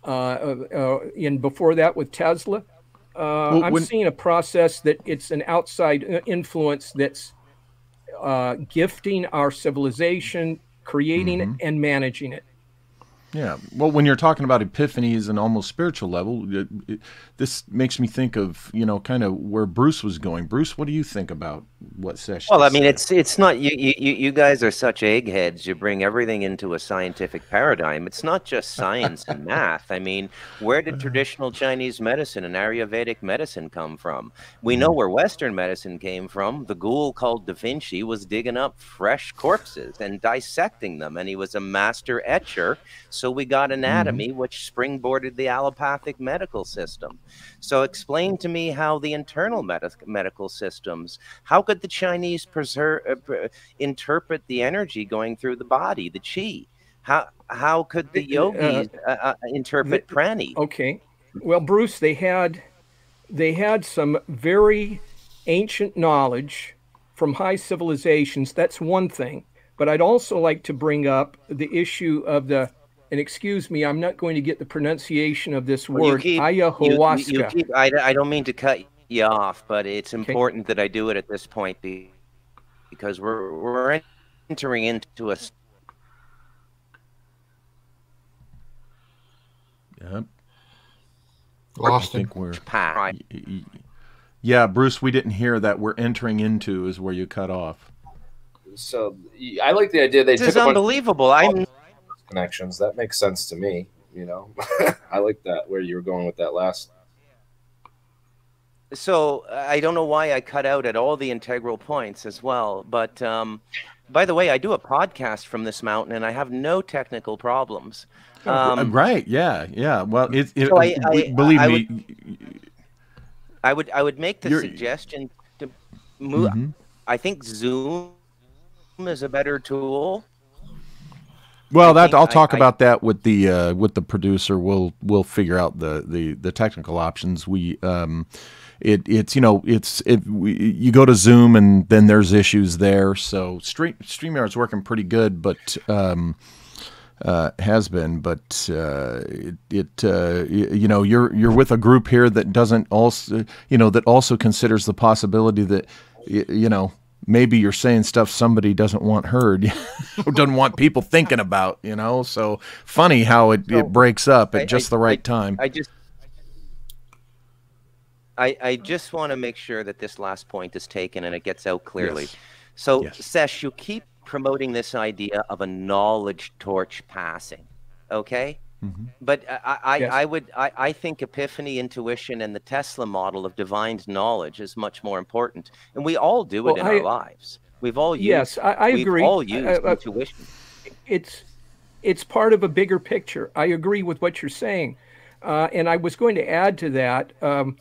Uh, uh, uh and before that with Tesla, uh, well, I'm when, seeing a process that it's an outside uh, influence that's uh, gifting our civilization, creating mm-hmm. it, and managing it. Yeah. Well, when you're talking about epiphanies and almost spiritual level, it, it, this makes me think of you know kind of where Bruce was going. Bruce, what do you think about what session? Well, I mean, it's it's not you, you you guys are such eggheads. You bring everything into a scientific paradigm. It's not just science and math. I mean, where did traditional Chinese medicine and Ayurvedic medicine come from? We know mm-hmm. where Western medicine came from. The ghoul called Da Vinci was digging up fresh corpses and dissecting them, and he was a master etcher. So we got anatomy, mm-hmm. which springboarded the allopathic medical system. So explain to me how the internal med- medical systems, how could the Chinese preserve, uh, interpret the energy going through the body, the chi? How how could the uh, yogis uh, uh, interpret prana? Okay, well, Bruce, they had they had some very ancient knowledge from high civilizations. That's one thing. But I'd also like to bring up the issue of the and excuse me, I'm not going to get the pronunciation of this well, word, keep, ayahuasca. You, you keep, I, I, don't mean to cut you off, but it's important okay. that I do it at this point because we're we're entering into a. Yep. Lost I think we're. Yeah, Bruce, we didn't hear that. We're entering into is where you cut off. So I like the idea they. This is unbelievable. I'm oh. Connections. That makes sense to me. You know, I like that where you were going with that last. So I don't know why I cut out at all the integral points as well. But um, by the way, I do a podcast from this mountain, and I have no technical problems. Oh, um, right? Yeah, yeah. Well, it, it so I, I, believe I me. Would, I would I would make the You're, suggestion to move. Mm-hmm. I think Zoom is a better tool well, that I'll talk I, about that with the uh, with the producer. We'll we'll figure out the the, the technical options. We um, it it's you know it's it we, you go to Zoom and then there's issues there. So Stream Streamyard's working pretty good, but um, uh, has been, but uh, it, it uh, you know you're you're with a group here that doesn't also you know that also considers the possibility that you know maybe you're saying stuff somebody doesn't want heard or doesn't want people thinking about you know so funny how it, so, it breaks up at I, just I, the right I, time i just I, I just want to make sure that this last point is taken and it gets out clearly. Yes. So, yes. Sesh, you keep promoting this idea of a knowledge torch passing, okay? Mm-hmm. But I, I, yes. I would I, I think epiphany, intuition, and the Tesla model of divine knowledge is much more important, and we all do it well, in our lives. We've all used, yes, I, agree. All used intuition. It's it's part of a bigger picture. I agree with what you're saying, uh, and I was going to add to that. Um,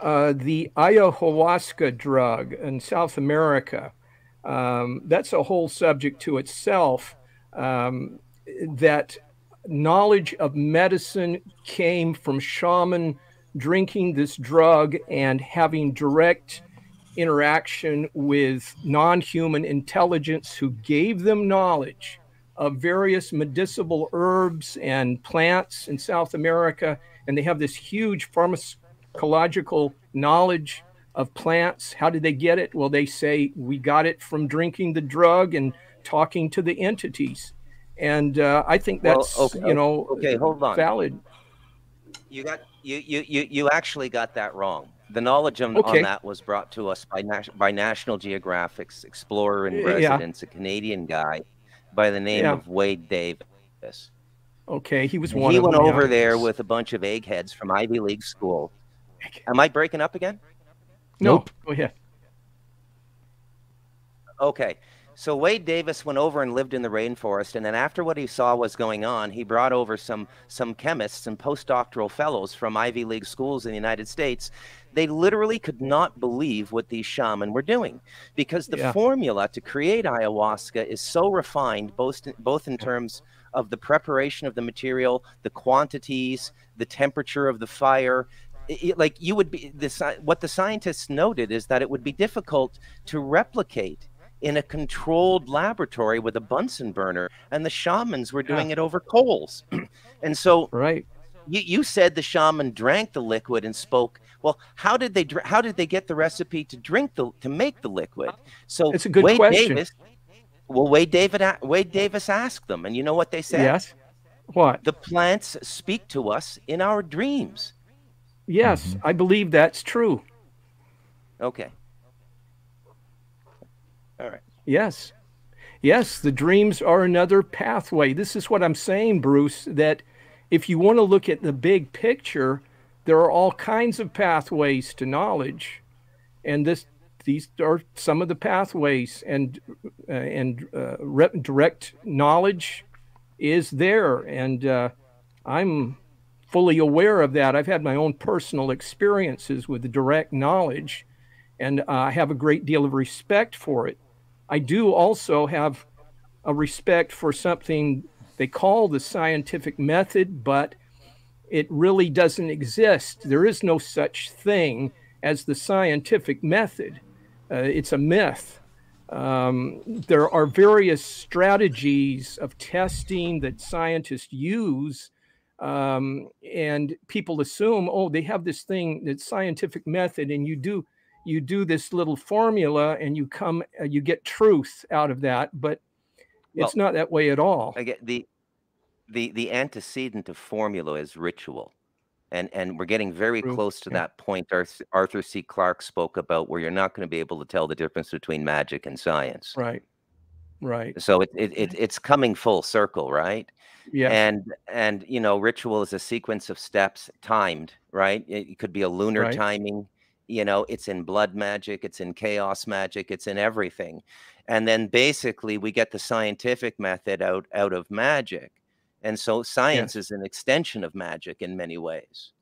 uh, the ayahuasca drug in South America, um, that's a whole subject to itself. Um, that knowledge of medicine came from shaman drinking this drug and having direct interaction with non-human intelligence who gave them knowledge of various medicinal herbs and plants in South America. And they have this huge pharmacological knowledge of plants. How did they get it? Well they say we got it from drinking the drug and talking to the entities and uh, I think that's well, okay, you know okay, hold on. valid. You got you you you you actually got that wrong. The knowledge on, okay. on that was brought to us by by National Geographic's explorer in residence, yeah. a Canadian guy by the name yeah. of Wade Davis. Okay, he was one. He went over there with a bunch of eggheads from Ivy League school. Am I breaking up again? Nope. Go ahead. Okay. So Wade Davis went over and lived in the rainforest, and then after what he saw was going on, he brought over some some chemists and postdoctoral fellows from Ivy League schools in the United States. They literally could not believe what these shaman were doing because the yeah. formula to create ayahuasca is so refined, both in, both in terms of the preparation of the material, the quantities, the temperature of the fire, it, like you would be this what the scientists noted is that it would be difficult to replicate in a controlled laboratory with a Bunsen burner, and the shamans were doing yeah. it over coals. and so, right, you, you said the shaman drank the liquid and spoke. Well, how did they how did they get the recipe to drink the to make the liquid? So it's a good Wade question. Davis, well, Wade David Wade Davis asked them, and you know what they said? Yes. What? The plants speak to us in our dreams. Yes, Mm-hmm. I believe that's true. Okay. All right. Yes. Yes, the dreams are another pathway. This is what I'm saying, Bruce, that if you want to look at the big picture, there are all kinds of pathways to knowledge. And this these are some of the pathways and uh, and uh, re- direct knowledge is there and uh, I'm fully aware of that. I've had my own personal experiences with direct knowledge and I have a great deal of respect for it. I do also have a respect for something they call the scientific method, but it really doesn't exist. There is no such thing as the scientific method. Uh, it's a myth. Um, there are various strategies of testing that scientists use, um, and people assume, oh, they have this thing that's scientific method, and you do you do this little formula, and you come uh, you get truth out of that, but it's Well, not that way at all. I get the the the antecedent of formula is ritual. And and we're getting very True, close to yeah. that point Arth- Arthur C. Clarke spoke about where you're not going to be able to tell the difference between magic and science. Right, right, So it, it, it it's coming full circle, right? yeah, And and you know, ritual is a sequence of steps timed, right? It, it could be a lunar Right. timing. You know, it's in blood magic, it's in chaos magic, it's in everything. And then basically we get the scientific method out out of magic. And so science is an extension of magic in many ways.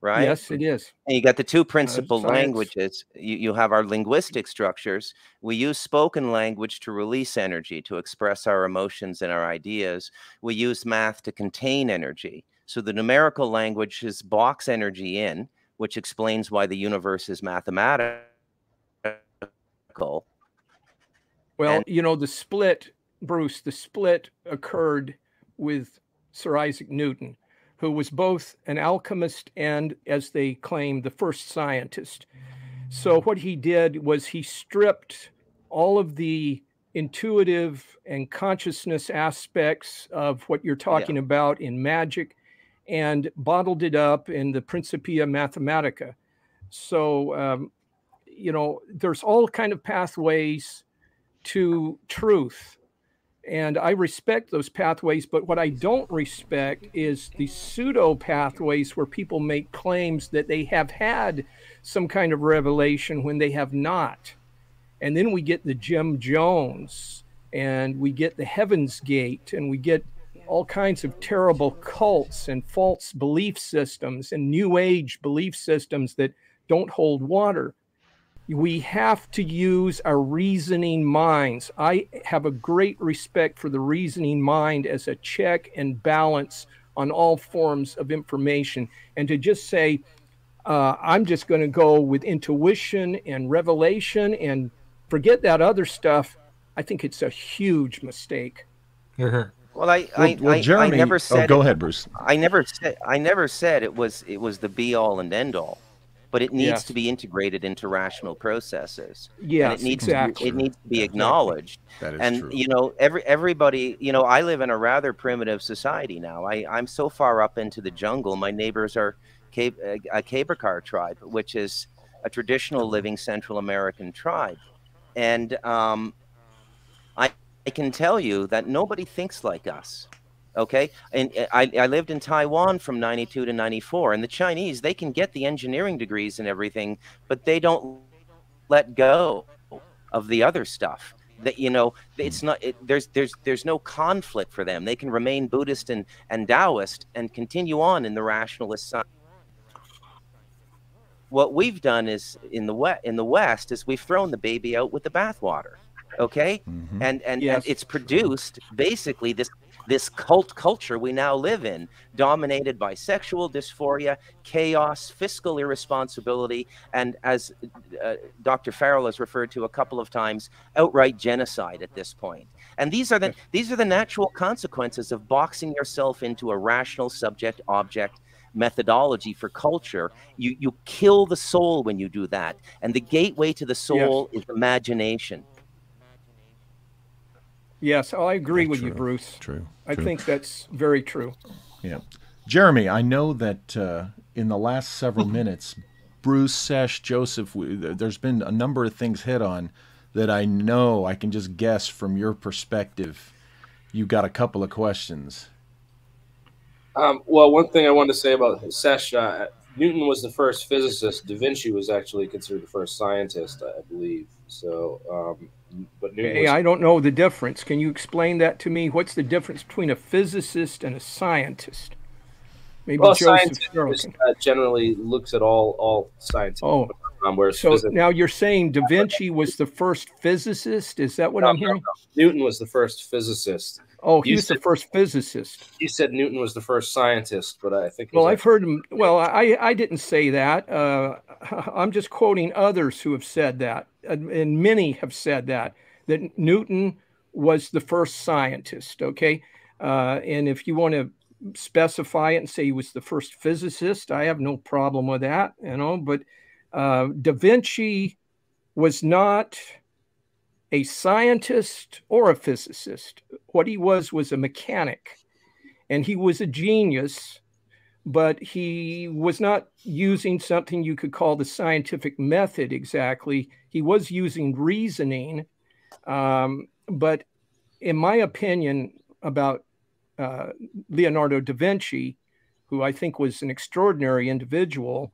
Right? yes, it is. And you got the two uh, principal science. languages. You, you have our linguistic structures. We use spoken language to release energy, to express our emotions and our ideas. We use math to contain energy. So the numerical languages box energy in, which explains why the universe is mathematical. Well, And- you know, the split, Bruce, the split occurred with Sir Isaac Newton, who was both an alchemist and, as they claim, the first scientist. So, what he did was he stripped all of the intuitive and consciousness aspects of what you're talking about in magic and bottled it up in the Principia Mathematica. So, um, you know, there's all kind of pathways to truth. And I respect those pathways, but what I don't respect is the pseudo pathways where people make claims that they have had some kind of revelation when they have not. And then we get the Jim Jones and we get the Heaven's Gate and we get all kinds of terrible cults and false belief systems and new age belief systems that don't hold water we have to use our reasoning minds. I have a great respect for the reasoning mind as a check and balance on all forms of information. And to just say, uh, I'm just going to go with intuition and revelation and forget that other stuff, I think it's a huge mistake. Well, I Well, I, well, I, Jeremy, I never oh, said go it- ahead, Bruce. I never said I never said it was it was the be all and end all, but it needs Yes. to be integrated into rational processes. and Yes, it needs exactly. to be, it needs to be acknowledged. That is and true. you know, every everybody, you know, I live in a rather primitive society now. I I'm so far up into the jungle. My neighbors are Cape, a Cabécar tribe, which is a traditional living Central American tribe, and um, I can tell you that nobody thinks like us. Okay, and uh, I, I lived in Taiwan from '92 to '94, and the Chinese they can get the engineering degrees and everything, but they don't let go of the other stuff. That you know, it's not. It, there's there's there's no conflict for them. They can remain Buddhist and and Taoist and continue on in the rationalist side. What we've done is in the west in the West is we've thrown the baby out with the bathwater. Okay, Mhm. and and, Yes. and it's produced basically this this cult culture we now live in, dominated by sexual dysphoria, chaos, fiscal irresponsibility, and as uh, Dr. Farrell has referred to a couple of times, outright genocide at this point. And these are the these are the natural consequences of boxing yourself into a rational subject object methodology for culture you you kill the soul when you do that and the gateway to the soul is imagination Yes, I agree Yeah, with you. Bruce. True. I true. think that's very true. Yeah. Jeremy, I know that uh, in the last several minutes, Bruce, Sesh, Joseph, we, there's been a number of things hit on that I know I can just guess from your perspective. You got a couple of questions. Um, well, one thing I wanted to say about Sesh, uh, Newton was the first physicist. Da Vinci was actually considered the first scientist, I believe. So, um, but Newton Hey, was, I don't know the difference. Can you explain that to me? What's the difference between a physicist and a scientist? Maybe well, Joseph scientist uh, generally looks at all all science. Oh, um, so physics, now you're saying Da Vinci was the first physicist? Is that what No, I'm no, hearing? Newton was the first physicist. Oh, he You was the first physicist. You said Newton was the first scientist, but I think Well, I've heard him. Well, I, I didn't say that. Uh, I'm just quoting others who have said that, and and many have said that that Newton was the first scientist. Okay, uh, and if you want to specify it and say he was the first physicist, I have no problem with that. You know, but uh, Da Vinci was not a scientist or a physicist. What he was was a mechanic, and he was a genius but he was not using something you could call the scientific method exactly. He was using reasoning. Um, but in my opinion, about uh, Leonardo da Vinci, who I think was an extraordinary individual,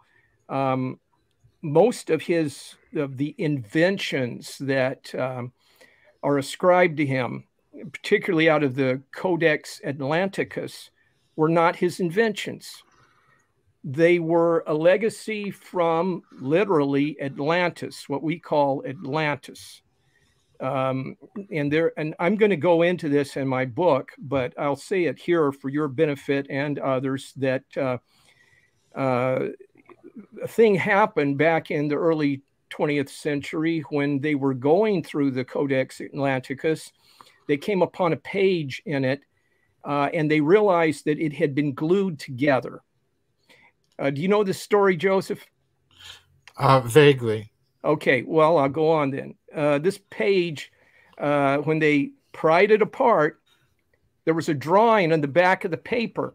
um, most of his of the inventions that um, are ascribed to him, particularly out of the Codex Atlanticus, were not his inventions. They were a legacy from literally Atlantis, what we call Atlantis. Um, and there, and I'm going to go into this in my book, but I'll say it here for your benefit and others that uh, uh, a thing happened back in the early 20th century when they were going through the Codex Atlanticus. They came upon a page in it uh, and they realized that it had been glued together. Uh, do you know this story, Joseph? Uh, vaguely. Okay, well, I'll go on then. Uh, this page, uh, when they pried it apart, there was a drawing on the back of the paper.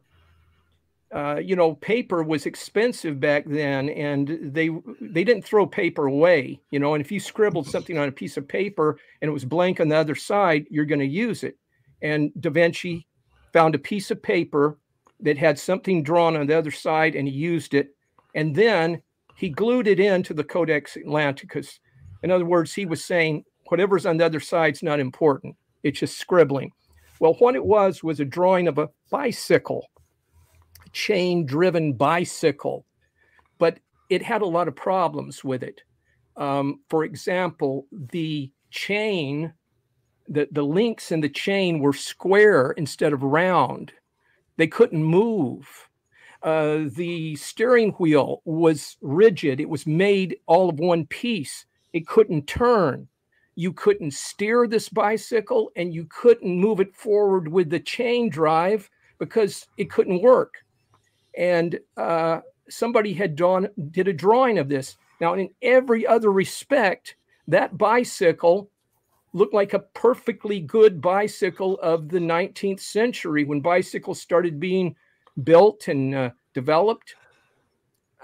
Uh, you know, paper was expensive back then, and they they didn't throw paper away. You know, and if you scribbled something on a piece of paper and it was blank on the other side, you're going to use it. And Da Vinci found a piece of paper that had something drawn on the other side, and he used it. And then he glued it into the Codex Atlanticus. In other words, he was saying whatever's on the other side's not important. It's just scribbling. Well, what it was was a drawing of a bicycle, a chain-driven bicycle, but it had a lot of problems with it. Um, for example, the chain, the, the links in the chain were square instead of round. They couldn't move uh, the steering wheel was rigid. It was made all of one piece. It couldn't turn. You couldn't steer this bicycle and you couldn't move it forward with the chain drive because it couldn't work. And uh, somebody had done did a drawing of this. Now, in every other respect, that bicycle looked like a perfectly good bicycle of the 19th century when bicycles started being built and uh, developed.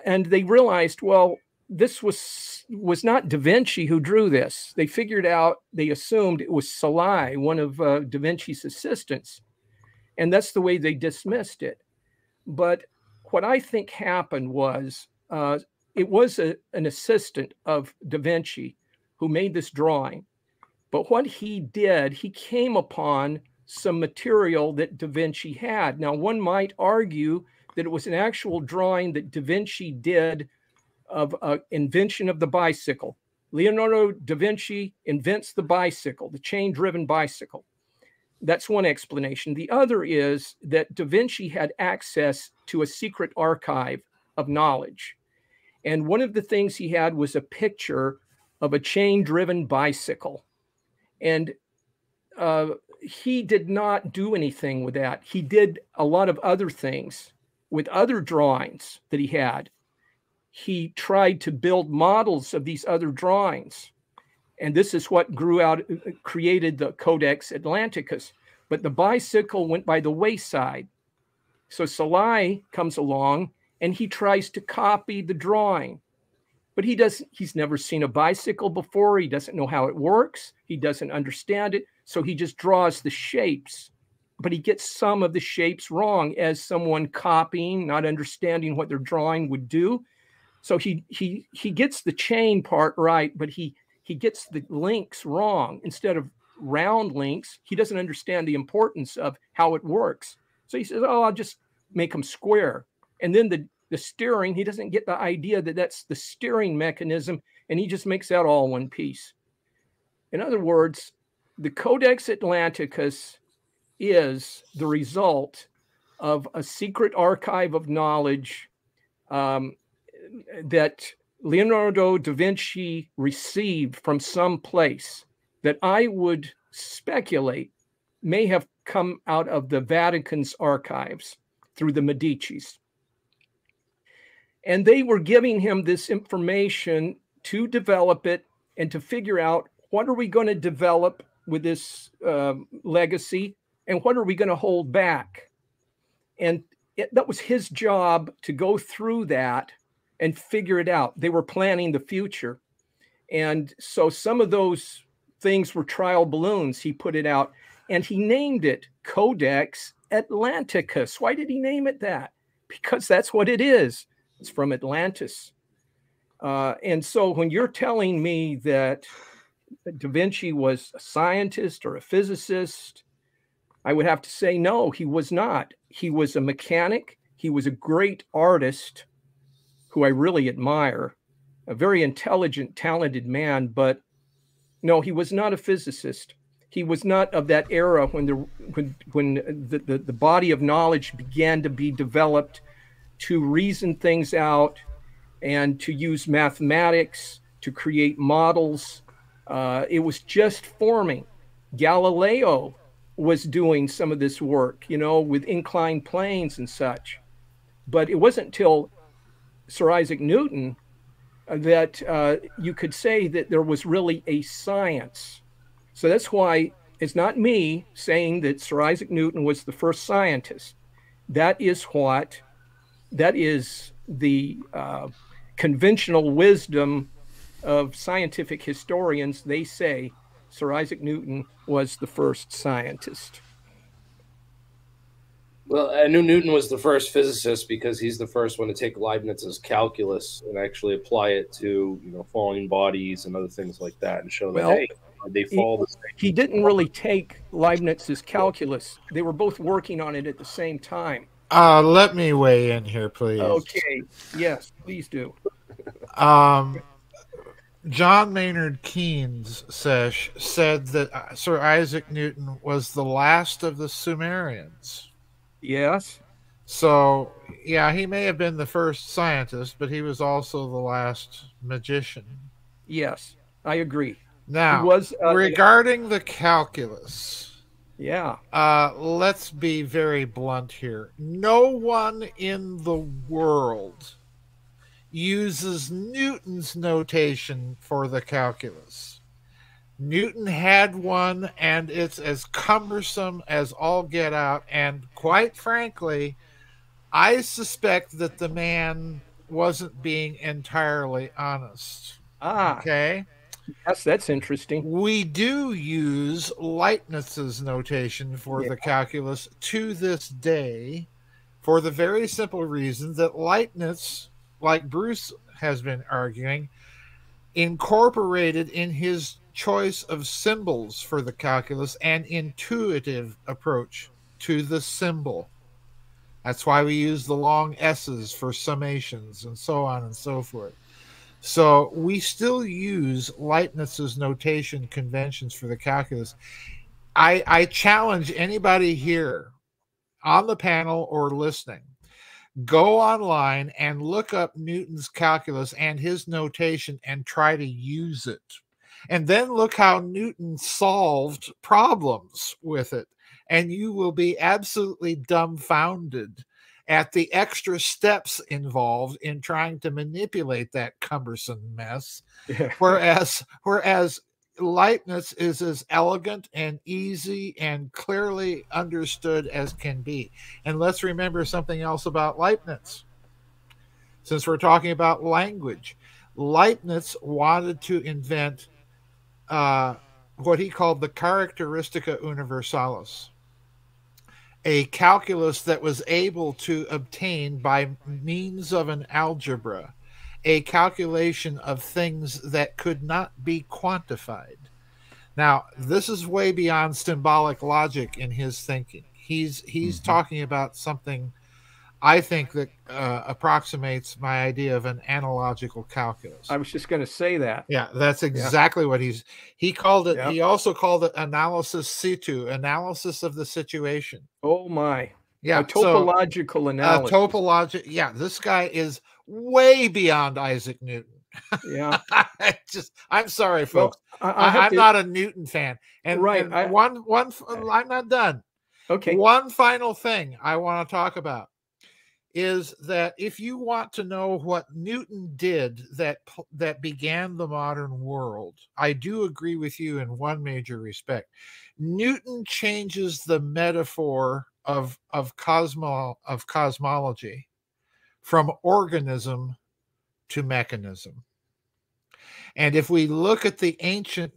And they realized well this was was not da vinci who drew this. They figured out they assumed it was Salai, one of uh, da vinci's assistants. And that's the way they dismissed it. But what i think happened was uh, it was a, an assistant of da vinci who made this drawing but what he did he came upon some material that Da Vinci had. Now, one might argue that it was an actual drawing that Da Vinci did of an invention of the bicycle. Leonardo da Vinci invents the bicycle, the chain driven bicycle. That's one explanation. The other is that Da Vinci had access to a secret archive of knowledge. And one of the things he had was a picture of a chain driven bicycle. And uh, he did not do anything with that. He did a lot of other things with other drawings that he had. He tried to build models of these other drawings. And this is what grew out, uh, created the Codex Atlanticus. But the bicycle went by the wayside. So Salai comes along and he tries to copy the drawing. But he doesn't, he's never seen a bicycle before. He doesn't know how it works. He doesn't understand it. So he just draws the shapes but he gets some of the shapes wrong as someone copying, not understanding what their drawing would do. So he he he gets the chain part right, but he he gets the links wrong. Instead of round links, he doesn't understand the importance of how it works. So he says, "Oh, I'll just make them square." And then the the steering, he doesn't get the idea that that's the steering mechanism, and he just makes that all one piece. In other words, the Codex Atlanticus is the result of a secret archive of knowledge um, that Leonardo da Vinci received from some place that I would speculate may have come out of the Vatican's archives through the Medicis. And they were giving him this information to develop it and to figure out what are we going to develop with this uh, legacy and what are we going to hold back? And it, that was his job to go through that and figure it out. They were planning the future. And so some of those things were trial balloons. He put it out and he named it Codex Atlanticus. Why did he name it that? Because that's what it is. It's from Atlantis. Uh, and so when you're telling me that Da Vinci was a scientist or a physicist I would have to say no, he was not. He was a mechanic. He was a great artist who I really admire, a very intelligent, talented man, but no, he was not a physicist. He was not of that era when the when when the, the, the body of knowledge began to be developed to reason things out and to use mathematics to create models. Uh, it was just forming. Galileo was doing some of this work, you know, with inclined planes and such. But it wasn't until Sir Isaac Newton uh, that uh, you could say that there was really a science. So that's why it's not me saying that Sir Isaac Newton was the first scientist. That is what, that is the uh, conventional wisdom of scientific historians. They say Sir Isaac Newton was the first scientist. Well, I knew Newton was the first physicist because he's the first one to take Leibniz's calculus and actually apply it to you know falling bodies and other things like that, and show well, that hey, they fall he, the same. He didn't really take Leibniz's calculus; they were both working on it at the same time. Uh, let me weigh in here, please. Okay. Yes, please do. Um, John Maynard Keynes says, said that uh, Sir Isaac Newton was the last of the Sumerians. Yes. So, yeah, he may have been the first scientist, but he was also the last magician. Yes, I agree. Now, was, uh, regarding the calculus. Yeah. Uh, let's be very blunt here. No one in the world uses Newton's notation for the calculus. Newton had one, and it's as cumbersome as all get out. And quite frankly, I suspect that the man wasn't being entirely honest. Ah. Okay. Yes, that's interesting. We do use Leibniz's notation for yeah. the calculus to this day for the very simple reason that Leibniz like Bruce has been arguing, incorporated in his choice of symbols for the calculus an intuitive approach to the symbol. That's why we use the long S's for summations and so on and so forth. So we still use Leibniz's notation conventions for the calculus. I, I challenge anybody here on the panel or listening go online and look up Newton's calculus and his notation and try to use it. And then look how Newton solved problems with it. And you will be absolutely dumbfounded at the extra steps involved in trying to manipulate that cumbersome mess. whereas, whereas Leibniz is as elegant and easy and clearly understood as can be. And let's remember something else about Leibniz. Since we're talking about language, Leibniz wanted to invent uh, what he called the Characteristica Universalis, a calculus that was able to obtain by means of an algebra a calculation of things that could not be quantified. Now, this is way beyond symbolic logic in his thinking. He's he's mm-hmm. talking about something I think that uh, approximates my idea of an analogical calculus. I was just going to say that. Yeah, that's exactly yeah. what he's. He called it. Yep. He also called it analysis situ, analysis of the situation. Oh my! Yeah, a topological so, analysis. A topologic. Yeah, this guy is way beyond Isaac Newton. Yeah. just I'm sorry, folks. Well, I, am not a Newton fan. And, right. And I... one one I'm not done. Okay. One final thing I want to talk about is that if you want to know what Newton did that that began the modern world, I do agree with you in one major respect. Newton changes the metaphor of of cosmo of cosmology from organism to mechanism. And if we look at the ancient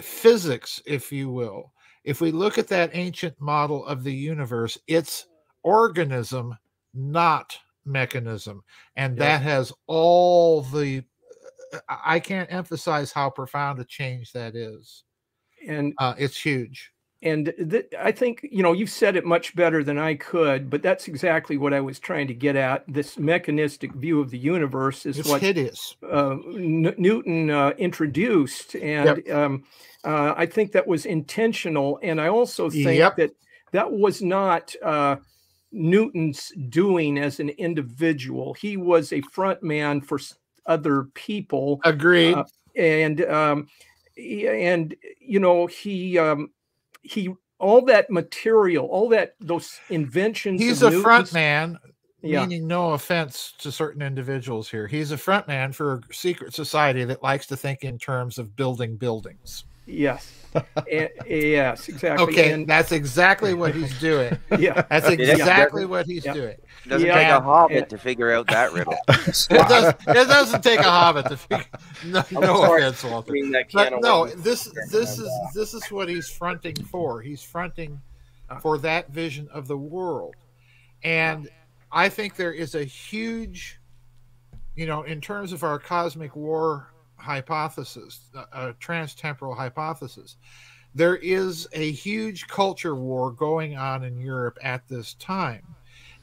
physics, if you will, if we look at that ancient model of the universe, it's organism, not mechanism. And that has all the, I can't emphasize how profound a change that is. And uh, it's huge and th- I think you know you've said it much better than I could, but that's exactly what I was trying to get at. This mechanistic view of the universe is it's what hideous. Uh, N- Newton uh, introduced, and yep. um, uh, I think that was intentional. And I also think yep. that that was not uh, Newton's doing as an individual. He was a front man for other people. Agreed. Uh, and um, and you know he um, he all that material, all that those inventions. He's a Newton's, front man, yeah. meaning no offense to certain individuals here. He's a front man for a secret society that likes to think in terms of building buildings. Yes. and, yes, exactly. Okay, and, that's exactly what he's doing. Yeah, that's exactly what he's yeah. doing. It doesn't yeah. take a hobbit to figure out that riddle. it, does, it doesn't take a hobbit to figure. No, no offense, Walter. But no, this this is this is what he's fronting for. He's fronting uh. for that vision of the world, and I think there is a huge, you know, in terms of our cosmic war hypothesis, uh, a transtemporal hypothesis. There is a huge culture war going on in Europe at this time.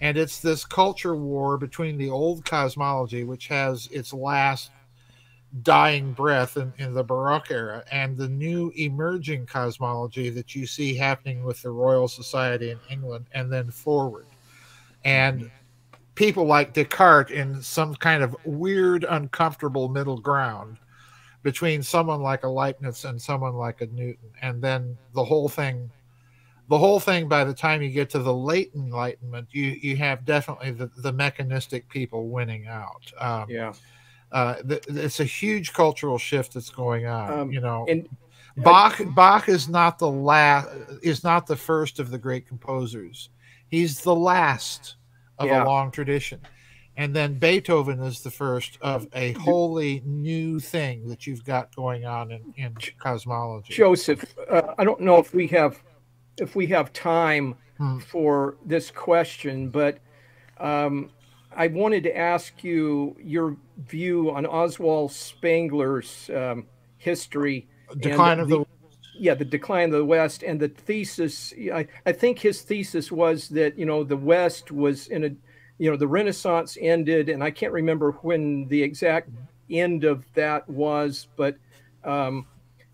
And it's this culture war between the old cosmology, which has its last dying breath in, in the Baroque era, and the new emerging cosmology that you see happening with the Royal Society in England and then forward. And mm-hmm. people like Descartes in some kind of weird, uncomfortable middle ground between someone like a Leibniz and someone like a Newton, and then the whole thing, the whole thing. By the time you get to the late Enlightenment, you you have definitely the, the mechanistic people winning out. Um, yeah, uh, it's a huge cultural shift that's going on. Um, you know, and Bach Bach is not the last, is not the first of the great composers. He's the last of yeah. a long tradition and then Beethoven is the first of a wholly new thing that you've got going on in, in cosmology. Joseph, uh, I don't know if we have if we have time hmm. for this question, but um, I wanted to ask you your view on Oswald Spengler's um, history. Decline of the, the yeah, the decline of the West and the thesis. I, I think his thesis was that you know the West was in a you know the renaissance ended and i can't remember when the exact end of that was but um,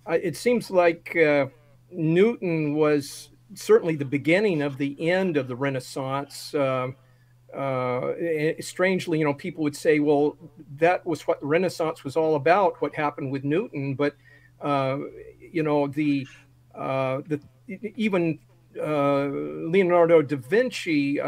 it seems like uh, newton was certainly the beginning of the end of the renaissance uh, uh, strangely you know people would say well that was what the renaissance was all about what happened with newton but uh, you know the uh, the even uh, leonardo da vinci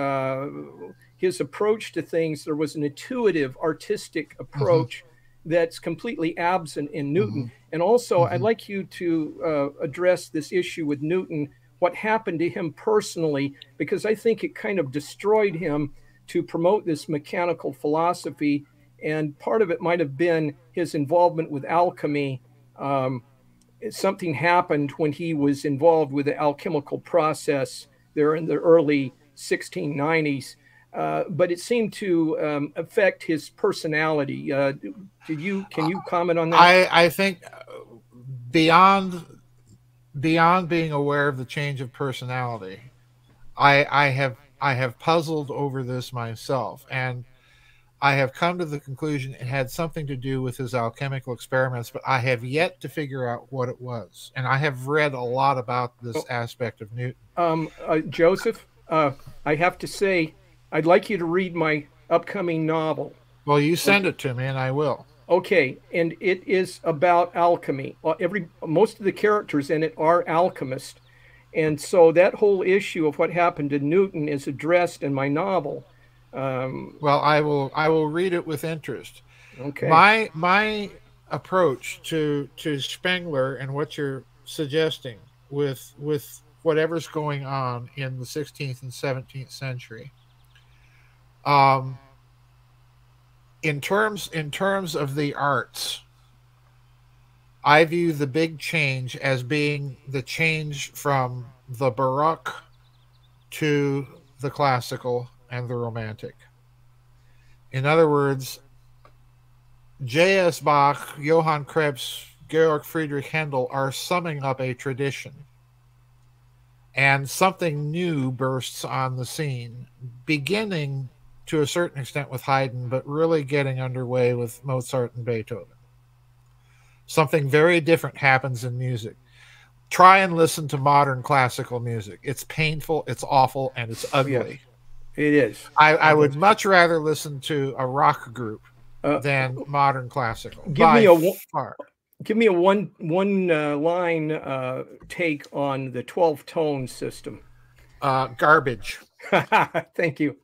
his approach to things, there was an intuitive, artistic mm-hmm. approach. Mm-hmm. that's completely absent in Newton. Mm-hmm. And also, mm-hmm. I'd like you to uh, address this issue with Newton, what happened to him personally, because I think it kind of destroyed him to promote this mechanical philosophy. And part of it might have been his involvement with alchemy. Um, something happened when he was involved with the alchemical process there in the early 1690s. Uh, but it seemed to um, affect his personality. Uh, did you can you comment on that? I, I think beyond beyond being aware of the change of personality, I I have I have puzzled over this myself, and I have come to the conclusion it had something to do with his alchemical experiments, but I have yet to figure out what it was. And I have read a lot about this oh, aspect of Newton. Um, uh, Joseph, uh, I have to say, I'd like you to read my upcoming novel. Well, you send it to me, and I will. Okay, and it is about alchemy. Uh, every most of the characters in it are alchemists, and so that whole issue of what happened to Newton is addressed in my novel. Um, well, I will I will read it with interest. Okay. My my approach to to Spengler and what you're suggesting with with whatever's going on in the 16th and 17th century um, in terms in terms of the arts, I view the big change as being the change from the Baroque to the classical and the romantic. In other words, J.S. Bach, Johann Krebs, Georg Friedrich Handel are summing up a tradition. And something new bursts on the scene, beginning to a certain extent with Haydn, but really getting underway with Mozart and Beethoven. Something very different happens in music. Try and listen to modern classical music. It's painful, it's awful, and it's ugly. It is. I, I would much rather listen to a rock group uh, than modern classical. Give me a far. give me a one one uh, line uh, take on the twelve tone system. Uh, garbage. Thank you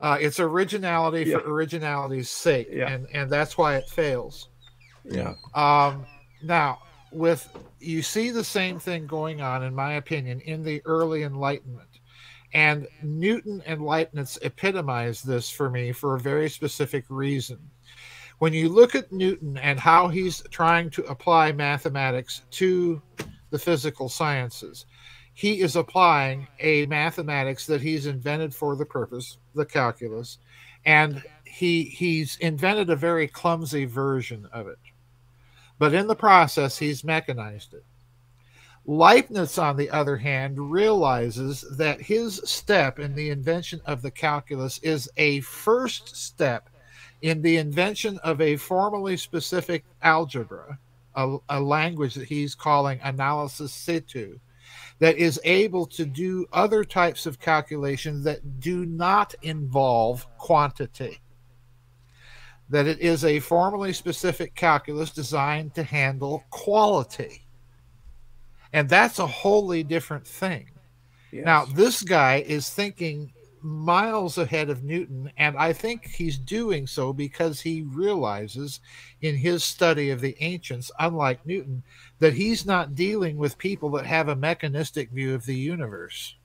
uh, it's originality yeah. for originality's sake, yeah. and and that's why it fails. Yeah. Um, now, with you see the same thing going on, in my opinion, in the early Enlightenment, and Newton and Leibniz epitomize this for me for a very specific reason. When you look at Newton and how he's trying to apply mathematics to the physical sciences, he is applying a mathematics that he's invented for the purpose, the calculus, and he he's invented a very clumsy version of it. But in the process, he's mechanized it. Leibniz, on the other hand, realizes that his step in the invention of the calculus is a first step in the invention of a formally specific algebra, a, a language that he's calling analysis situ, that is able to do other types of calculations that do not involve quantity. That it is a formally specific calculus designed to handle quality. And that's a wholly different thing. Yes. Now, this guy is thinking miles ahead of Newton, and I think he's doing so because he realizes in his study of the ancients, unlike Newton, that he's not dealing with people that have a mechanistic view of the universe.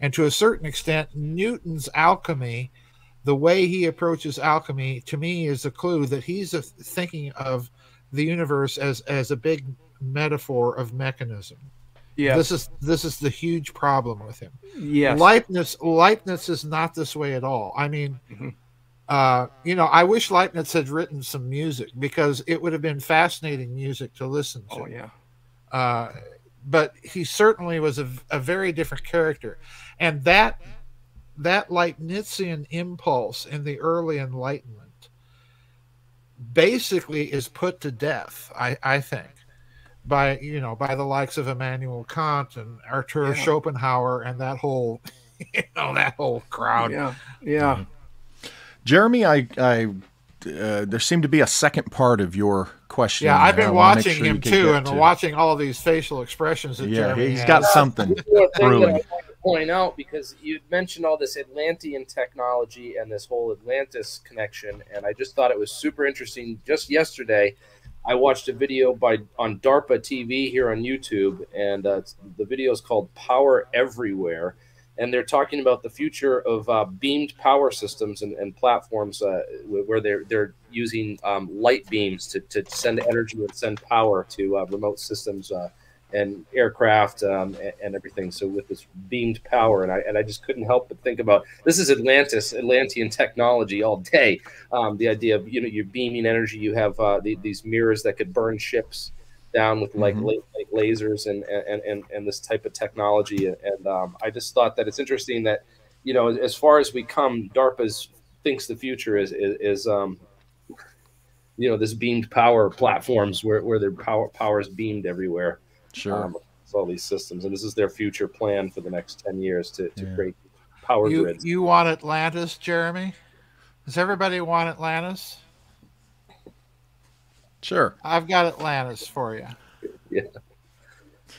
And to a certain extent, Newton's alchemy, the way he approaches alchemy, to me is a clue that he's thinking of the universe as, as a big metaphor of mechanism. Yeah. This is this is the huge problem with him. Yeah. Leibniz Leibniz is not this way at all. I mean, mm-hmm. uh, you know, I wish Leibniz had written some music because it would have been fascinating music to listen to. Oh yeah. Uh, but he certainly was a, a very different character, and that that Leibnizian impulse in the early Enlightenment basically is put to death. I, I think by you know by the likes of Immanuel Kant and Arthur yeah. Schopenhauer and that whole you know that whole crowd. Yeah, yeah. Mm-hmm. Jeremy, I, I uh, there seemed to be a second part of your question. Yeah, I've been watching sure him too, and to. watching all these facial expressions that yeah, Jeremy he's has. got something. Brewing. point out because you mentioned all this Atlantean technology and this whole Atlantis connection, and I just thought it was super interesting. Just yesterday, I watched a video by on DARPA TV here on YouTube, and uh, the video is called "Power Everywhere." and they're talking about the future of uh, beamed power systems and, and platforms uh, where they're they're using um, light beams to, to send energy and send power to uh, remote systems uh, and aircraft um, and, and, everything. So with this beamed power, and I and I just couldn't help but think about this is Atlantis Atlantean technology all day. Um, the idea of you know you're beaming energy, you have uh, the, these mirrors that could burn ships down with like, mm-hmm. like lasers and, and, and, and this type of technology. And um, I just thought that it's interesting that, you know, as far as we come, DARPA's thinks the future is, is, is um, you know, this beamed power platforms where, where their power power is beamed everywhere. Sure. Um, all these systems. And this is their future plan for the next 10 years to, to yeah. create power you, grids. You want Atlantis, Jeremy? Does everybody want Atlantis? Sure. I've got Atlantis for you. Yeah.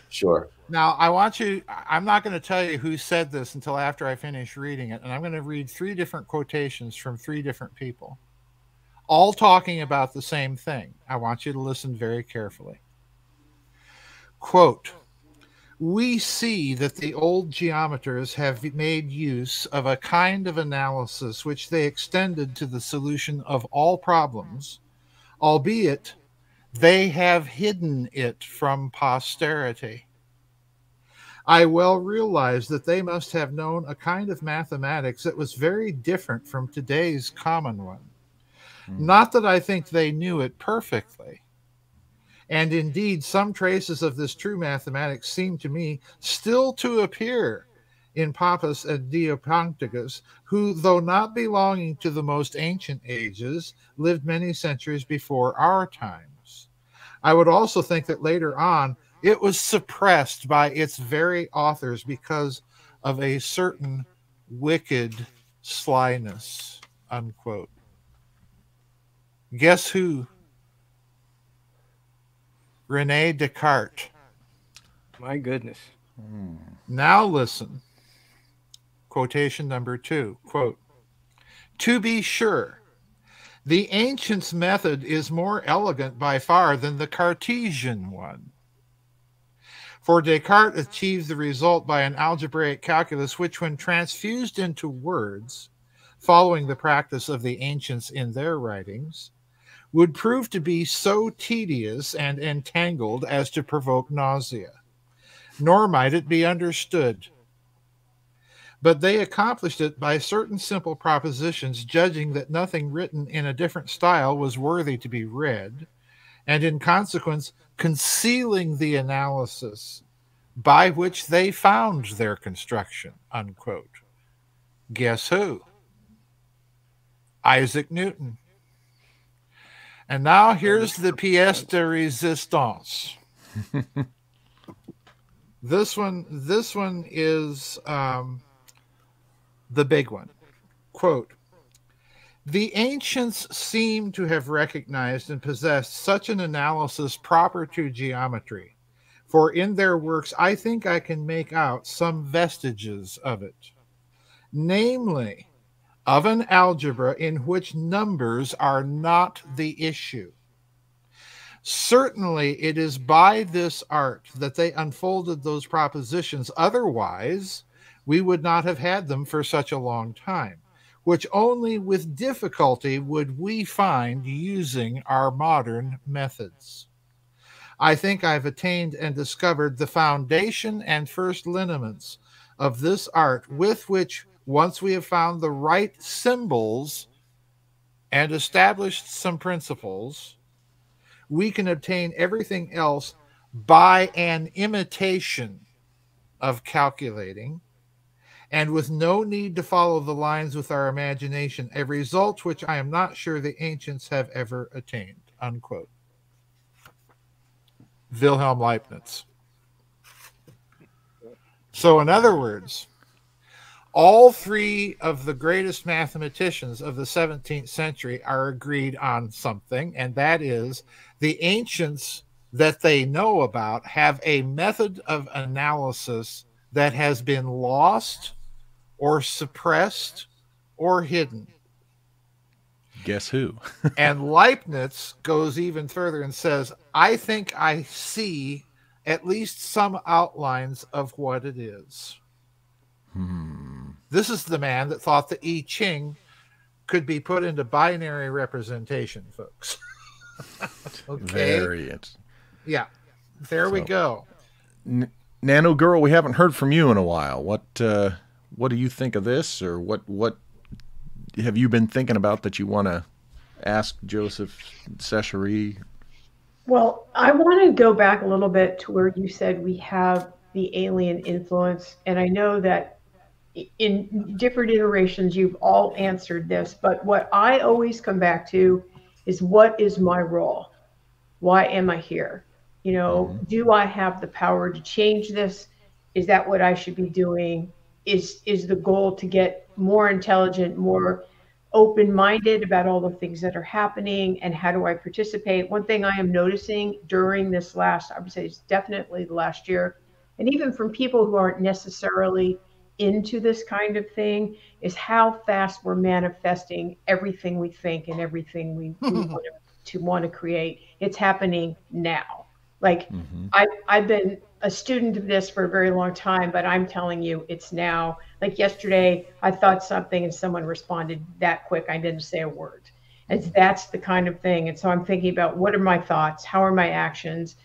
Sure. Now, I want you, I'm not going to tell you who said this until after I finish reading it. And I'm going to read three different quotations from three different people, all talking about the same thing. I want you to listen very carefully. Quote, we see that the old geometers have made use of a kind of analysis which they extended to the solution of all problems albeit they have hidden it from posterity. I well realize that they must have known a kind of mathematics that was very different from today's common one. Hmm. Not that I think they knew it perfectly. And indeed, some traces of this true mathematics seem to me still to appear in Pappus and Diophantus, who, though not belonging to the most ancient ages, lived many centuries before our times. I would also think that later on it was suppressed by its very authors because of a certain wicked slyness. Unquote. Guess who? Rene Descartes. My goodness. Now listen. Quotation number two quote, To be sure, the ancients' method is more elegant by far than the Cartesian one. For Descartes achieved the result by an algebraic calculus which, when transfused into words, following the practice of the ancients in their writings, would prove to be so tedious and entangled as to provoke nausea. Nor might it be understood but they accomplished it by certain simple propositions, judging that nothing written in a different style was worthy to be read, and in consequence, concealing the analysis by which they found their construction. Unquote. Guess who? Isaac Newton. And now here's the pièce de résistance. this one, this one is um, the big one. Quote The ancients seem to have recognized and possessed such an analysis proper to geometry, for in their works I think I can make out some vestiges of it, namely, of an algebra in which numbers are not the issue. Certainly, it is by this art that they unfolded those propositions. Otherwise, we would not have had them for such a long time, which only with difficulty would we find using our modern methods. I think I've attained and discovered the foundation and first lineaments of this art with which, once we have found the right symbols and established some principles, we can obtain everything else by an imitation of calculating and with no need to follow the lines with our imagination, a result which I am not sure the ancients have ever attained. Unquote. Wilhelm Leibniz. So, in other words, all three of the greatest mathematicians of the 17th century are agreed on something, and that is the ancients that they know about have a method of analysis that has been lost or suppressed or hidden. Guess who? and Leibniz goes even further and says, I think I see at least some outlines of what it is. Hmm. This is the man that thought the I Ching could be put into binary representation, folks. okay. Very interesting. Yeah. There so, we go. N- Nano girl, we haven't heard from you in a while. What uh, what do you think of this, or what what have you been thinking about that you want to ask Joseph Sesh Heri? Well, I want to go back a little bit to where you said we have the alien influence, and I know that in different iterations you've all answered this, but what I always come back to is what is my role? Why am I here? You know, mm-hmm. do I have the power to change this? Is that what I should be doing? Is is the goal to get more intelligent, more open-minded about all the things that are happening and how do I participate? One thing I am noticing during this last, I would say it's definitely the last year, and even from people who aren't necessarily into this kind of thing, is how fast we're manifesting everything we think and everything we, we want to, to want to create. It's happening now. Like mm-hmm. I, I've been a student of this for a very long time, but I'm telling you, it's now. Like yesterday, I thought something and someone responded that quick. I didn't say a word. And that's the kind of thing. And so I'm thinking about what are my thoughts? How are my actions?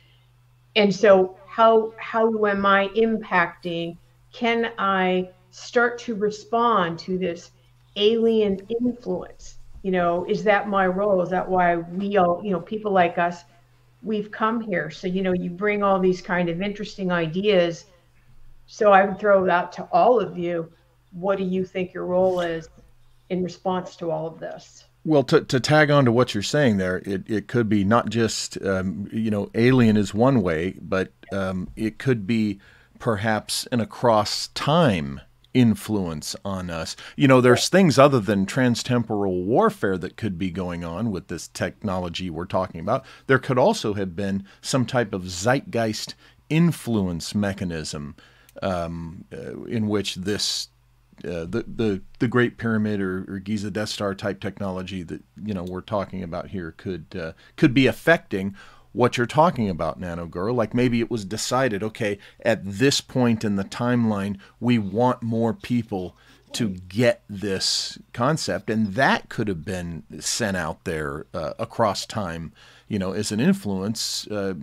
And so how how am I impacting? Can I start to respond to this alien influence? You know, is that my role? Is that why we all, you know, people like us we've come here. So, you know, you bring all these kind of interesting ideas. So I would throw that to all of you. What do you think your role is in response to all of this? Well, to, to tag on to what you're saying there, it, it could be not just, um, you know, alien is one way, but um, it could be perhaps an across time influence on us. You know, there's things other than transtemporal warfare that could be going on with this technology we're talking about. There could also have been some type of zeitgeist influence mechanism um, uh, in which this. Uh, the, the the Great Pyramid or, or, Giza Death Star type technology that you know we're talking about here could uh, could be affecting what you're talking about, Nano Girl. Like maybe it was decided, okay, at this point in the timeline, we want more people to get this concept, and that could have been sent out there uh, across time, you know, as an influence. Uh,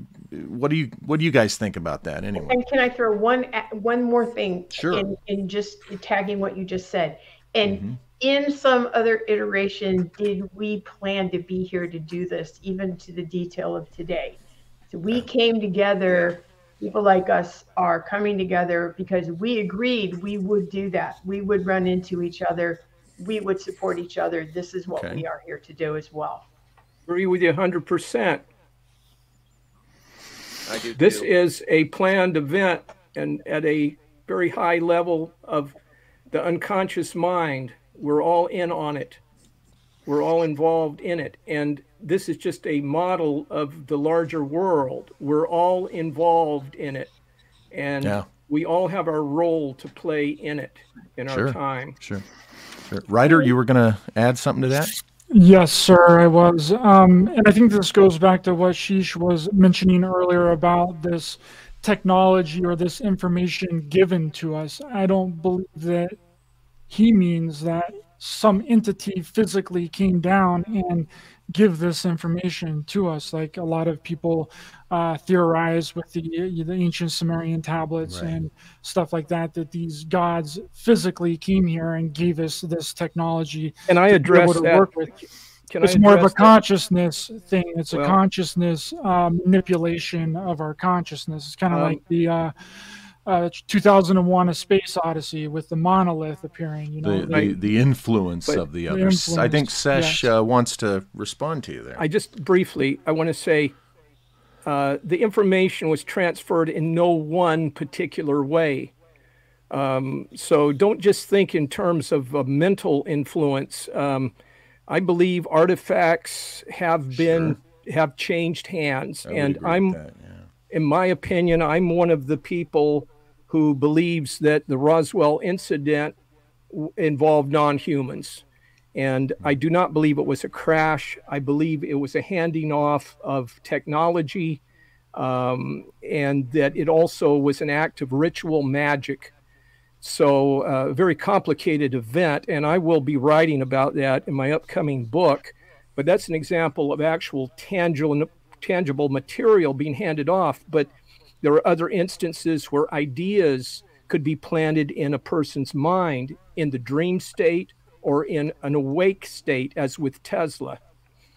what do you what do you guys think about that? Anyway, and can I throw one one more thing? Sure. In, in just tagging what you just said, and. Mm-hmm in some other iteration did we plan to be here to do this, even to the detail of today? So we came together, people like us are coming together because we agreed we would do that. We would run into each other, we would support each other. This is what okay. we are here to do as well. Agree with you 100%. I do this too. is a planned event and at a very high level of the unconscious mind we're all in on it. We're all involved in it. And this is just a model of the larger world. We're all involved in it. And yeah. we all have our role to play in it in sure. our time. Sure. Sure. Ryder, you were going to add something to that? Yes, sir, I was. Um, and I think this goes back to what Sesh was mentioning earlier about this technology or this information given to us. I don't believe that he means that some entity physically came down and give this information to us like a lot of people uh, theorize with the the ancient sumerian tablets right. and stuff like that that these gods physically came here and gave us this technology and i address that work with. Can it's more of a that? consciousness thing it's well, a consciousness uh, manipulation of our consciousness it's kind of um, like the uh, uh, 2001 a space odyssey with the monolith appearing you know the, the, the influence but of the others i think sesh yes. uh, wants to respond to you there i just briefly i want to say uh, the information was transferred in no one particular way um, so don't just think in terms of a mental influence um, i believe artifacts have been sure. have changed hands and i'm that, yeah. In my opinion i'm one of the people who believes that the Roswell incident involved non humans. And I do not believe it was a crash. I believe it was a handing off of technology um, and that it also was an act of ritual magic. So, uh, a very complicated event. And I will be writing about that in my upcoming book. But that's an example of actual tangible, tangible material being handed off. But there are other instances where ideas could be planted in a person's mind in the dream state or in an awake state, as with Tesla.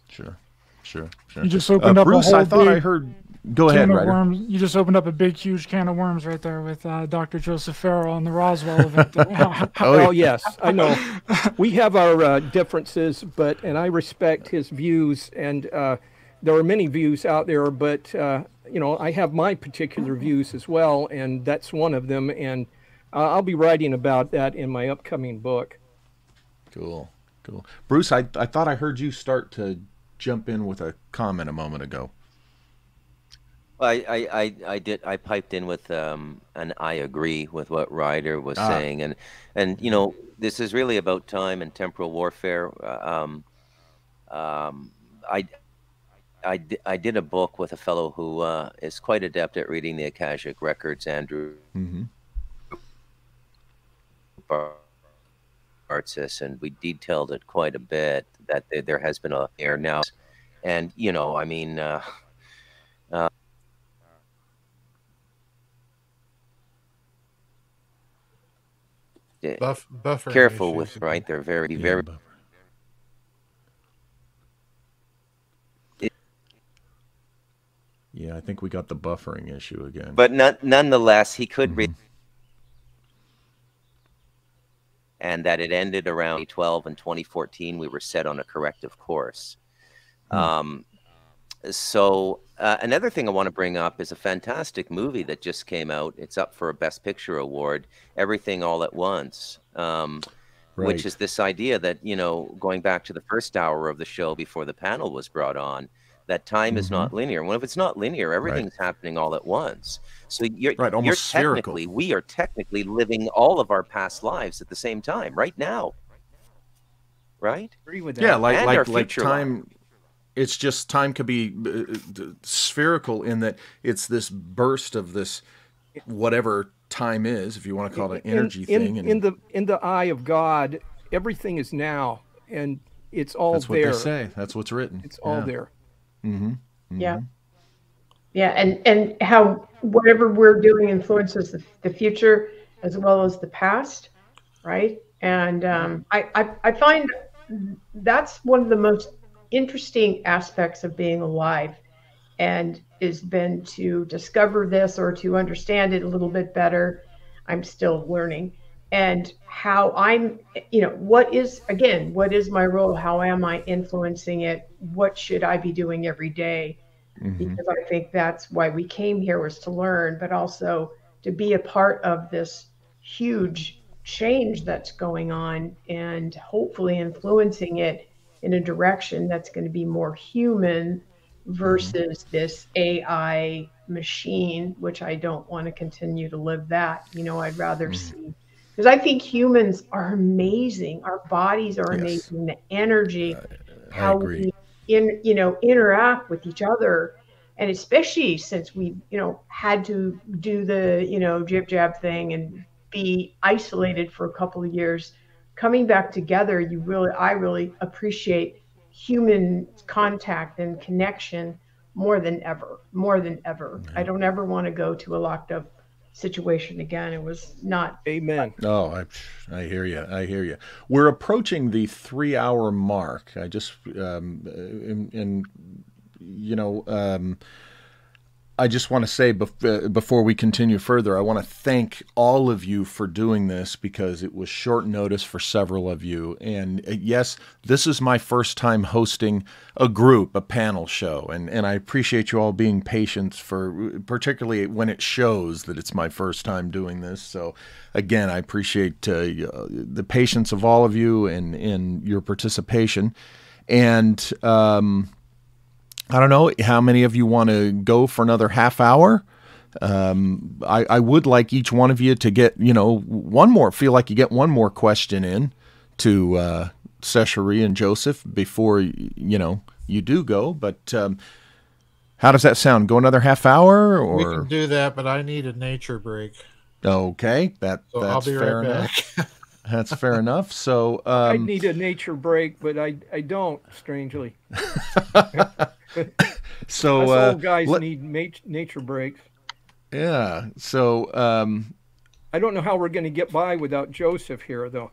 Sure, sure, sure. You just opened uh, up Bruce, a whole I thought I big heard. Go ahead, of worms. You just opened up a big, huge can of worms right there with uh, Dr. Joseph Farrell and the Roswell event. Oh, Oh yes, I know. We have our uh, differences, but and I respect his views, and uh, there are many views out there. But uh, you know, I have my particular views as well, and that's one of them. And uh, I'll be writing about that in my upcoming book. Cool, cool. Bruce, I, I thought I heard you start to jump in with a comment a moment ago. I, I, I, I did. I piped in with um, an I agree with what Ryder was Ah. saying, and and you know this is really about time and temporal warfare. Uh, Um, um, I, I, I did a book with a fellow who uh, is quite adept at reading the Akashic records, Andrew Mm-hmm. Bartzis, and we detailed it quite a bit. That there, there has been a air now, and you know, I mean. Uh, uh, Buff, buffer. careful with right they're very very Yeah, I think we got the buffering issue again. but non- nonetheless he could read and that it ended around 2012 and 2014 we were set on a corrective course um, so uh, another thing i want to bring up is a fantastic movie that just came out it's up for a best picture award everything all at once um, Right. which is this idea that you know going back to the first hour of the show before the panel was brought on that time is not linear well if it's not linear everything's happening all at once so you're Right, you're technically we are technically living all of our past lives at the same time right now right Agree with yeah, like And our like like future time. It's just time could be uh, uh, spherical in that it's this burst of this whatever time is, if you want to call it an energy in, thing. In, and in the in the eye of God, everything is now, and it's all there. that's what they say. That's what's written. It's all there. Mm-hmm. Yeah. Yeah, and and how whatever we're doing influences the, the future as well as the past, right? And um, I, I I find that's one of the most interesting aspects of being alive, and has been to discover this or to understand it a little bit better. I'm still learning, and how I'm, you know, what is again, what is my role? How am I influencing it? What should I be doing every day? Mm-hmm. because I think that's why we came here was to learn, but also to be a part of this huge change that's going on and hopefully influencing it in a direction that's going to be more human versus this AI machine, which I don't want to continue to live that. You know, I'd rather mm-hmm. see because I think humans are amazing. Our bodies are Yes. amazing. The energy, I how we in you know interact with each other and especially since we you know had to do the you know jib jab thing and be isolated for a couple of years coming back together you really i really appreciate human contact and connection more than ever more than ever i don't ever want to go to a locked up situation again it was not Amen. Oh, I, I hear you. I hear you. We're approaching the three-hour mark. I just, um, and, and you know, um, I just want to say uh, before we continue further, I want to thank all of you for doing this because it was short notice for several of you. And uh, yes, this is my first time hosting a group, a panel show, and and I appreciate you all being patient for, particularly when it shows that it's my first time doing this. So, again, I appreciate uh, the patience of all of you and and your participation. And um, I don't know how many of you want to go for another half hour. Um, I, I would like each one of you to get, you know, one more, feel like you get one more question in to uh, Sesh Heri and Joseph before, you know, you do go. But um, how does that sound? Go another half hour or? We can do that, but I need a nature break. Okay, that So that's I'll be fair right enough. That's fair enough. So, I um, need a nature break, but I I don't. Strangely, so uh, old guys let- need nat- nature breaks. yeah. So, um, I don't know how we're going to get by without Joseph here, though.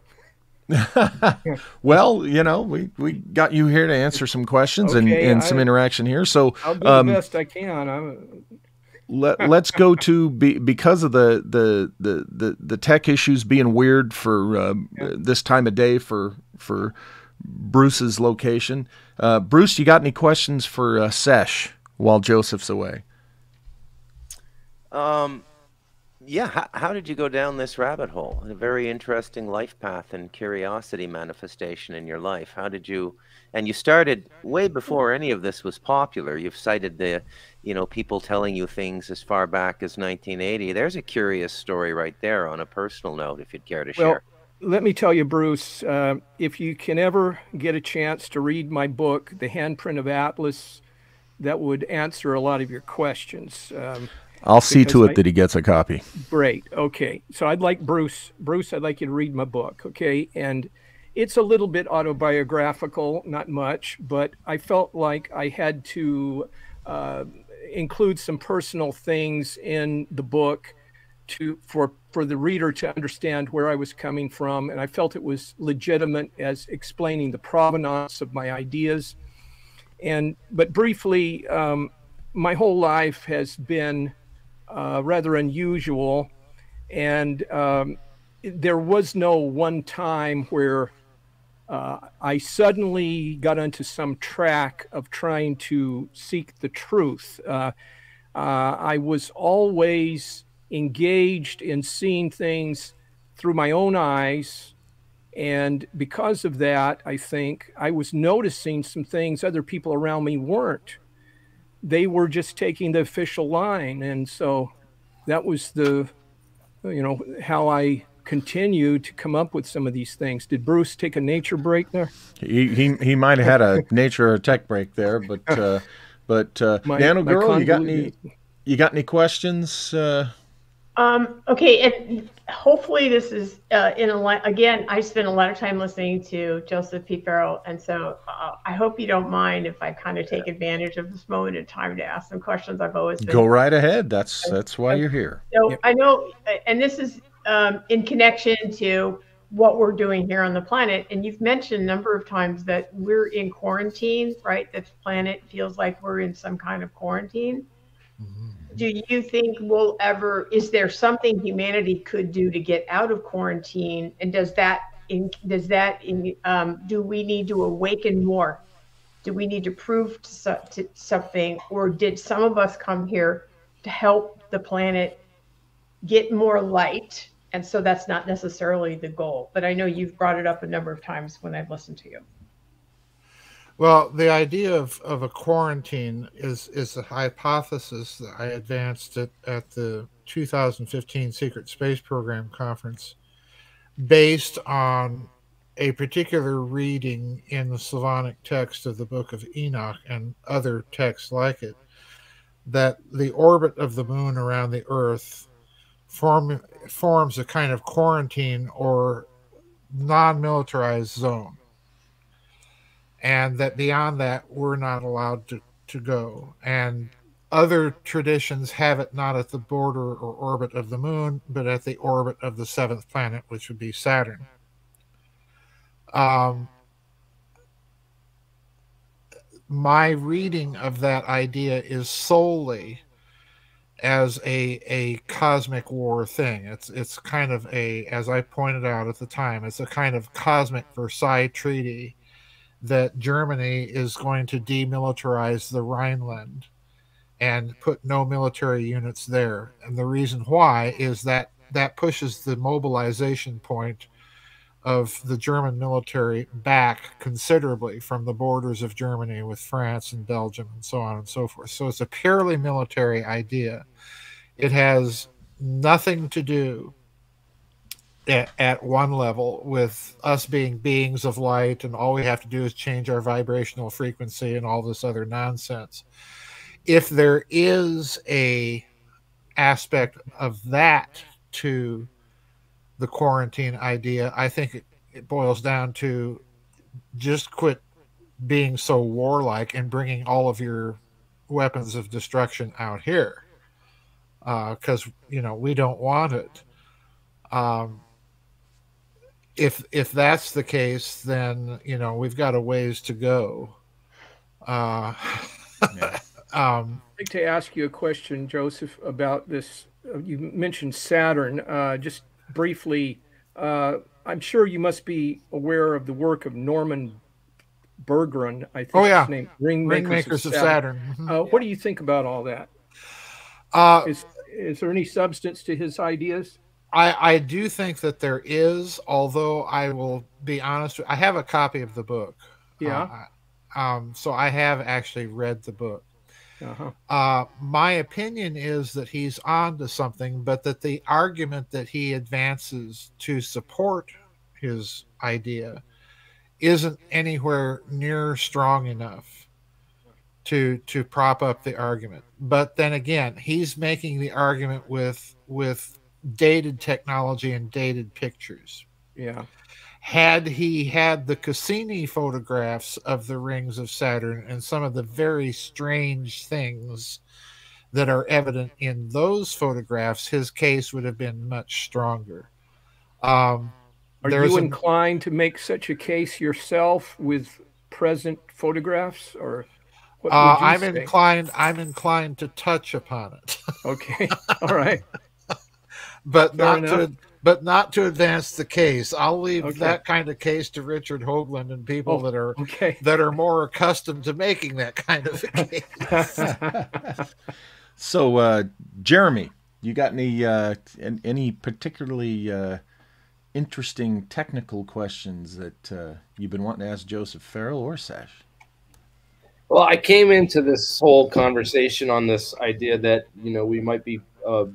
well, you know, we, we got you here to answer some questions and, Okay, and some I- interaction here. So, I'll do um, the best I can. I'm, let, let's go to be, because of the, the, the, the, the tech issues being weird for uh, this time of day for for Bruce's location. Uh, Bruce, you got any questions for uh, Sesh while Joseph's away? Um, yeah. How, how did you go down this rabbit hole? A very interesting life path and curiosity manifestation in your life. How did you? And you started way before any of this was popular. You've cited the, you know, people telling you things as far back as 1980. There's a curious story right there on a personal note, if you'd care to well, share. Let me tell you, Bruce, uh, if you can ever get a chance to read my book, The Handprint of Atlas, that would answer a lot of your questions. Um, I'll see to it I- that he gets a copy. Great. Okay. So I'd like Bruce. Bruce, I'd like you to read my book. Okay. And it's a little bit autobiographical, not much, but I felt like I had to uh, include some personal things in the book to for for the reader to understand where I was coming from, and I felt it was legitimate as explaining the provenance of my ideas. And but briefly, um, my whole life has been uh, rather unusual, and um, there was no one time where uh, I suddenly got onto some track of trying to seek the truth. Uh, uh, I was always engaged in seeing things through my own eyes. And because of that, I think I was noticing some things other people around me weren't. They were just taking the official line. And so that was the, you know, how I continue to come up with some of these things. Did Bruce take a nature break there? He he, he might have had a nature or tech break there, but uh, but uh, My- Nano my girl, you got any you got any questions? Uh, Um, okay, and hopefully this is uh, in a lot. Again, I spend a lot of time listening to Joseph P. Farrell, and so uh, I hope you don't mind if I kind of take advantage of this moment in time to ask some questions I've always been go right ahead. That's that's why you're here. So I know, and this is um, in connection to what we're doing here on the planet. And you've mentioned a number of times that we're in quarantine, right? That the planet feels like we're in some kind of quarantine. Do you think we'll ever? Is there something humanity could do to get out of quarantine? And does that in, does that in, um, do we need to awaken more? Do we need to prove to, to something, or did some of us come here to help the planet get more light? And so that's not necessarily the goal. But I know you've brought it up a number of times when I've listened to you. Well, the idea of, of a quarantine is is a hypothesis that I advanced at, at the 2015 Secret Space Program conference based on a particular reading in the Slavonic text of the Book of Enoch and other texts like it that the orbit of the moon around the Earth form, forms a kind of quarantine or non militarized zone and that beyond that we're not allowed to, to go. And other traditions have it not at the border or orbit of the moon but at the orbit of the seventh planet which would be saturn. Um, my reading of that idea is solely as a a cosmic war thing. It's it's kind of a as i pointed out at the time it's a kind of cosmic versailles treaty that Germany is going to demilitarize the Rhineland and put no military units there. And the reason why is that that pushes the mobilization point of the German military back considerably from the borders of Germany with France and Belgium and so on and so forth. So it's a purely military idea. It has nothing to do at, at one level with us being beings of light, and all we have to do is change our vibrational frequency and all this other nonsense. If there is a aspect of that to the quarantine idea, I think it, it boils down to just quit being so warlike and bringing all of your weapons of destruction out here because uh, you know we don't want it. Um, if if that's the case, then you know we've got a ways to go. Uh, yeah. um, I'd like to ask you a question, Joseph, about this. Uh, you mentioned Saturn. Uh, just briefly, uh, I'm sure you must be aware of the work of Norman Bergrun. I think oh, yeah. name Ringmakers, Ringmakers of Saturn. Of Saturn. Mm-hmm. Uh, what do you think about all that? Uh, is, is there any substance to his ideas? I, I do think that there is, although I will be honest. I have a copy of the book. Yeah. Uh, um, so I have actually read the book. Uh-huh. Uh, my opinion is that he's on to something, but that the argument that he advances to support his idea isn't anywhere near strong enough to to prop up the argument. But then again, he's making the argument with with dated technology and dated pictures. Yeah. Had he had the Cassini photographs of the rings of Saturn and some of the very strange things that are evident in those photographs, his case would have been much stronger. Um, are you inclined to make such a case yourself with present photographs, or uh, I'm say? inclined. I'm inclined to touch upon it. okay, all right but Fair not enough. to but not to advance the case. I'll leave okay. that kind of case to Richard Hoagland and people oh, that are okay. that are more accustomed to making that kind of case. so, uh, Jeremy, you got any uh, any particularly uh, interesting technical questions that uh, you've been wanting to ask Joseph Farrell or Sesh? Well, I came into this whole conversation on this idea that you know we might be uh,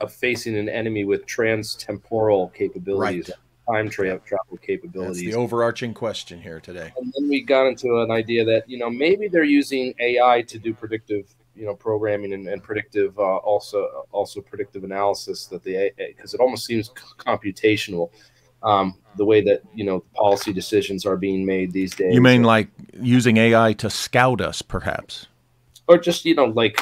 of facing an enemy with trans-temporal capabilities, right. time tra- travel capabilities. That's the overarching question here today. And then we got into an idea that you know maybe they're using AI to do predictive, you know, programming and, and predictive, uh, also also predictive analysis. That the because it almost seems computational. Um, the way that you know policy decisions are being made these days. You mean like using AI to scout us, perhaps? Or just you know like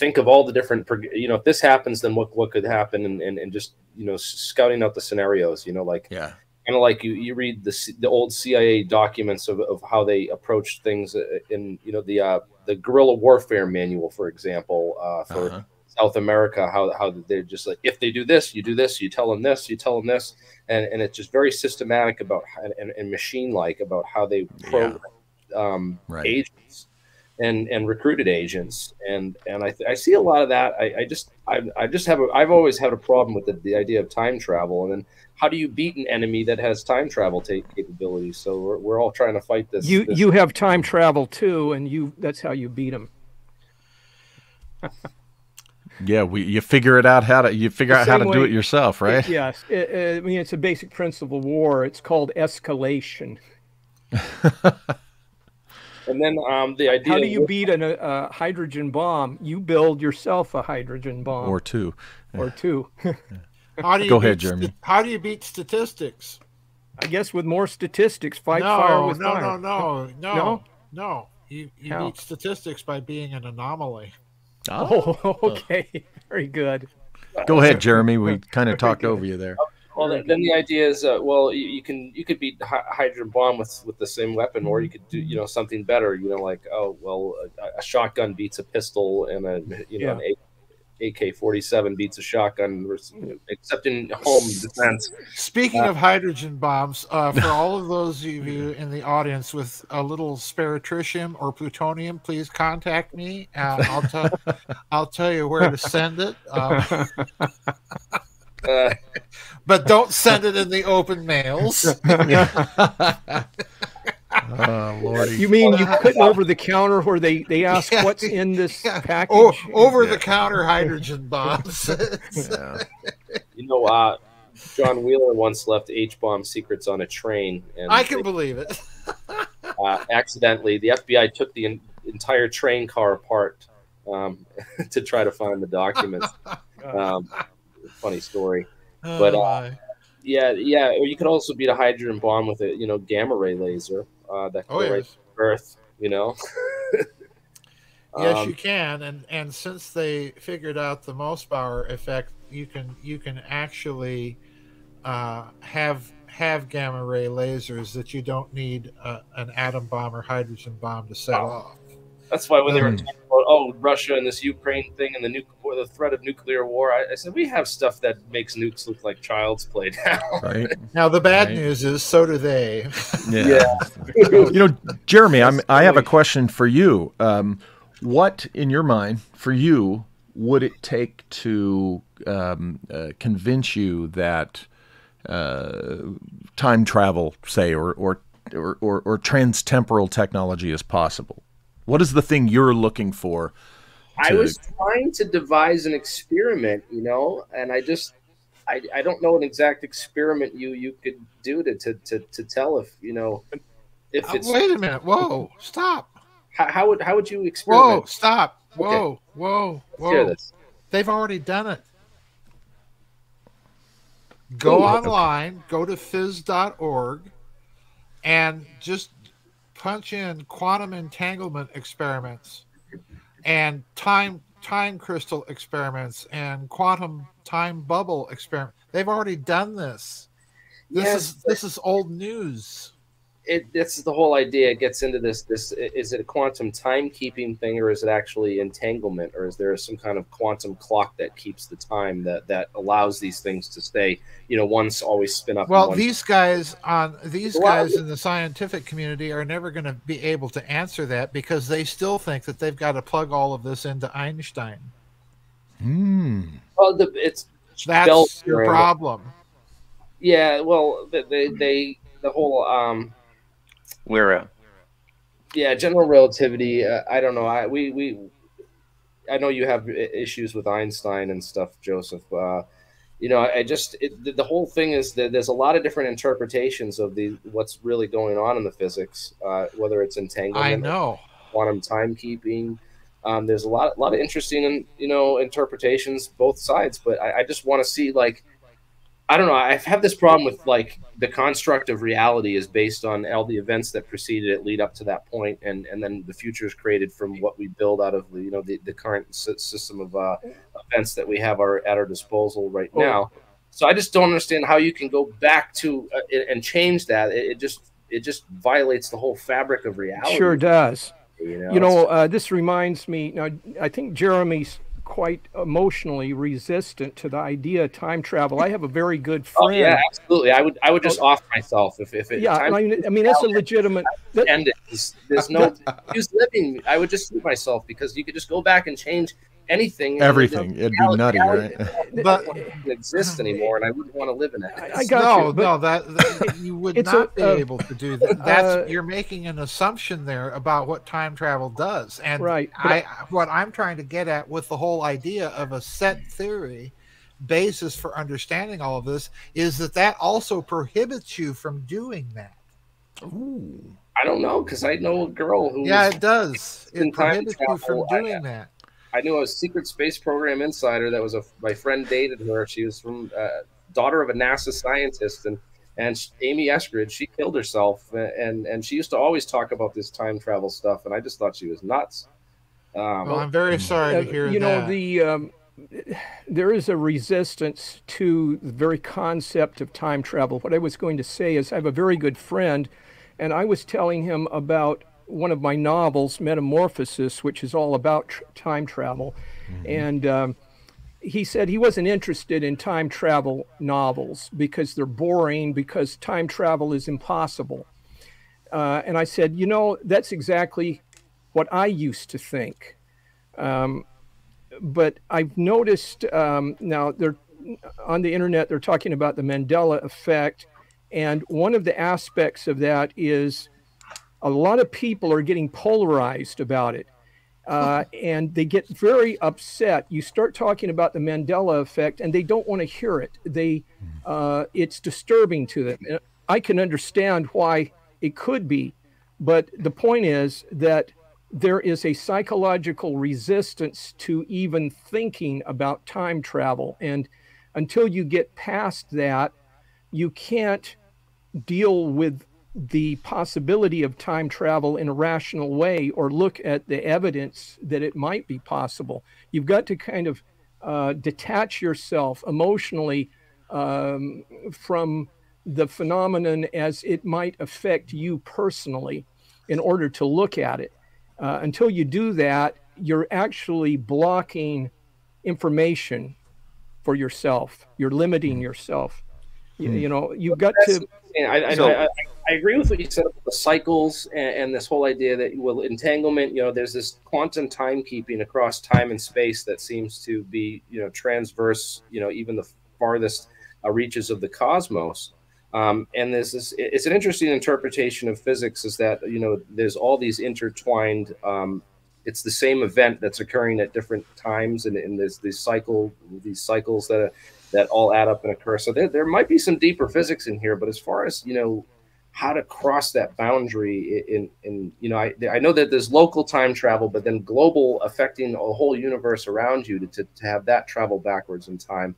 think of all the different you know if this happens then what what could happen and, and, and just you know scouting out the scenarios you know like yeah kind of like you you read the the old CIA documents of, of how they approach things uh, in you know the uh, the guerrilla warfare manual for example uh, for uh-huh. South America how how they're just like if they do this you do this you tell them this you tell them this and and it's just very systematic about and, and machine like about how they program yeah. um, right. agents and and recruited agents. And and I, I see a lot of that. I, I just I, I just have a, I've always had a problem with the, the idea of time travel. And then how do you beat an enemy that has time travel take capabilities? So we're, we're all trying to fight this you this. you have time travel too and you that's how you beat them yeah we you figure it out how to you figure out how to way, do it yourself right? it, yes it, I mean it's a basic principle of war. It's called escalation And then um, the idea. How do you beat a uh, hydrogen bomb? You build yourself a hydrogen bomb, or two, or two. how do you go ahead, Jeremy? St- how do you beat statistics? I guess with more statistics, fight no, fire with no, fire. No, no, no, no, no. You you how? beat statistics by being an anomaly. Oh, okay, very good. Go ahead, Jeremy. We kind of talked over you there. Well, then, then the idea is, uh, well, you, you, can you could beat hydrogen bomb with with the same weapon, or you could do you know something better. You know, like oh well, a, a shotgun beats a pistol, and a you know yeah. an AK 47 beats a shotgun, except in home defense. Speaking uh, of hydrogen bombs, uh, for all of those of you in the audience with a little spare tritium or plutonium, please contact me. I'll, tell, I'll tell you where to send it. Um, uh, but don't send it in the open mails. Oh, Lordy. You mean you couldn't over the counter where they they ask Yeah, what's in this yeah. package? Oh, over the counter hydrogen bombs. Yeah. You know, uh, John Wheeler once left H bomb secrets on a train, and I can believe it. uh, accidentally, the FBI took the en- entire train car apart um, to try to find the documents. Um, funny story. But, Oh, uh. Yeah, yeah. Or you could also beat a hydrogen bomb with a you know gamma ray laser uh, that could oh go right yes. Earth. You know. Yes, Um, you can, and and since they figured out the Mossbauer effect, you can you can actually uh, have have gamma ray lasers that you don't need uh, an atom bomb or hydrogen bomb to set off. That's why when they were Hmm. talking about oh Russia and this Ukraine thing and the nu- or the threat of nuclear war, I, I said we have stuff that makes nukes look like child's play now. Right? Now the bad Right. news is so do they. Yeah. you know, Jeremy, I'm, I have a question for you. Um, what, in your mind, for you, would it take to um, uh, convince you that uh, time travel, say, or or, or, or or transtemporal technology is possible? What is the thing you're looking for? I was trying to devise an experiment, you know, and I just I, I don't know an exact experiment you you could do to to, to, to tell if you know if Uh, it's wait a minute! Whoa! Stop! how, how would how would you experiment? Whoa! experiment? Stop! Okay. Whoa! Whoa! Let's hear Whoa! this. They've already done it. Go Ooh. online, go to phys.org, and just punch in quantum entanglement experiments and time time crystal experiments and quantum time bubble experiment. They've already done this. This Yes, is this is old news. It that's the whole idea. It gets into this this is it a quantum timekeeping thing or is it actually entanglement or is there some kind of quantum clock that keeps the time that that allows these things to stay you know once always spin up. Well, these guys on these Well, guys in the scientific community are never going to be able to answer that because they still think that they've got to plug all of this into Einstein. Hmm. well, the, it's That's Bell your theorem. problem. Yeah, well, they they, they the whole um We're uh, yeah general relativity. Uh, I don't know. I we we I know you have issues with Einstein and stuff, Joseph. Uh, you know, I I just it, the, the whole thing is that there's a lot of different interpretations of the what's really going on in the physics, uh, whether it's entanglement, I know. quantum timekeeping. Um, there's a lot, a lot of interesting, you know, interpretations both sides. But I, I just want to see, like, I don't know. I have this problem with like the construct of reality is based on all the events that preceded it, lead up to that point, and and then the future is created from what we build out of the, you know, the, the current system of uh, events that we have our at our disposal right Oh. now. So I just don't understand how you can go back to uh, and change that. It, it just it just violates the whole fabric of reality. Sure does. You know, You know, uh, this reminds me. Now, I think Jeremy's quite emotionally resistant to the idea of time travel. I have a very good friend. Oh, yeah, absolutely. I would I would just oh. off myself if if it Yeah, time I mean, I mean that's a legitimate. that- ended. There's, there's no use living. I would just shoot myself because you could just go back and change anything. Everything. It'd be nutty, reality right? But doesn't exist anymore, and I wouldn't want to live in it. I got no, you. no, that, that- you would not a- be uh, able to do that. That's uh, you're making an assumption there about what time travel does, and Right, but I what I'm trying to get at with the whole idea of a set theory basis for understanding all of this is that that also prohibits you from doing that. Ooh. I don't know because I know a girl who Yeah, it does. in It time prohibits you from travel, I- doing that. I knew a secret space program insider that was a my friend dated her. She was from uh, daughter of a NASA scientist, and and sh- Amy Eskridge. She killed herself, and and she used to always talk about this time travel stuff, and I just thought she was nuts. Um, Well, I'm very sorry Uh, to hear you that. know the um, there is a resistance to the very concept of time travel what i was going to say is i have a very good friend and i was telling him about one of my novels metamorphosis which is all about tr- time travel. And um, he said he wasn't interested in time travel novels because they're boring because time travel is impossible. Uh, and i said you know that's exactly what i used to think. Um, but I've noticed um, now they're on the internet they're talking about the Mandela effect, and one of the aspects of that is a lot of people are getting polarized about it. Uh, and they get very upset. You start talking about the Mandela effect, and they don't want to hear it. They, uh, it's disturbing to them. And I can understand why it could be, but the point is that there is a psychological resistance to even thinking about time travel, and until you get past that, you can't deal with the possibility of time travel in a rational way or look at the evidence that it might be possible. You've got to kind of uh, detach yourself emotionally um, from the phenomenon as it might affect you personally in order to look at it. Uh, until you do that, you're actually blocking information for yourself. You're limiting yourself. You, you know, you've got to. Yeah, I, I, So- I, I, agree with what you said about the cycles and, and this whole idea that well, entanglement. You know, there's this quantum timekeeping across time and space that seems to be you know transverse. You know, even the farthest uh, reaches of the cosmos. Um, and there's this. It's an interesting interpretation of physics. Is that you know there's all these intertwined. Um, it's the same event that's occurring at different times, and, and there's these cycle these cycles that that all add up and occur. So there, there might be some deeper physics in here, but as far as you know, how to cross that boundary in, in you know, I, I know that there's local time travel, but then global affecting a whole universe around you to, to, to have that travel backwards in time.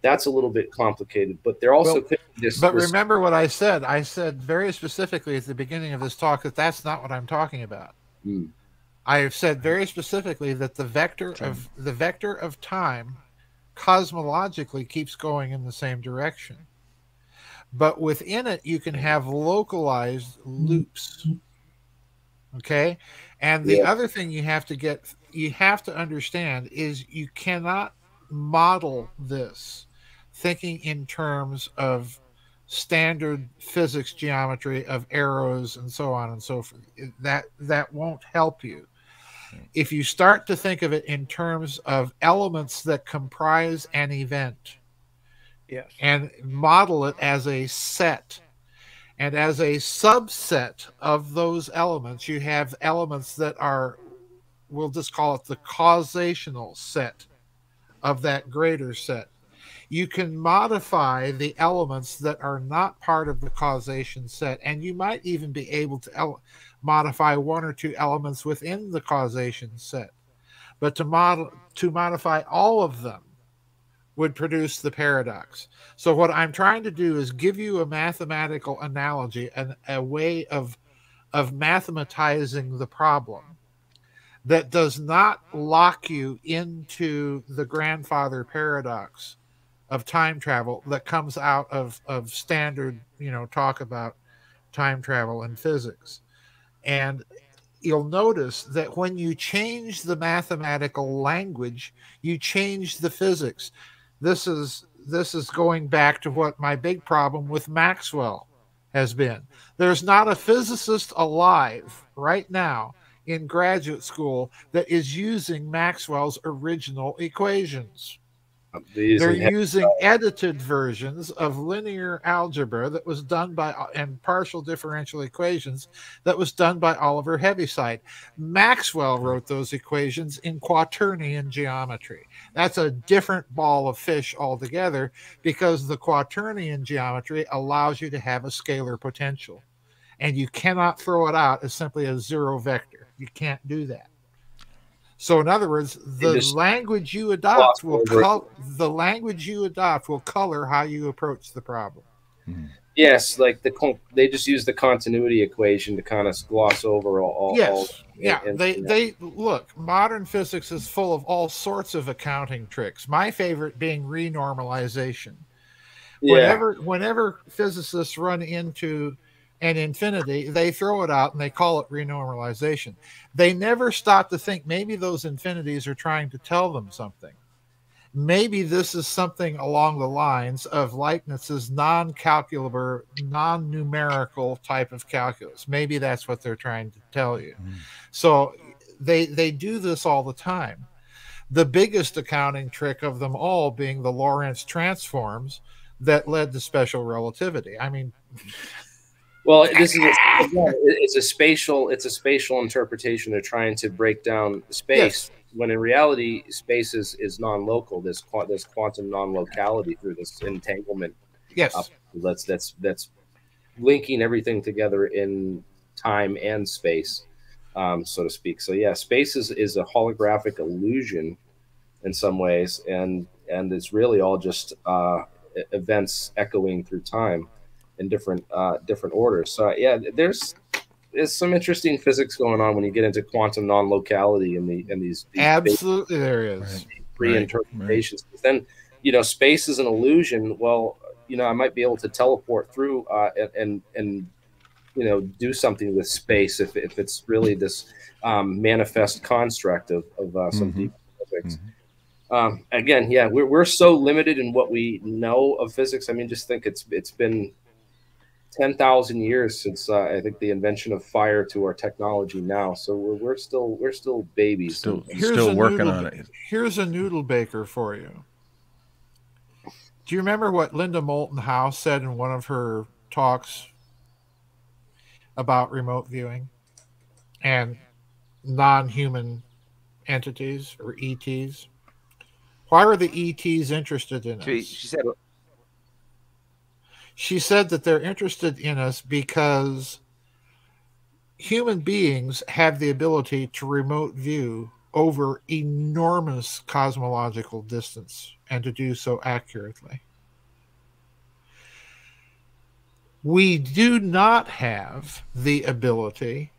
That's a little bit complicated, but they're also Well, this. But this- remember what I said. I said very specifically at the beginning of this talk that that's not what I'm talking about. Hmm. I have said very specifically that the vector of the vector of time cosmologically keeps going in the same direction. But within it you can have localized loops. Okay? And the Yeah. other thing you have to get you have to understand is you cannot model this thinking in terms of standard physics geometry of arrows and so on and so forth that that won't help you hmm. if you start to think of it in terms of elements that comprise an event Yes. and model it as a set. And as a subset of those elements you have elements that are we'll just call it the causational set of that greater set. You can modify the elements that are not part of the causation set and you might even be able to modify one or two elements within the causation set. But to model to modify all of them would produce the paradox. So what i'm trying to do is give you a mathematical analogy and a way of of mathematizing the problem that does not lock you into the grandfather paradox of time travel that comes out of of standard you know talk about time travel and physics. And you'll notice that when you change the mathematical language you change the physics this is this is going back to what my big problem with maxwell has been. There's not a physicist alive right now in graduate school that is using maxwell's original equations these they're using edited versions of linear algebra that was done by and partial differential equations that was done by Oliver Heaviside. Maxwell wrote those equations in quaternion geometry. That's a different ball of fish altogether because the quaternion geometry allows you to have a scalar potential. And you cannot throw it out as simply a zero vector. You can't do that. So, in other words, the language you adopt will col- the language you adopt will color how you approach the problem. Hmm. yes, like the con- they just use the continuity equation to kind of gloss over all. all yes, all- yeah. and- they and- they look. Modern physics is full of all sorts of accounting tricks. My favorite being renormalization. yeah. Whenever whenever physicists run into an infinity, they throw it out and they call it renormalization. They never stop to think maybe those infinities are trying to tell them something. Maybe this is something along the lines of Leibniz's non-calculable, non-numerical type of calculus. Maybe that's what they're trying to tell you. Mm-hmm. So they they do this all the time. The biggest accounting trick of them all being the Lorentz transforms that led to special relativity. I mean, Well, this is a, it's a spatial it's a spatial interpretation. They're trying to break down space Yes. when in reality space is, is non-local. There's qua- there's quantum non-locality through this entanglement. Yes. up. That's that's that's linking everything together in time and space, um, so to speak. So yeah, space is, is a holographic illusion in some ways, and and it's really all just uh, events echoing through time in different uh, different orders. So yeah, there's there's some interesting physics going on when you get into quantum non-locality and the and these, these Absolutely, there is. Right. free interpretations. But then, you know, space is an illusion. Well, you know, I might be able to teleport through uh, and, and and you know do something with space if, if it's really this um, manifest construct of, of uh, some Mhm. deep physics. Um, again, yeah, we're, we're so limited in what we know of physics. I mean, just think it's it's been ten thousand years since uh, I think the invention of fire to our technology now. So we're, we're still we're still babies. Still, still working noodle- on it. Here's a noodle baker for you. Do you remember what Linda Moulton Howe said in one of her talks about remote viewing and non-human entities or ETs? Why are the ETs interested in She, us? she said, She said that they're interested in us because human beings have the ability to remote view over enormous cosmological distance and to do so accurately. We do not have the ability,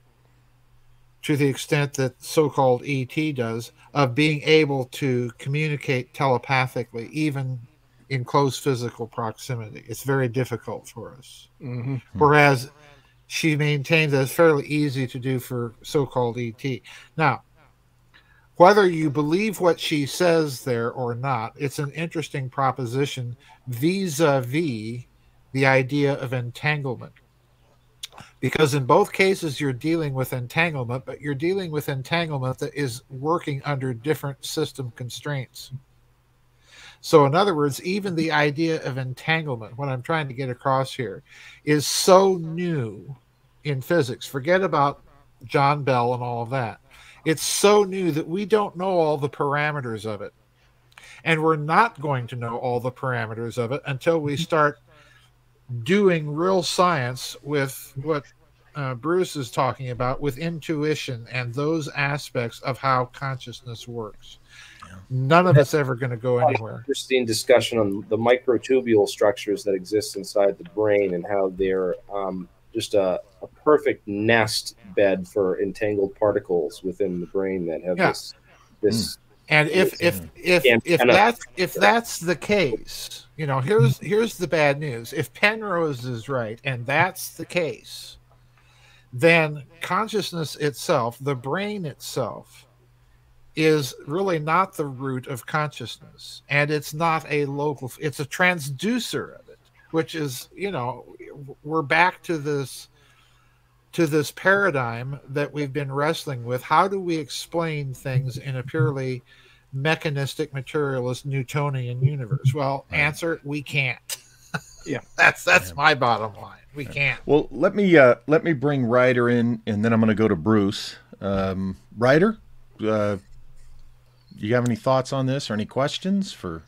to the extent that so called ET does, of being able to communicate telepathically, even in close physical proximity. It's very difficult for us. hmm Whereas she maintained that it's fairly easy to do for so called ET. Now, whether you believe what she says there or not, it's an interesting proposition vis a vis the idea of entanglement. Because in both cases, you're dealing with entanglement, but you're dealing with entanglement that is working under different system constraints. So, in other words, even the idea of entanglement, what I'm trying to get across here, is so new in physics. Forget about John Bell and all of that. It's so new that we don't know all the parameters of it. And we're not going to know all the parameters of it until we start doing real science with what uh, Bruce is talking about with intuition and those aspects of how consciousness works. None of us ever going to go anywhere. interesting discussion on the microtubule structures that exist inside the brain and how they're um, just a, a perfect nest bed for entangled particles within the brain that have Yeah. this this And if if if if that's if that's the case, you know, here's here's the bad news. If Penrose is right and that's the case, then consciousness itself, the brain itself, is really not the root of consciousness, and it's not a local. It's a transducer of it, which is you know, we're back to this to this paradigm that we've been wrestling with. How do we explain things in a purely mechanistic, materialist, Newtonian universe? Well, answer: we can't. Yeah. that's that's my bottom line. We can't. Well, let me uh, let me bring Ryder in, and then I'm going to go to Bruce. Um, Ryder, uh, you have any thoughts on this or any questions for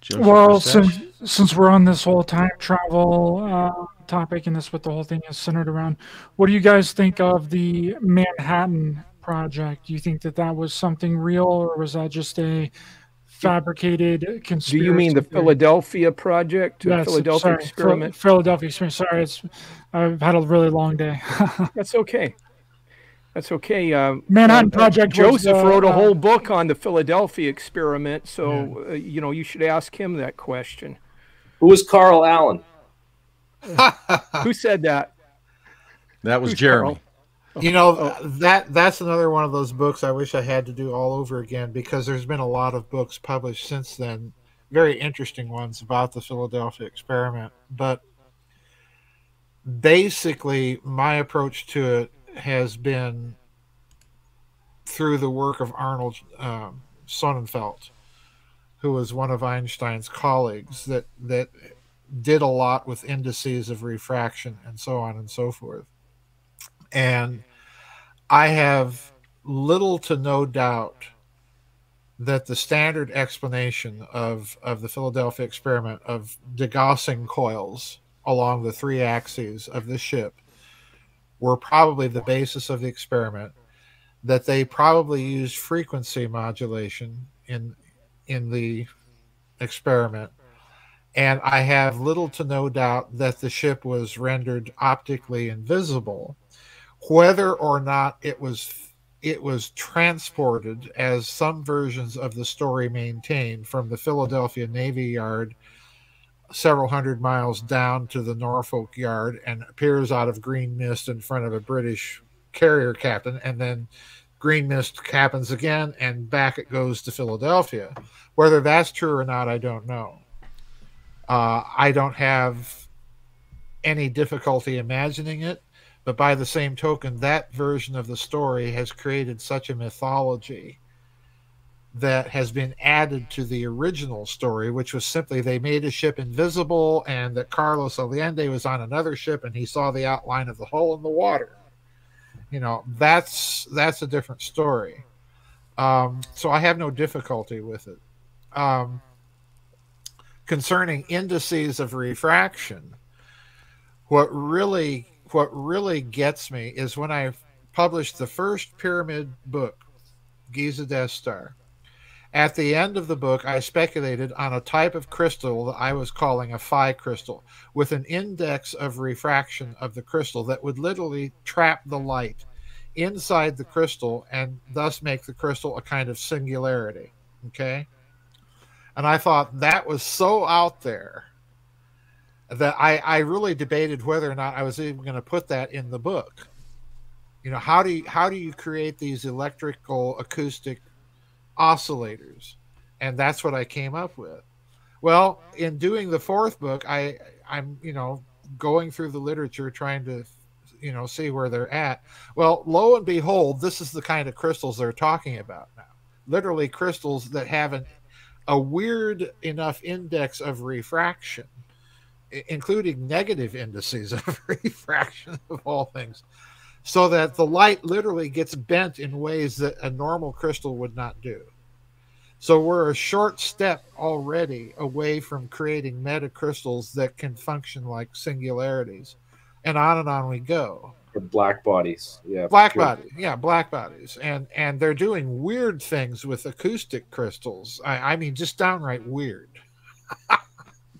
Joseph? Well, since since we're on this whole time travel uh, topic and that's what the whole thing is centered around, what do you guys think of the Manhattan Project? Do you think that that was something real, or was that just a fabricated conspiracy? Do you mean the theory? Philadelphia project, Yes, Philadelphia sorry, experiment? Philadelphia experiment. Sorry, it's I've had a really long day. That's okay. That's okay. Uh, Manhattan uh, Project was, Joseph uh, wrote a uh, whole book on the Philadelphia experiment, so uh, you know you should ask him that question. Who was Carl Allen? Who said that? that was Who's Jeremy. You know that that's another one of those books I wish I had to do all over again because there's been a lot of books published since then, very interesting ones about the Philadelphia experiment. But basically, my approach to it has been through the work of Arnold um, Sommerfeld, who was one of Einstein's colleagues. That that did a lot with indices of refraction and so on and so forth. And I have little to no doubt that the standard explanation of, of the Philadelphia experiment of degaussing coils along the three axes of the ship were probably the basis of the experiment that they probably used frequency modulation in in the experiment. And i have little to no doubt that the ship was rendered optically invisible whether or not it was it was transported as some versions of the story maintain from the philadelphia navy yard several hundred miles down to the norfolk yard and appears out of green mist in front of a british carrier captain and then green mist happens again and back it goes to Philadelphia. Whether that's true or not, I don't know. Uh, I don't have any difficulty imagining it, but by the same token, that version of the story has created such a mythology that has been added to the original story, which was simply they made a ship invisible and that Carlos Allende was on another ship and he saw the outline of the hull in the water. You know that's that's a different story. Um, so i have no difficulty with it. Um, concerning indices of refraction what really what really gets me is when i published the first pyramid book giza death star at the end of the book, I speculated on a type of crystal that I was calling a phi crystal, with an index of refraction of the crystal that would literally trap the light inside the crystal and thus make the crystal a kind of singularity. Okay. And I thought that was so out there that I, I really debated whether or not I was even going to put that in the book. You know, how do you, how do you create these electrical acoustic oscillators. And that's what i came up with. Well in doing the fourth book i i'm you know going through the literature trying to you know see where they're at. Well lo and behold this is the kind of crystals they're talking about now. Literally crystals that have an, a weird enough index of refraction including negative indices of refraction of all things so that the light literally gets bent in ways that a normal crystal would not do. So we're a short step already away from creating metacrystals that can function like singularities, and on and on we go. black bodies, yeah. Black bodies, yeah, black bodies, and and they're doing weird things with acoustic crystals. I, I mean, just downright weird,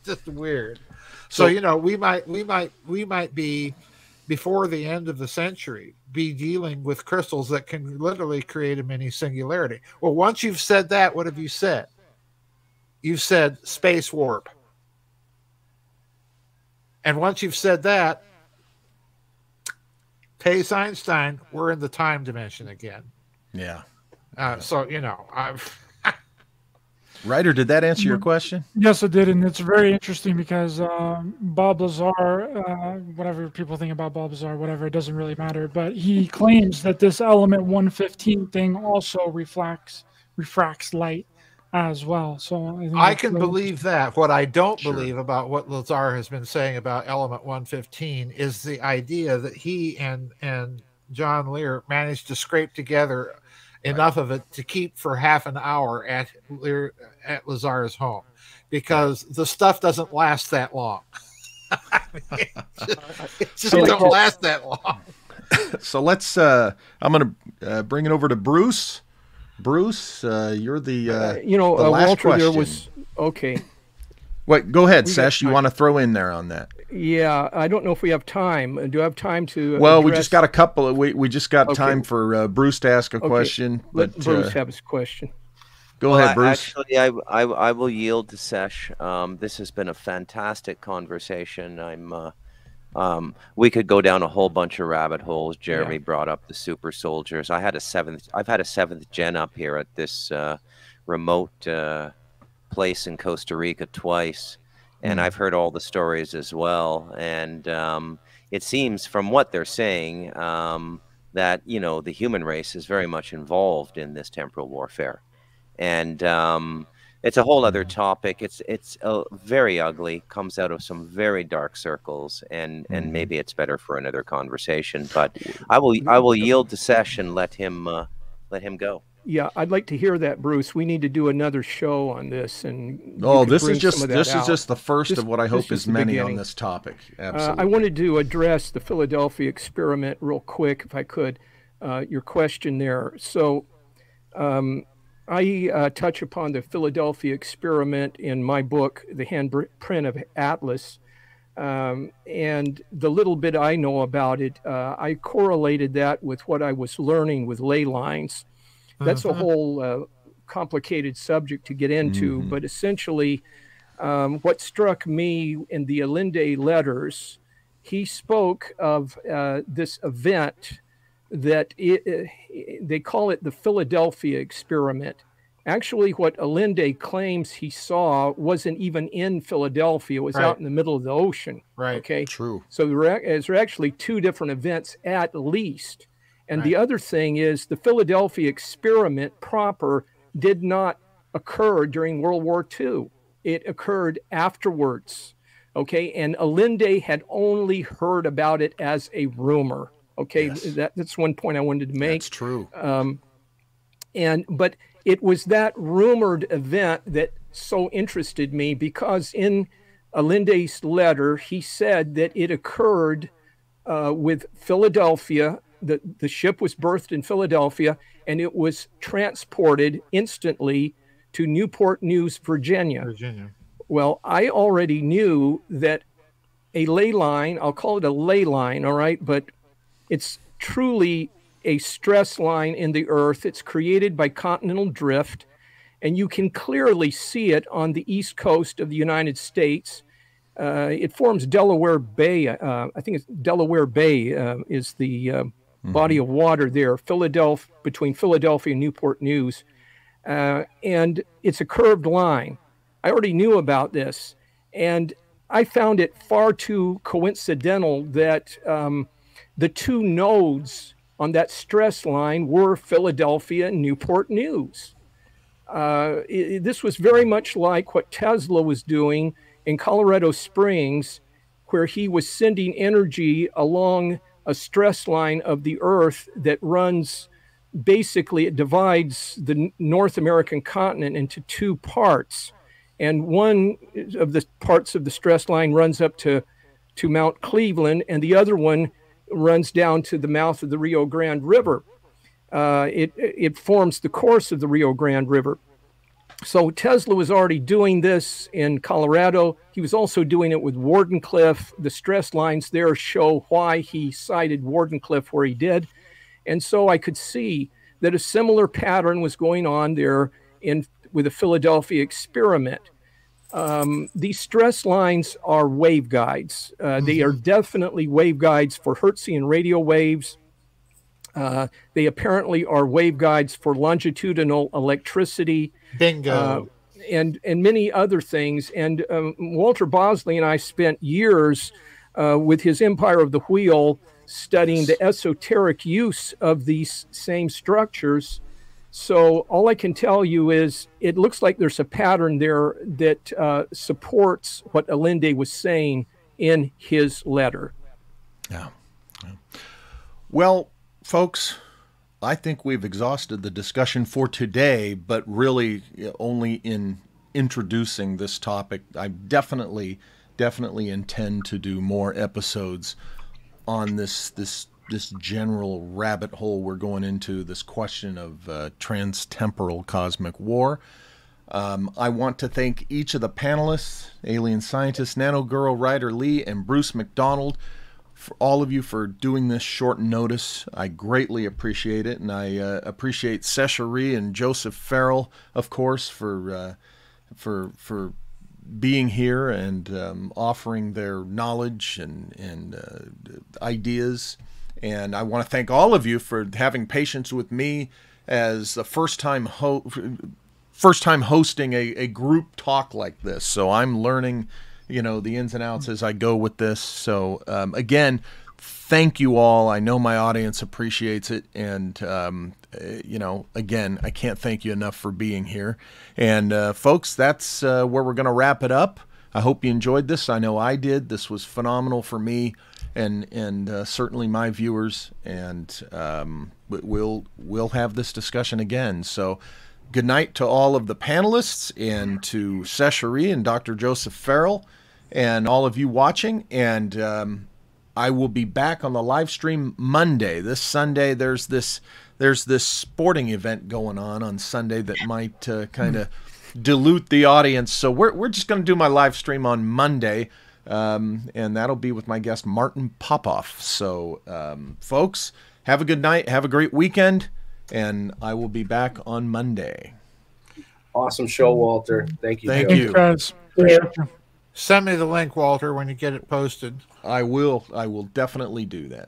just weird. So, so you know, we might we might we might be before the end of the century be dealing with crystals that can literally create a mini singularity. Well, once you've said that, what have you said? You've said space warp. And once you've said that, Pace Einstein, we're in the time dimension again. Yeah. Uh, so, you know, I've Ryder, did that answer your question? Yes, it did, and it's very interesting because uh, Bob Lazar, uh, whatever people think about Bob Lazar, whatever, it doesn't really matter. But he claims that this element 115 thing also reflects refracts light as well. So I, I can really believe that. What I don't sure. believe about what Lazar has been saying about element 115 is the idea that he and and John Lear managed to scrape together enough of it to keep for half an hour at at Lazar's home because the stuff doesn't last that long. it just, it just so, don't last that long. so let's. Uh, I'm going to uh, bring it over to Bruce. Bruce, uh, you're the. Uh, uh, you know, the uh, Walter, question. there was okay. Wait, go ahead, Sesh. You want to throw in there on that? Yeah, I don't know if we have time. Do I have time to? Well, address... we just got a couple. Of, we we just got okay. time for uh, Bruce to ask a okay. question. Let but, Bruce uh, have his question. Go well, ahead, Bruce. Actually, I, I, I will yield to Sesh. Um, this has been a fantastic conversation. I'm. Uh, um, we could go down a whole bunch of rabbit holes. Jeremy yeah. brought up the super soldiers. I had a seventh. I've had a seventh gen up here at this uh, remote uh, place in Costa Rica twice and I've heard all the stories as well. And um, it seems from what they're saying um, that you know the human race is very much involved in this temporal warfare, and um, it's a whole other topic. It's it's uh, very ugly. Comes out of some very dark circles, and and Mhm. maybe it's better for another conversation. But I will I will yield to Sesh and let him uh, let him go. Yeah, I'd like to hear that, Bruce. We need to do another show on this, and Oh, this is just some of that this is just the first of what I hope is is many beginning. on this topic. Uh, Absolutely. I wanted to address the Philadelphia experiment real quick, if I could. Uh, your question there. So, um, I uh, touch upon the Philadelphia experiment in my book, The Handprint of Atlas. Um, and the little bit I know about it, uh, I correlated that with what I was learning with ley lines. That's a Mhm. whole uh, complicated subject to get into, Mhm. but essentially, um, what struck me in the Allende letters, he spoke of uh, this event that it, uh, they call it the Philadelphia experiment. Actually, what Allende claims he saw wasn't even in Philadelphia; it was Right. out in the middle of the ocean. Right. Okay, True. so there are, actually two different events at least. And the other thing is the Philadelphia experiment proper did not occur during World War II. It occurred afterwards. Okay. And Allende had only heard about it as a rumor. Okay. Yes. That, that's one point I wanted to make. That's true. Um, and but it was that rumored event that so interested me because in Allende's letter he said that it occurred uh, with Philadelphia. The, the ship was berthed in Philadelphia and it was transported instantly to Newport News, Virginia. Virginia. Well, I already knew that a ley line, I'll call it a ley line, all right, but it's truly a stress line in the earth. It's created by continental drift, and you can clearly see it on the east coast of the United States. Uh, it forms Delaware Bay. Uh, I think it's Delaware Bay uh, is the uh, body of water there, Philadelphia between Philadelphia and Newport News, uh, and it's a curved line. I already knew about this, and I found it far too coincidental that um, the two nodes on that stress line were Philadelphia and Newport News. Uh, i- this was very much like what Tesla was doing in Colorado Springs, where he was sending energy along a stress line of the Earth that runs basically, it divides the North American continent into two parts. And one of the parts of the stress line runs up to, to Mount Cleveland, and the other one runs down to the mouth of the Rio Grande River. Uh, it, it forms the course of the Rio Grande River. So Tesla was already doing this in Colorado. He was also doing it with Wardenclyffe. The stress lines there show why he cited Wardenclyffe where he did. And so I could see that a similar pattern was going on there in with the Philadelphia experiment. Um, these stress lines are waveguides. Uh, They are definitely waveguides for Hertzian radio waves. Uh, they apparently are waveguides for longitudinal electricity Bingo. uh, and and many other things. And um, Walter Bosley and I spent years uh, with his Empire of the Wheel studying the esoteric use of these same structures. So all I can tell you is it looks like there's a pattern there that uh, supports what Allende was saying in his letter. Yeah. yeah. Well, folks, I think we've exhausted the discussion for today, but really only in introducing this topic. I definitely, definitely intend to do more episodes on this this this general rabbit hole we're going into this question of uh, transtemporal cosmic war. Um, I want to thank each of the panelists, alien scientist, nano girl, Ryder Lee, and Bruce MacDonald, for all of you for doing this short notice. I greatly appreciate it, and I uh, appreciate Sesh Heri and Joseph Farrell, of course, for uh, for for being here and um, offering their knowledge and and uh, ideas. And I want to thank all of you for having patience with me as the first time ho- first time hosting a, a group talk like this. So I'm learning, you know, the ins and outs as I go with this. So um, again, thank you all. I know my audience appreciates it, and um, uh, you know, again, I can't thank you enough for being here. And uh, folks, that's uh, where we're going to wrap it up. I hope you enjoyed this. I know I did. This was phenomenal for me, and and uh, certainly my viewers. And um, we'll we'll have this discussion again. So. Good night to all of the panelists and to Sesh Heri and Dr. Joseph Farrell and all of you watching. And um, I will be back on the live stream Monday. This Sunday, there's this there's this sporting event going on on Sunday that might uh, kind of dilute the audience. So we're we're just going to do my live stream on Monday, um, and that'll be with my guest Martin Popoff. So, um, folks, have a good night, have a great weekend, and I will be back on Monday. Awesome show, Walter. Thank you. Thank Joe. you. guys. Yeah. Send me the link, Walter, when you get it posted. I will. I will definitely do that.